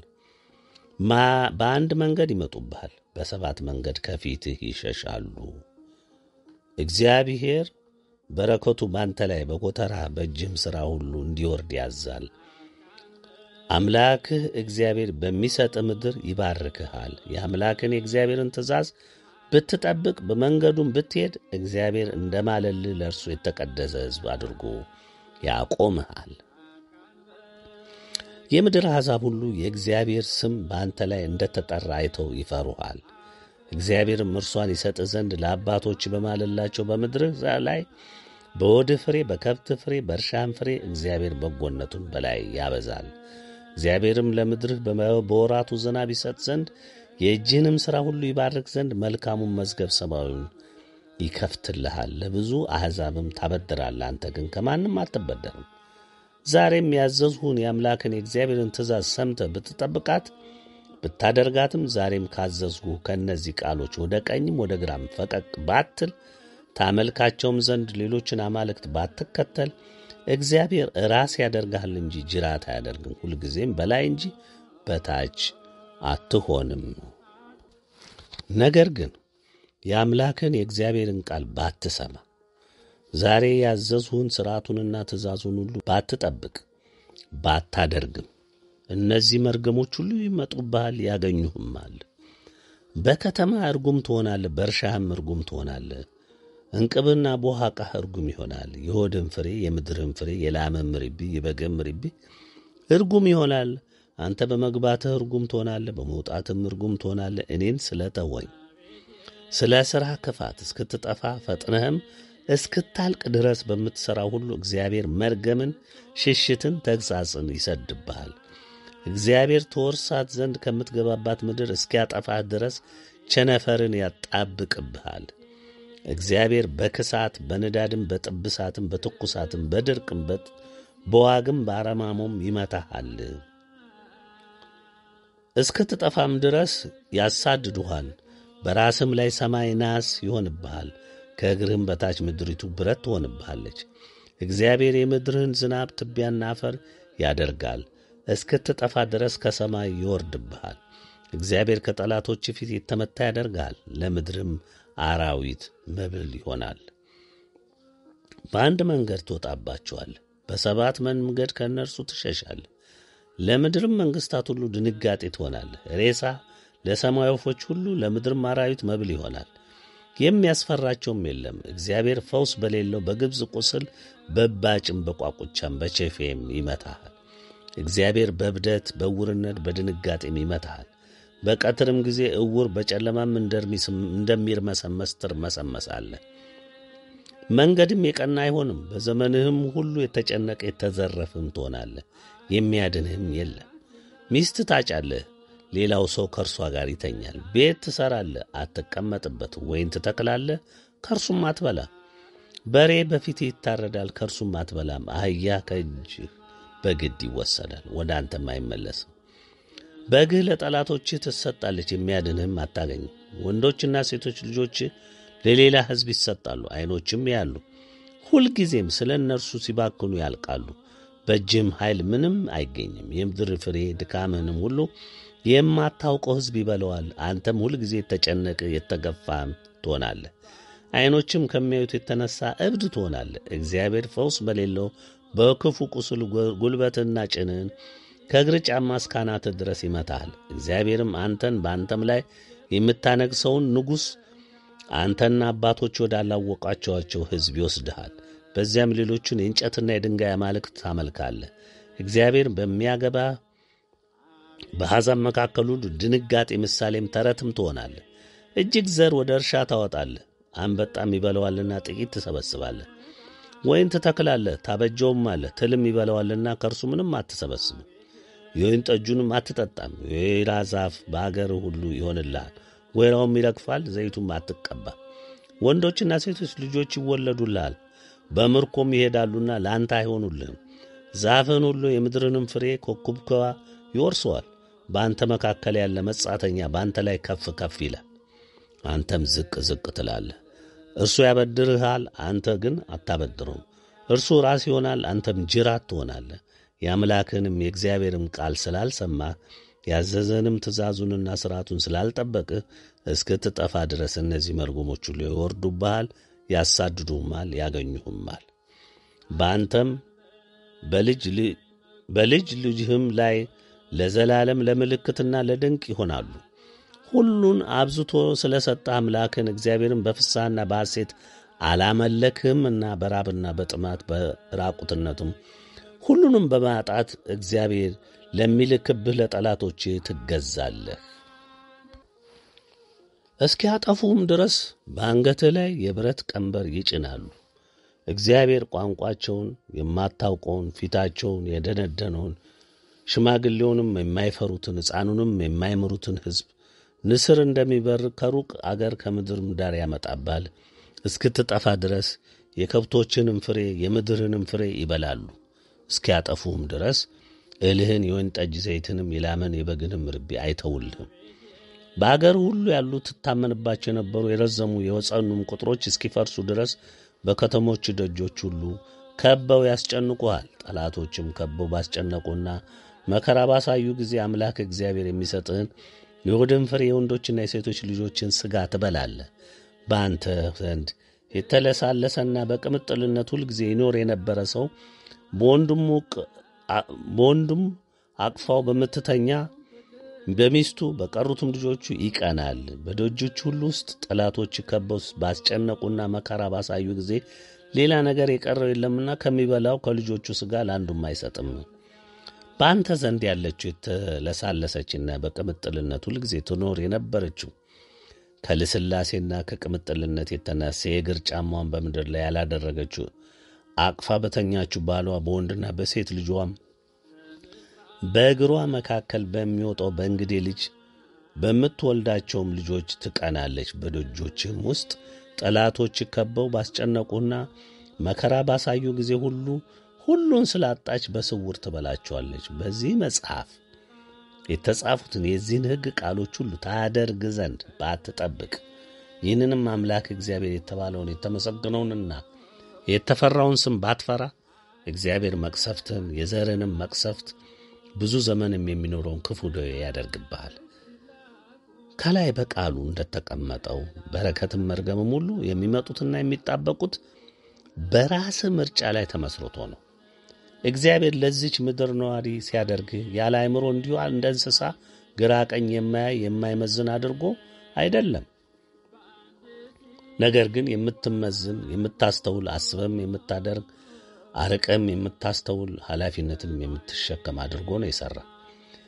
በአንድ መንገድ ይመጡብሃል፣ በሰባት መንገድ ከፊትህ ይሸሻሉ። እግዚአብሔር በረከቱ ባንተ ላይ በጎተራ በእጅህም ሥራ ሁሉ እንዲወርድ ያዛል። አምላክህ እግዚአብሔር በሚሰጥ ምድር ይባርክሃል። የአምላክን የእግዚአብሔርን ትእዛዝ ብትጠብቅ በመንገዱም ብትሄድ እግዚአብሔር እንደማለልህ ለእርሱ የተቀደሰ ሕዝብ አድርጎ ያቆምሃል። የምድር አሕዛብ ሁሉ የእግዚአብሔር ስም በአንተ ላይ እንደተጠራ አይተው ይፈሩሃል። እግዚአብሔርም እርሷን ይሰጥ ዘንድ ለአባቶች በማለላቸው በምድርህ ላይ በወድህ ፍሬ፣ በከብት ፍሬ፣ በእርሻም ፍሬ እግዚአብሔር በጎነቱን በላይ ያበዛል። እግዚአብሔርም ለምድርህ በወራቱ ዝናብ ይሰጥ ዘንድ የእጅህንም ሥራ ሁሉ ይባርክ ዘንድ መልካሙን መዝገብ ሰማያዊውን ይከፍትልሃል። ለብዙ አሕዛብም ታበድራለህ፣ አንተ ግን ከማንም አትበደርም። ዛሬም ያዘዝሁን የአምላክን የእግዚአብሔርን ትእዛዝ ሰምተህ ብትጠብቃት ብታደርጋትም ዛሬም ካዘዝሁ ከእነዚህ ቃሎች ወደ ቀኝም ወደ ግራም ፈቀቅ ባትል ታመልካቸውም ዘንድ ሌሎችን አማልክት ባትከተል እግዚአብሔር ራስ ያደርግሃል እንጂ ጅራት አያደርግም። ሁልጊዜም በላይ እንጂ በታች አትሆንም። ነገር ግን የአምላክን የእግዚአብሔርን ቃል ባትሰማ ዛሬ ያዘዝሁን ሥርዓቱንና ትእዛዙን ሁሉ ባትጠብቅ ባታደርግም እነዚህ መርገሞች ሁሉ ይመጡብሃል፣ ያገኙህማል። በከተማ እርጉም ትሆናለህ፣ በእርሻህም እርጉም ትሆናለህ። እንቅብና ቦሃቃህ እርጉም ይሆናል። የሆድም ፍሬ፣ የምድርም ፍሬ፣ የላምም ርቢ፣ የበግም ርቢ እርጉም ይሆናል። አንተ በመግባትህ እርጉም ትሆናለህ፣ በመውጣትም እርጉም ትሆናለህ። እኔን ስለ ተወኝ ስለ ሥራህ ክፋት እስክትጠፋ ፈጥነህም እስክታልቅ ድረስ በምትሠራው ሁሉ እግዚአብሔር መርገምን፣ ሽሽትን፣ ተግሣጽን ይሰድብሃል። እግዚአብሔር ትወርሳት ዘንድ ከምትገባባት ምድር እስኪያጠፋህ ድረስ ቸነፈርን ያጣብቅብሃል። እግዚአብሔር በክሳት በንዳድም በጥብሳትም በትኩሳትም በድርቅም በዋግም በአረማሞም ይመታሃል። እስክትጠፋም ድረስ ያሳድዱሃል። በራስም ላይ ሰማይ ናስ ይሆንብሃል፣ ከእግርህም በታች ምድሪቱ ብረት ትሆንብሃለች። እግዚአብሔር የምድርህን ዝናብ ትቢያና አፈር ያደርጋል፣ እስክትጠፋ ድረስ ከሰማይ ይወርድብሃል። እግዚአብሔር ከጠላቶች ፊት የተመታ ያደርግሃል፣ ለምድርም አራዊት መብል ይሆናል። በአንድ መንገድ ትወጣባቸዋለህ፣ በሰባት መንገድ ከእነርሱ ትሸሻለህ። ለምድርም መንግሥታት ሁሉ ድንጋጤ ትሆናለህ። ሬሳ ለሰማይ ወፎች ሁሉ ለምድርም አራዊት መብል ይሆናል። የሚያስፈራቸውም የለም። እግዚአብሔር ፈውስ በሌለው በግብፅ ቁስል በባጭም በቋቁቻም በቼፌም ይመታሃል። እግዚአብሔር በብደት በዕውርነት በድንጋጤም ይመታሃል። በቀትርም ጊዜ ዕውር በጨለማም እንደሚርመሰመስ ትርመሰመሳለህ። መንገድም የቀና አይሆንም። በዘመንህም ሁሉ የተጨነቀ የተዘረፍም ትሆናለህ። የሚያድንህም የለም። ሚስት ታጫለህ ሌላው ሰው ከእርሷ ጋር ይተኛል። ቤት ትሠራለህ፣ አትቀመጥበት። ወይን ትተክላለህ፣ ከእርሱም አትበላ። በሬ በፊት ይታረዳል፣ ከእርሱም አትበላም። አህያ ከእጅህ በግድ ይወሰዳል፣ ወደ አንተም አይመለስም። በግህ ለጠላቶችህ ትሰጣለች፣ የሚያድንህም አታገኝም። ወንዶችና ሴቶች ልጆችህ ለሌላ ሕዝብ ይሰጣሉ፣ ዐይኖችም ያሉ ሁልጊዜም ስለ እነርሱ ሲባክኑ ያልቃሉ። በእጅህም ኃይል ምንም አይገኝም። የምድር ፍሬ ድካምህንም ሁሉ የማታውቀው ሕዝብ ይበለዋል። አንተም ሁልጊዜ የተጨነቅ የተገፋም ትሆናለህ። ዐይኖችም ከሚያዩት የተነሣ እብድ ትሆናለህ። እግዚአብሔር ፈውስ በሌለው በክፉ ቁስል ጉልበትና ጭንህን ከእግር ጫማ እስከ አናትህ ድረስ ይመታሃል። እግዚአብሔርም አንተን በአንተም ላይ የምታነግሠውን ንጉሥ አንተና አባቶች ወዳላወቋቸዋቸው ሕዝብ ይወስድሃል። በዚያም ሌሎቹን የእንጨትና የድንጋይ አማልክት ታመልካለህ። እግዚአብሔር በሚያገባ በአሕዛብ መካከል ሁሉ ድንጋጤ ምሳሌም ተረትም ትሆናለህ። እጅግ ዘር ወደ እርሻ ታወጣለህ፣ አንበጣም ይበለዋልና ጥቂት ትሰበስባለህ። ወይን ትተክላለህ፣ ታበጀውም አለህ፣ ትልም ይበለዋልና ከእርሱ ምንም አትሰበስብም። የወይን ጠጁንም አትጠጣም። የወይራ ዛፍ በአገርህ ሁሉ ይሆንልሃል፣ ወይራውም ይረግፋል፣ ዘይቱም አትቀባም። ወንዶችና ሴቶች ልጆች ይወለዱልሃል፣ በምርኮም ይሄዳሉና ለአንተ አይሆኑልህም። ዛፍን ሁሉ የምድርንም ፍሬ ኮከብከዋ ይወርሰዋል። በአንተ መካከል ያለ መጻተኛ በአንተ ላይ ከፍ ከፍ ይላል፣ አንተም ዝቅ ዝቅ ትላለህ። እርሱ ያበድርሃል፣ አንተ ግን አታበድረውም። እርሱ ራስ ይሆናል፣ አንተም ጅራት ትሆናለህ። የአምላክንም የእግዚአብሔርም ቃል ስላልሰማህ ያዘዘንም ትእዛዙንና ሥርዓቱን ስላልጠበቅህ እስክትጠፋ ድረስ እነዚህ መርጎሞች ሁሉ ይወርዱብሃል፣ ያሳድዱህማል፣ ያገኙህማል። በአንተም በልጅ ልጅህም ላይ ለዘላለም ለምልክትና ለድንቅ ይሆናሉ። ሁሉን አብዝቶ ስለ ሰጠ አምላክን እግዚአብሔርን በፍስሐና በሐሴት አላመለክህምና በራብና በጥማት በራቁትነቱም ሁሉንም በማጣት እግዚአብሔር ለሚልክብህ ለጠላቶች ትገዛለህ። እስኪያጠፉም ድረስ በአንገትህ ላይ የብረት ቀንበር ይጭናሉ። እግዚአብሔር ቋንቋቸውን የማታውቀውን ፊታቸውን የደነደነውን ሽማግሌውንም የማይፈሩትን ሕፃኑንም የማይምሩትን ሕዝብ ንስር እንደሚበር ከሩቅ አገር ከምድርም ዳር ያመጣባል። እስክትጠፋ ድረስ የከብቶችንም ፍሬ የምድርንም ፍሬ ይበላሉ። እስኪያጠፉህም ድረስ እልህን፣ የወይን ጠጅ ዘይትንም፣ የላመን የበግንም ርቢ አይተውልህም። በአገር ሁሉ ያሉ ትታመንባቸው የነበሩ የረዘሙ የወጸኑም ቅጥሮች እስኪፈርሱ ድረስ በከተሞች ደጆች ሁሉ ከበው ያስጨንቁሃል። ጠላቶችም ከበው ባስጨነቁና መከራ ባሳዩ ጊዜ አምላክ እግዚአብሔር የሚሰጥህን የሆድን ፍሬ የወንዶችና የሴቶች ልጆችን ሥጋ ትበላለህ። በአንተ ዘንድ የተለሳለሰና በቅምጥልነት ሁልጊዜ ይኖር የነበረ ሰው በወንዱም አቅፋው በምትተኛ በሚስቱ በቀሩትም ልጆቹ ይቀናል። በደጆች ሁሉ ውስጥ ጠላቶች ከበው ባስጨነቁና መከራ ባሳዩ ጊዜ ሌላ ነገር የቀረው የለምና ከሚበላው ከልጆቹ ሥጋ ለአንዱም አይሰጥም። በአንተ ዘንድ ያለችው የተለሳለሰችና በቅምጥልነት ሁልጊዜ ትኖር የነበረችው ከልስላሴና ከቅምጥልነት የተነሳ የእግር ጫማዋን በምድር ላይ ያላደረገችው አቅፋ በተኛችው ባሏ በወንድና በሴት ልጇም በእግሯ መካከል በሚወጣው በእንግዴ ልጅ በምትወልዳቸውም ልጆች ትቀናለች። በደጆችም ውስጥ ጠላቶች ከበው ባስጨነቁና መከራ ባሳዩ ጊዜ ሁሉ ሁሉን ስላጣች በስውር ትበላቸዋለች። በዚህ መጽሐፍ የተጻፉትን የዚህን ሕግ ቃሎች ሁሉ ታደርግ ዘንድ ባትጠብቅ ይህንንም አምላክ እግዚአብሔር የተባለውን የተመሰገነውንና የተፈራውን ስም ባትፈራ እግዚአብሔር መቅሰፍትን የዘርንም መቅሰፍት ብዙ ዘመንም የሚኖረውን ክፉ ደዌ ያደርግብሃል። ከላይ በቃሉ እንደተቀመጠው በረከትም መርገምም ሁሉ የሚመጡትና የሚጣበቁት በራስህ ምርጫ ላይ ተመስርቶ ነው። እግዚአብሔር ለዚች ምድር ነዋሪ ሲያደርግ ያለ አእምሮ እንዲሁ እንደ እንስሳ ግራ ቀኝ የማያይ የማይመዝን አድርጎ አይደለም። ነገር ግን የምትመዝን የምታስተውል፣ አስበም የምታደርግ አርቀም የምታስተውል ኃላፊነትንም የምትሸከም አድርጎ ነው የሠራ።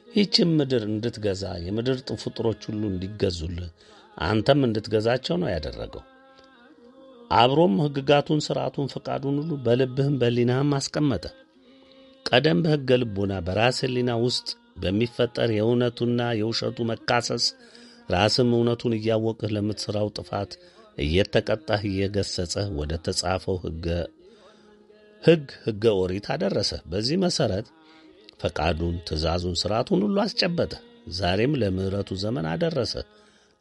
ይህችም ምድር እንድትገዛ የምድር ፍጡሮች ሁሉ እንዲገዙልህ አንተም እንድትገዛቸው ነው ያደረገው። አብሮም ሕግጋቱን፣ ሥርዓቱን፣ ፈቃዱን ሁሉ በልብህም በሕሊናህም አስቀመጠ። ቀደም በሕገ ልቦና በራስ ሕሊና ውስጥ በሚፈጠር የእውነቱና የውሸቱ መካሰስ ራስም እውነቱን እያወቅህ ለምትሠራው ጥፋት እየተቀጣህ እየገሰጸህ ወደ ተጻፈው ሕገ ሕግ ሕገ ኦሪት አደረሰ። በዚህ መሠረት ፈቃዱን፣ ትእዛዙን፣ ሥርዓቱን ሁሉ አስጨበጠ። ዛሬም ለምሕረቱ ዘመን አደረሰ።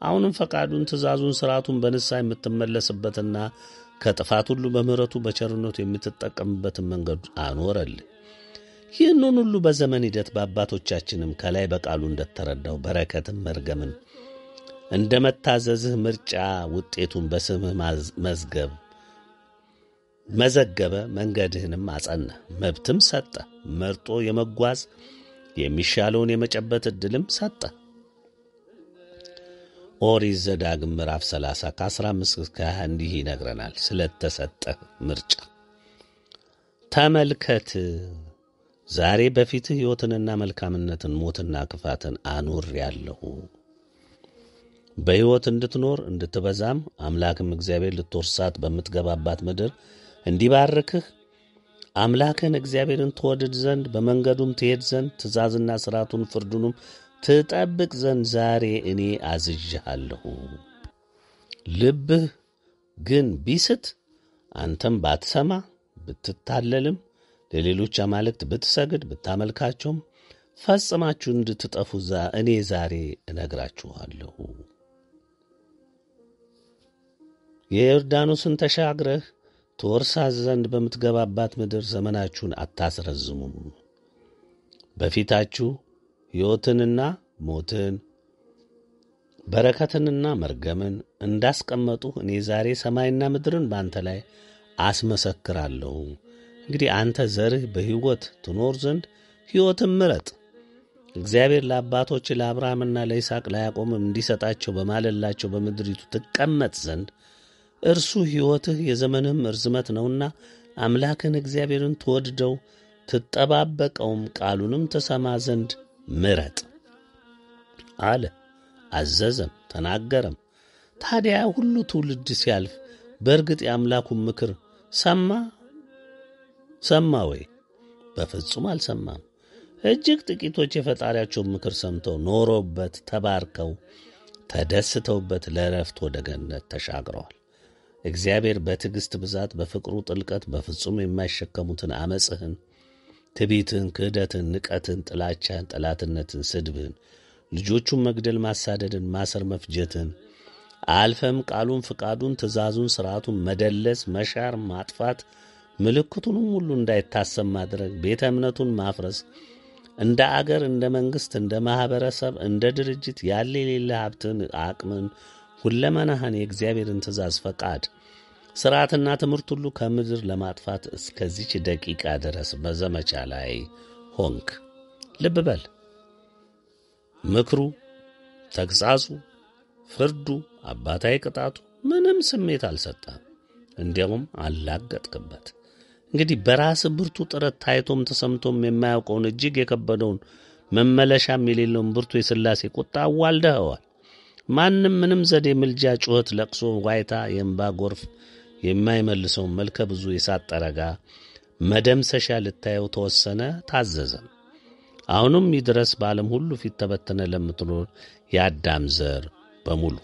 አሁንም ፈቃዱን፣ ትእዛዙን፣ ሥርዓቱን በንስሐ የምትመለስበትና ከጥፋት ሁሉ በምሕረቱ በቸርነቱ የምትጠቀምበትን መንገድ አኖረልህ። ይህንን ሁሉ በዘመን ሂደት በአባቶቻችንም ከላይ በቃሉ እንደተረዳው በረከትን መርገምን እንደ መታዘዝህ ምርጫ ውጤቱን በስምህ መዝገብ መዘገበ። መንገድህንም አጸና፣ መብትም ሰጠ። መርጦ የመጓዝ የሚሻለውን የመጨበት ዕድልም ሰጠ። ኦሪት ዘዳግም ምዕራፍ 30 ከ15 እስከ 20 እንዲህ ይነግረናል። ስለተሰጠህ ምርጫ ተመልከት። ዛሬ በፊትህ ሕይወትንና መልካምነትን፣ ሞትና ክፋትን አኑር ያለሁ በሕይወት እንድትኖር እንድትበዛም አምላክም እግዚአብሔር ልትወርሳት በምትገባባት ምድር እንዲባርክህ አምላክን እግዚአብሔርን ትወድድ ዘንድ በመንገዱም ትሄድ ዘንድ ትእዛዝና ሥርዓቱን ፍርዱንም ትጠብቅ ዘንድ ዛሬ እኔ አዝዣለሁ። ልብህ ግን ቢስት አንተም ባትሰማ ብትታለልም ለሌሎች አማልክት ብትሰግድ ብታመልካቸውም ፈጽማችሁ እንድትጠፉ እኔ ዛሬ እነግራችኋለሁ። የዮርዳኖስን ተሻግረህ ትወርሳት ዘንድ በምትገባባት ምድር ዘመናችሁን አታስረዝሙም። በፊታችሁ ሕይወትንና ሞትን በረከትንና መርገምን እንዳስቀመጡ እኔ ዛሬ ሰማይና ምድርን በአንተ ላይ አስመሰክራለሁ። እንግዲህ አንተ ዘርህ በሕይወት ትኖር ዘንድ ሕይወትን ምረጥ። እግዚአብሔር ለአባቶች ለአብርሃምና ለይስሐቅ ለያዕቆብም እንዲሰጣቸው በማለላቸው በምድሪቱ ትቀመጥ ዘንድ እርሱ ሕይወትህ የዘመንህም እርዝመት ነውና አምላክን እግዚአብሔርን ትወድደው ትጠባበቀውም ቃሉንም ትሰማ ዘንድ ምረጥ አለ። አዘዘም ተናገረም። ታዲያ ሁሉ ትውልድ ሲያልፍ በእርግጥ የአምላኩን ምክር ሰማ ሰማ ወይ? በፍጹም አልሰማም። እጅግ ጥቂቶች የፈጣሪያቸውን ምክር ሰምተው ኖሮበት ተባርከው ተደስተውበት ለዕረፍት ወደ ገነት ተሻግረዋል። እግዚአብሔር በትዕግሥት ብዛት፣ በፍቅሩ ጥልቀት በፍጹም የማይሸከሙትን ዓመፅህን፣ ትዕቢትህን፣ ክህደትን፣ ንቀትን፣ ጥላቻን፣ ጠላትነትን፣ ስድብህን፣ ልጆቹን መግደል፣ ማሳደድን፣ ማሰር፣ መፍጀትን አልፈም ቃሉን፣ ፍቃዱን፣ ትእዛዙን፣ ሥርዓቱን መደለስ፣ መሻር፣ ማጥፋት ምልክቱንም ሁሉ እንዳይታሰብ ማድረግ፣ ቤተ እምነቱን ማፍረስ፣ እንደ አገር፣ እንደ መንግሥት፣ እንደ ማኅበረሰብ፣ እንደ ድርጅት ያለ የሌለ ሀብትን፣ አቅምን፣ ሁለመናህን የእግዚአብሔርን ትእዛዝ፣ ፈቃድ፣ ሥርዓትና ትምህርት ሁሉ ከምድር ለማጥፋት እስከዚች ደቂቃ ድረስ በዘመቻ ላይ ሆንክ። ልብ በል ምክሩ፣ ተግሣጹ፣ ፍርዱ፣ አባታዊ ቅጣቱ ምንም ስሜት አልሰጠም። እንዲያውም አላገጥክበት። እንግዲህ በራስህ ብርቱ ጥረት ታይቶም ተሰምቶም የማያውቀውን እጅግ የከበደውን መመለሻም የሌለውን ብርቱ የሥላሴ ቁጣ አዋልደኸዋል። ማንም ምንም ዘዴ፣ ምልጃ፣ ጩኸት፣ ለቅሶ፣ ዋይታ፣ የእንባ ጎርፍ የማይመልሰውን መልከ ብዙ የሳት መደምሰሻ ልታየው ተወሰነ፣ ታዘዘም። አሁንም ይድረስ በዓለም ሁሉ ፊት ተበተነ ለምትኖር የአዳም ዘር በሙሉ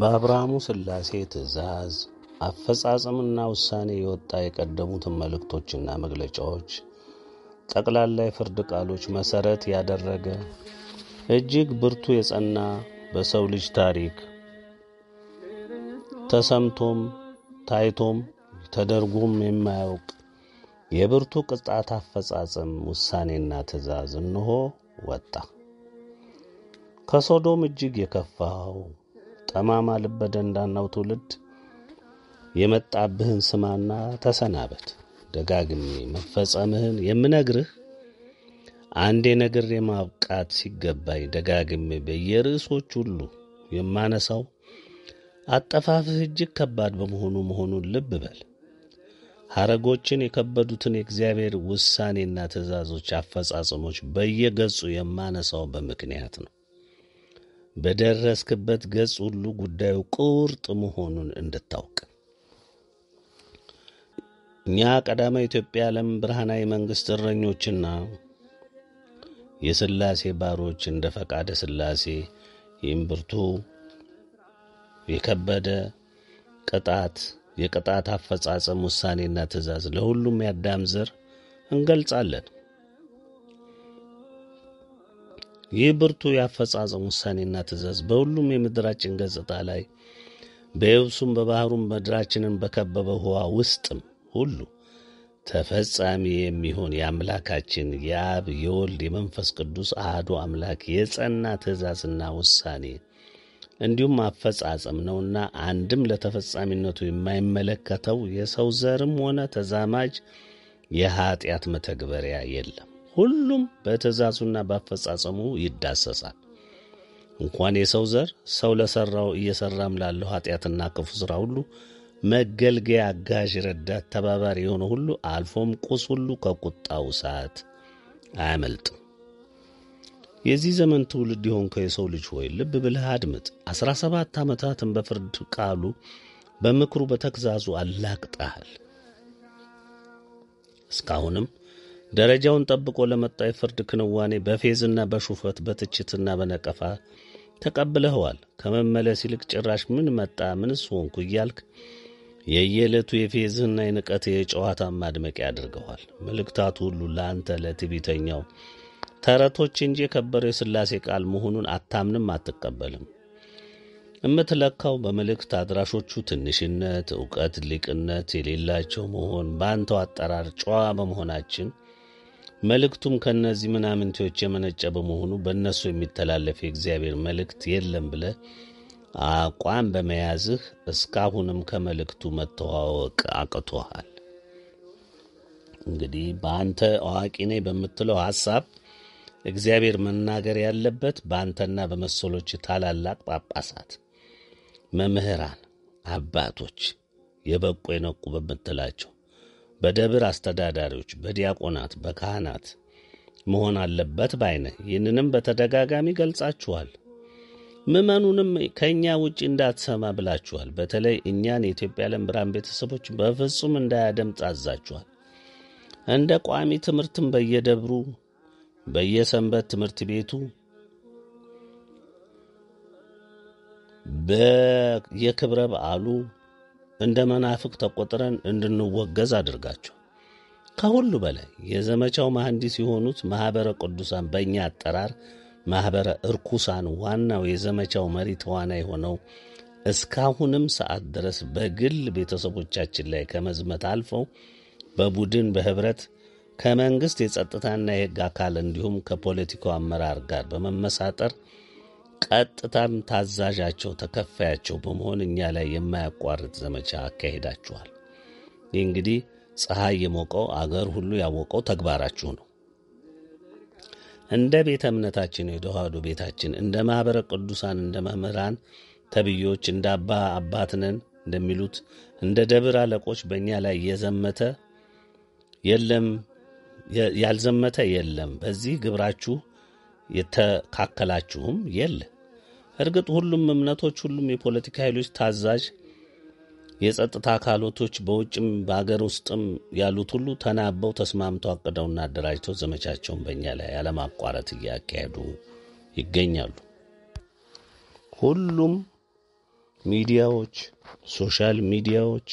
በአብርሃሙ ሥላሴ ትእዛዝ አፈጻጸምና ውሳኔ የወጣ የቀደሙትን መልእክቶችና መግለጫዎች ጠቅላላ የፍርድ ቃሎች መሠረት ያደረገ እጅግ ብርቱ የጸና በሰው ልጅ ታሪክ ተሰምቶም ታይቶም ተደርጎም የማያውቅ የብርቱ ቅጣት አፈጻጸም ውሳኔና ትእዛዝ እንሆ ወጣ። ከሶዶም እጅግ የከፋው ጠማማ ልበ ደንዳናው ትውልድ የመጣብህን ስማና ተሰናበት። ደጋግሜ መፈጸምህን የምነግርህ አንዴ ነግሬ ማብቃት ሲገባኝ ደጋግሜ በየርዕሶች ሁሉ የማነሳው አጠፋፍህ እጅግ ከባድ በመሆኑ መሆኑን ልብ በል። ሐረጎችን የከበዱትን የእግዚአብሔር ውሳኔና ትእዛዞች አፈጻጸሞች በየገጹ የማነሳው በምክንያት ነው። በደረስክበት ገጽ ሁሉ ጉዳዩ ቁርጥ መሆኑን እንድታውቅ እኛ ቀዳማዊ ኢትዮጵያ ዓለም ብርሃናዊ መንግሥት እረኞችና የሥላሴ ባሮች እንደ ፈቃደ ሥላሴ ይህም ብርቱ የከበደ ቅጣት የቅጣት አፈጻጸም ውሳኔና ትእዛዝ ለሁሉም የአዳም ዘር እንገልጻለን። ይህ ብርቱ የአፈጻጸም ውሳኔና ትእዛዝ በሁሉም የምድራችን ገጽታ ላይ በየብሱም በባህሩም ምድራችንን በከበበው ውኃ ውስጥም ሁሉ ተፈጻሚ የሚሆን የአምላካችን የአብ የወልድ የመንፈስ ቅዱስ አህዶ አምላክ የጸና ትእዛዝና ውሳኔ እንዲሁም አፈጻጸም ነውና አንድም ለተፈጻሚነቱ የማይመለከተው የሰው ዘርም ሆነ ተዛማጅ የኀጢአት መተግበሪያ የለም። ሁሉም በትእዛዙና በአፈጻጸሙ ይዳሰሳል። እንኳን የሰው ዘር ሰው ለሠራው እየሠራም ላለው ኀጢአትና ክፉ ሥራ ሁሉ መገልገያ፣ አጋዥ፣ ረዳት፣ ተባባሪ የሆነ ሁሉ አልፎም ቁስ ሁሉ ከቁጣው እሳት አያመልጥም። የዚህ ዘመን ትውልድ የሆንከው የሰው ልጅ ሆይ ልብ ብለህ አድምጥ። አስራ ሰባት ዓመታትን በፍርድ ቃሉ በምክሩ በተግዛዙ አላቅጠሃል። እስካሁንም ደረጃውን ጠብቆ ለመጣ የፍርድ ክንዋኔ በፌዝና በሹፈት በትችትና በነቀፋ ተቀብለኸዋል። ከመመለስ ይልቅ ጭራሽ ምን መጣ ምንስ ሆንኩ እያልክ የየዕለቱ የፌዝህና የንቀት የጨዋታ ማድመቂያ አድርገዋል። መልእክታቱ ሁሉ ለአንተ ለትዕቢተኛው ተረቶች እንጂ የከበረው የሥላሴ ቃል መሆኑን አታምንም፣ አትቀበልም። የምትለካው በመልእክት አድራሾቹ ትንሽነት፣ ዕውቀት፣ ሊቅነት የሌላቸው መሆን በአንተው አጠራር ጨዋ በመሆናችን መልእክቱም ከእነዚህ ምናምንቴዎች የመነጨ በመሆኑ በእነሱ የሚተላለፍ የእግዚአብሔር መልእክት የለም ብለህ አቋም በመያዝህ እስካሁንም ከመልእክቱ መተዋወቅ አቅቶሃል። እንግዲህ በአንተ አዋቂ ነኝ በምትለው ሐሳብ እግዚአብሔር መናገር ያለበት በአንተና በመሰሎች ታላላቅ ጳጳሳት፣ መምህራን፣ አባቶች የበቁ የነቁ በምትላቸው በደብር አስተዳዳሪዎች፣ በዲያቆናት፣ በካህናት መሆን አለበት ባይነህ። ይህንንም በተደጋጋሚ ገልጻችኋል። ምዕመኑንም ከእኛ ውጭ እንዳትሰማ ብላችኋል። በተለይ እኛን የኢትዮጵያ ዓለም ብርሃን ቤተሰቦች በፍጹም እንዳያደምጥ አዛችኋል። እንደ ቋሚ ትምህርትም በየደብሩ በየሰንበት ትምህርት ቤቱ በየክብረ በዓሉ እንደ መናፍቅ ተቆጥረን እንድንወገዝ አድርጋቸው። ከሁሉ በላይ የዘመቻው መሐንዲስ የሆኑት ማኅበረ ቅዱሳን በእኛ አጠራር ማኅበረ እርኩሳን ዋናው የዘመቻው መሪ ተዋናይ ሆነው እስካሁንም ሰዓት ድረስ በግል ቤተሰቦቻችን ላይ ከመዝመት አልፈው በቡድን በኅብረት ከመንግሥት የጸጥታና የሕግ አካል እንዲሁም ከፖለቲካው አመራር ጋር በመመሳጠር ቀጥታም ታዛዣቸው ተከፋያቸው በመሆን እኛ ላይ የማያቋርጥ ዘመቻ አካሂዳችኋል። ይህ እንግዲህ ፀሐይ የሞቀው አገር ሁሉ ያወቀው ተግባራችሁ ነው። እንደ ቤተ እምነታችን የተዋህዶ ቤታችን እንደ ማኅበረ ቅዱሳን እንደ መምህራን ተብዮች እንደ አባ አባትነን እንደሚሉት እንደ ደብር አለቆች በእኛ ላይ የዘመተ የለም ያልዘመተ የለም። በዚህ ግብራችሁ የተካከላችሁም የለ። እርግጥ ሁሉም እምነቶች፣ ሁሉም የፖለቲካ ኃይሎች ታዛዥ የጸጥታ አካላቶች በውጭም በአገር ውስጥም ያሉት ሁሉ ተናበው ተስማምተው አቅደውና አደራጅተው ዘመቻቸውን በእኛ ላይ ያለማቋረጥ እያካሄዱ ይገኛሉ። ሁሉም ሚዲያዎች፣ social media ዎች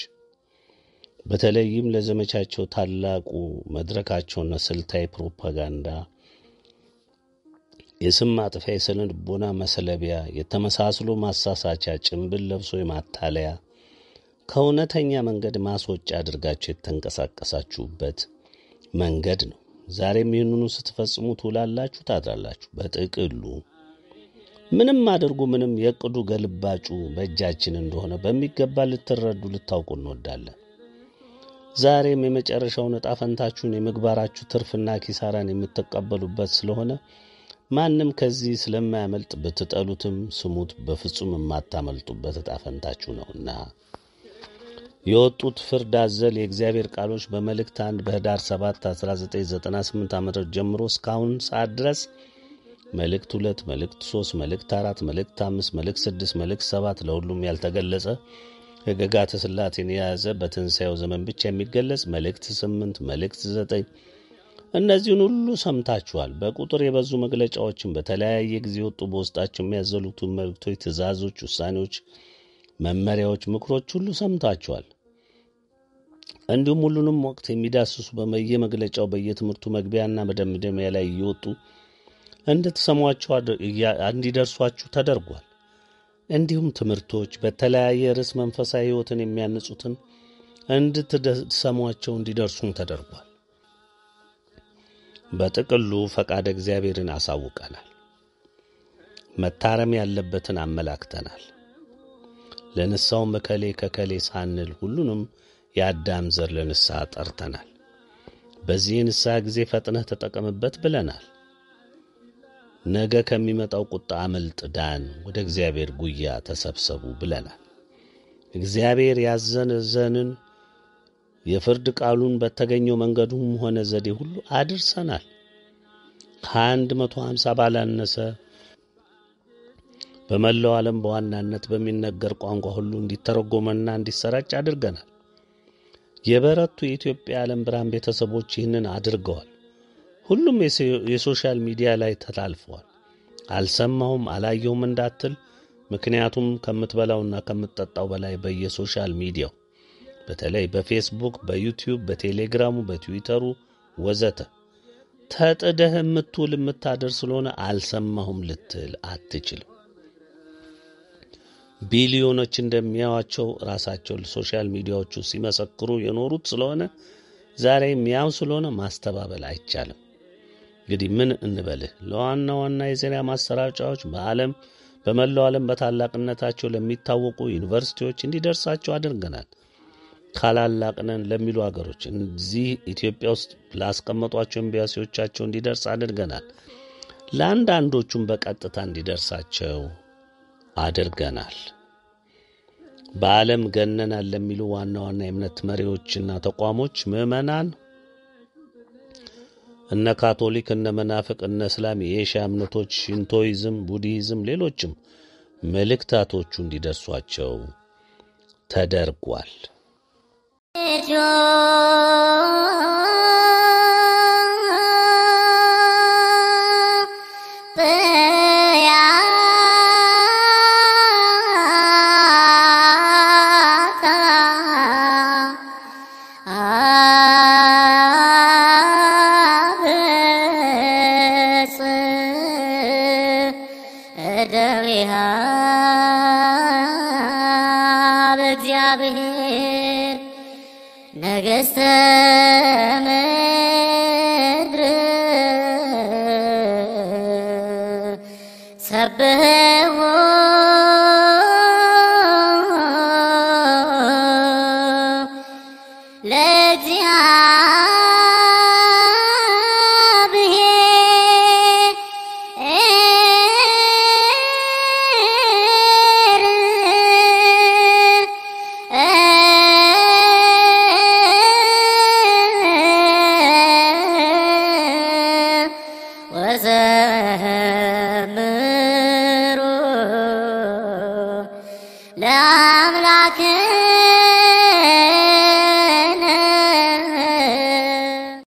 በተለይም ለዘመቻቸው ታላቁ መድረካቸውና ስልታዊ ፕሮፓጋንዳ የስም ማጥፊያ፣ የስነ ልቦና መሰለቢያ፣ የተመሳስሎ ማሳሳቻ፣ ጭንብል ለብሶ የማታለያ ከእውነተኛ መንገድ ማስወጫ አድርጋችሁ የተንቀሳቀሳችሁበት መንገድ ነው። ዛሬም ይህንኑ ስትፈጽሙ ትውላላችሁ፣ ታድራላችሁ። በጥቅሉ ምንም አድርጉ ምንም የቅዱ ገልባጩ በእጃችን እንደሆነ በሚገባ ልትረዱ ልታውቁ እንወዳለን። ዛሬም የመጨረሻውን ዕጣ ፈንታችሁን የምግባራችሁ ትርፍና ኪሳራን የምትቀበሉበት ስለሆነ ማንም ከዚህ ስለማያመልጥ ብትጠሉትም ስሙት፣ በፍጹም የማታመልጡበት ዕጣ ፈንታችሁ ነውና የወጡት ፍርድ አዘል የእግዚአብሔር ቃሎች በመልእክት አንድ በህዳር 7 1998 ዓ ም ጀምሮ እስካሁን ሰዓት ድረስ መልእክት ሁለት መልእክት ሶስት መልእክት አራት መልእክት አምስት መልእክት ስድስት መልእክት ሰባት ለሁሉም ያልተገለጸ ሕግጋተ ሥላሴን የያዘ በትንሣኤው ዘመን ብቻ የሚገለጽ መልእክት ስምንት መልእክት ዘጠኝ እነዚህን ሁሉ ሰምታችኋል። በቁጥር የበዙ መግለጫዎችን በተለያየ ጊዜ የወጡ በውስጣቸው የሚያዘሉትን መልእክቶች፣ ትእዛዞች፣ ውሳኔዎች፣ መመሪያዎች፣ ምክሮች ሁሉ ሰምታችኋል። እንዲሁም ሁሉንም ወቅት የሚዳስሱ በየመግለጫው በየትምህርቱ መግቢያና መደምደሚያ ላይ እየወጡ እንድትሰሟቸው እንዲደርሷችሁ ተደርጓል። እንዲሁም ትምህርቶች በተለያየ ርዕስ መንፈሳዊ ሕይወትን የሚያንጹትን እንድትሰሟቸው እንዲደርሱም ተደርጓል። በጥቅሉ ፈቃደ እግዚአብሔርን አሳውቀናል። መታረም ያለበትን አመላክተናል። ለንስሐውም እከሌ ከከሌ ሳንል ሁሉንም የአዳም ዘር ለንስሐ ጠርተናል። በዚህ የንስሐ ጊዜ ፈጥነህ ተጠቀምበት ብለናል። ነገ ከሚመጣው ቁጣ አመልጥ፣ ዳን፣ ወደ እግዚአብሔር ጉያ ተሰብሰቡ ብለናል። እግዚአብሔር ያዘዘንን የፍርድ ቃሉን በተገኘው መንገዱም ሆነ ዘዴ ሁሉ አድርሰናል። ከአንድ መቶ ሀምሳ ባላነሰ በመላው ዓለም በዋናነት በሚነገር ቋንቋ ሁሉ እንዲተረጎመና እንዲሰራጭ አድርገናል። የበረቱ የኢትዮጵያ የዓለም ብርሃን ቤተሰቦች ይህንን አድርገዋል። ሁሉም የ social media ላይ ተላልፈዋል። አልሰማሁም አላየሁም እንዳትል፣ ምክንያቱም ከምትበላውና ከምትጠጣው በላይ በየ social media ው በተለይ በፌስቡክ፣ በዩቲዩብ፣ በቴሌግራሙ፣ በትዊተሩ ወዘተ ተጥደህ የምትውል የምታደር ስለሆነ አልሰማሁም ልትል አትችልም። ቢሊዮኖች እንደሚያዋቸው ራሳቸው social media ዎቹ ሲመሰክሩ የኖሩት ስለሆነ ዛሬም ያው ስለሆነ ማስተባበል አይቻልም። እንግዲህ ምን እንበልህ? ለዋና ዋና የዜና ማሰራጫዎች በዓለም በመላው ዓለም በታላቅነታቸው ለሚታወቁ ዩኒቨርሲቲዎች እንዲደርሳቸው አድርገናል። ታላላቅነን ለሚሉ አገሮች እዚህ ኢትዮጵያ ውስጥ ላስቀመጧቸው ኤምባሲዎቻቸው እንዲደርስ አድርገናል።
ለአንዳንዶቹም በቀጥታ እንዲደርሳቸው አድርገናል። በዓለም ገነናል ለሚሉ ዋና ዋና የእምነት መሪዎችና ተቋሞች ምዕመናን እነ ካቶሊክ፣ እነ መናፍቅ፣ እነ እስላም፣ የኤሽያ እምነቶች፣ ሽንቶይዝም፣ ቡድሂዝም፣ ሌሎችም መልእክታቶቹ እንዲደርሷቸው ተደርጓል።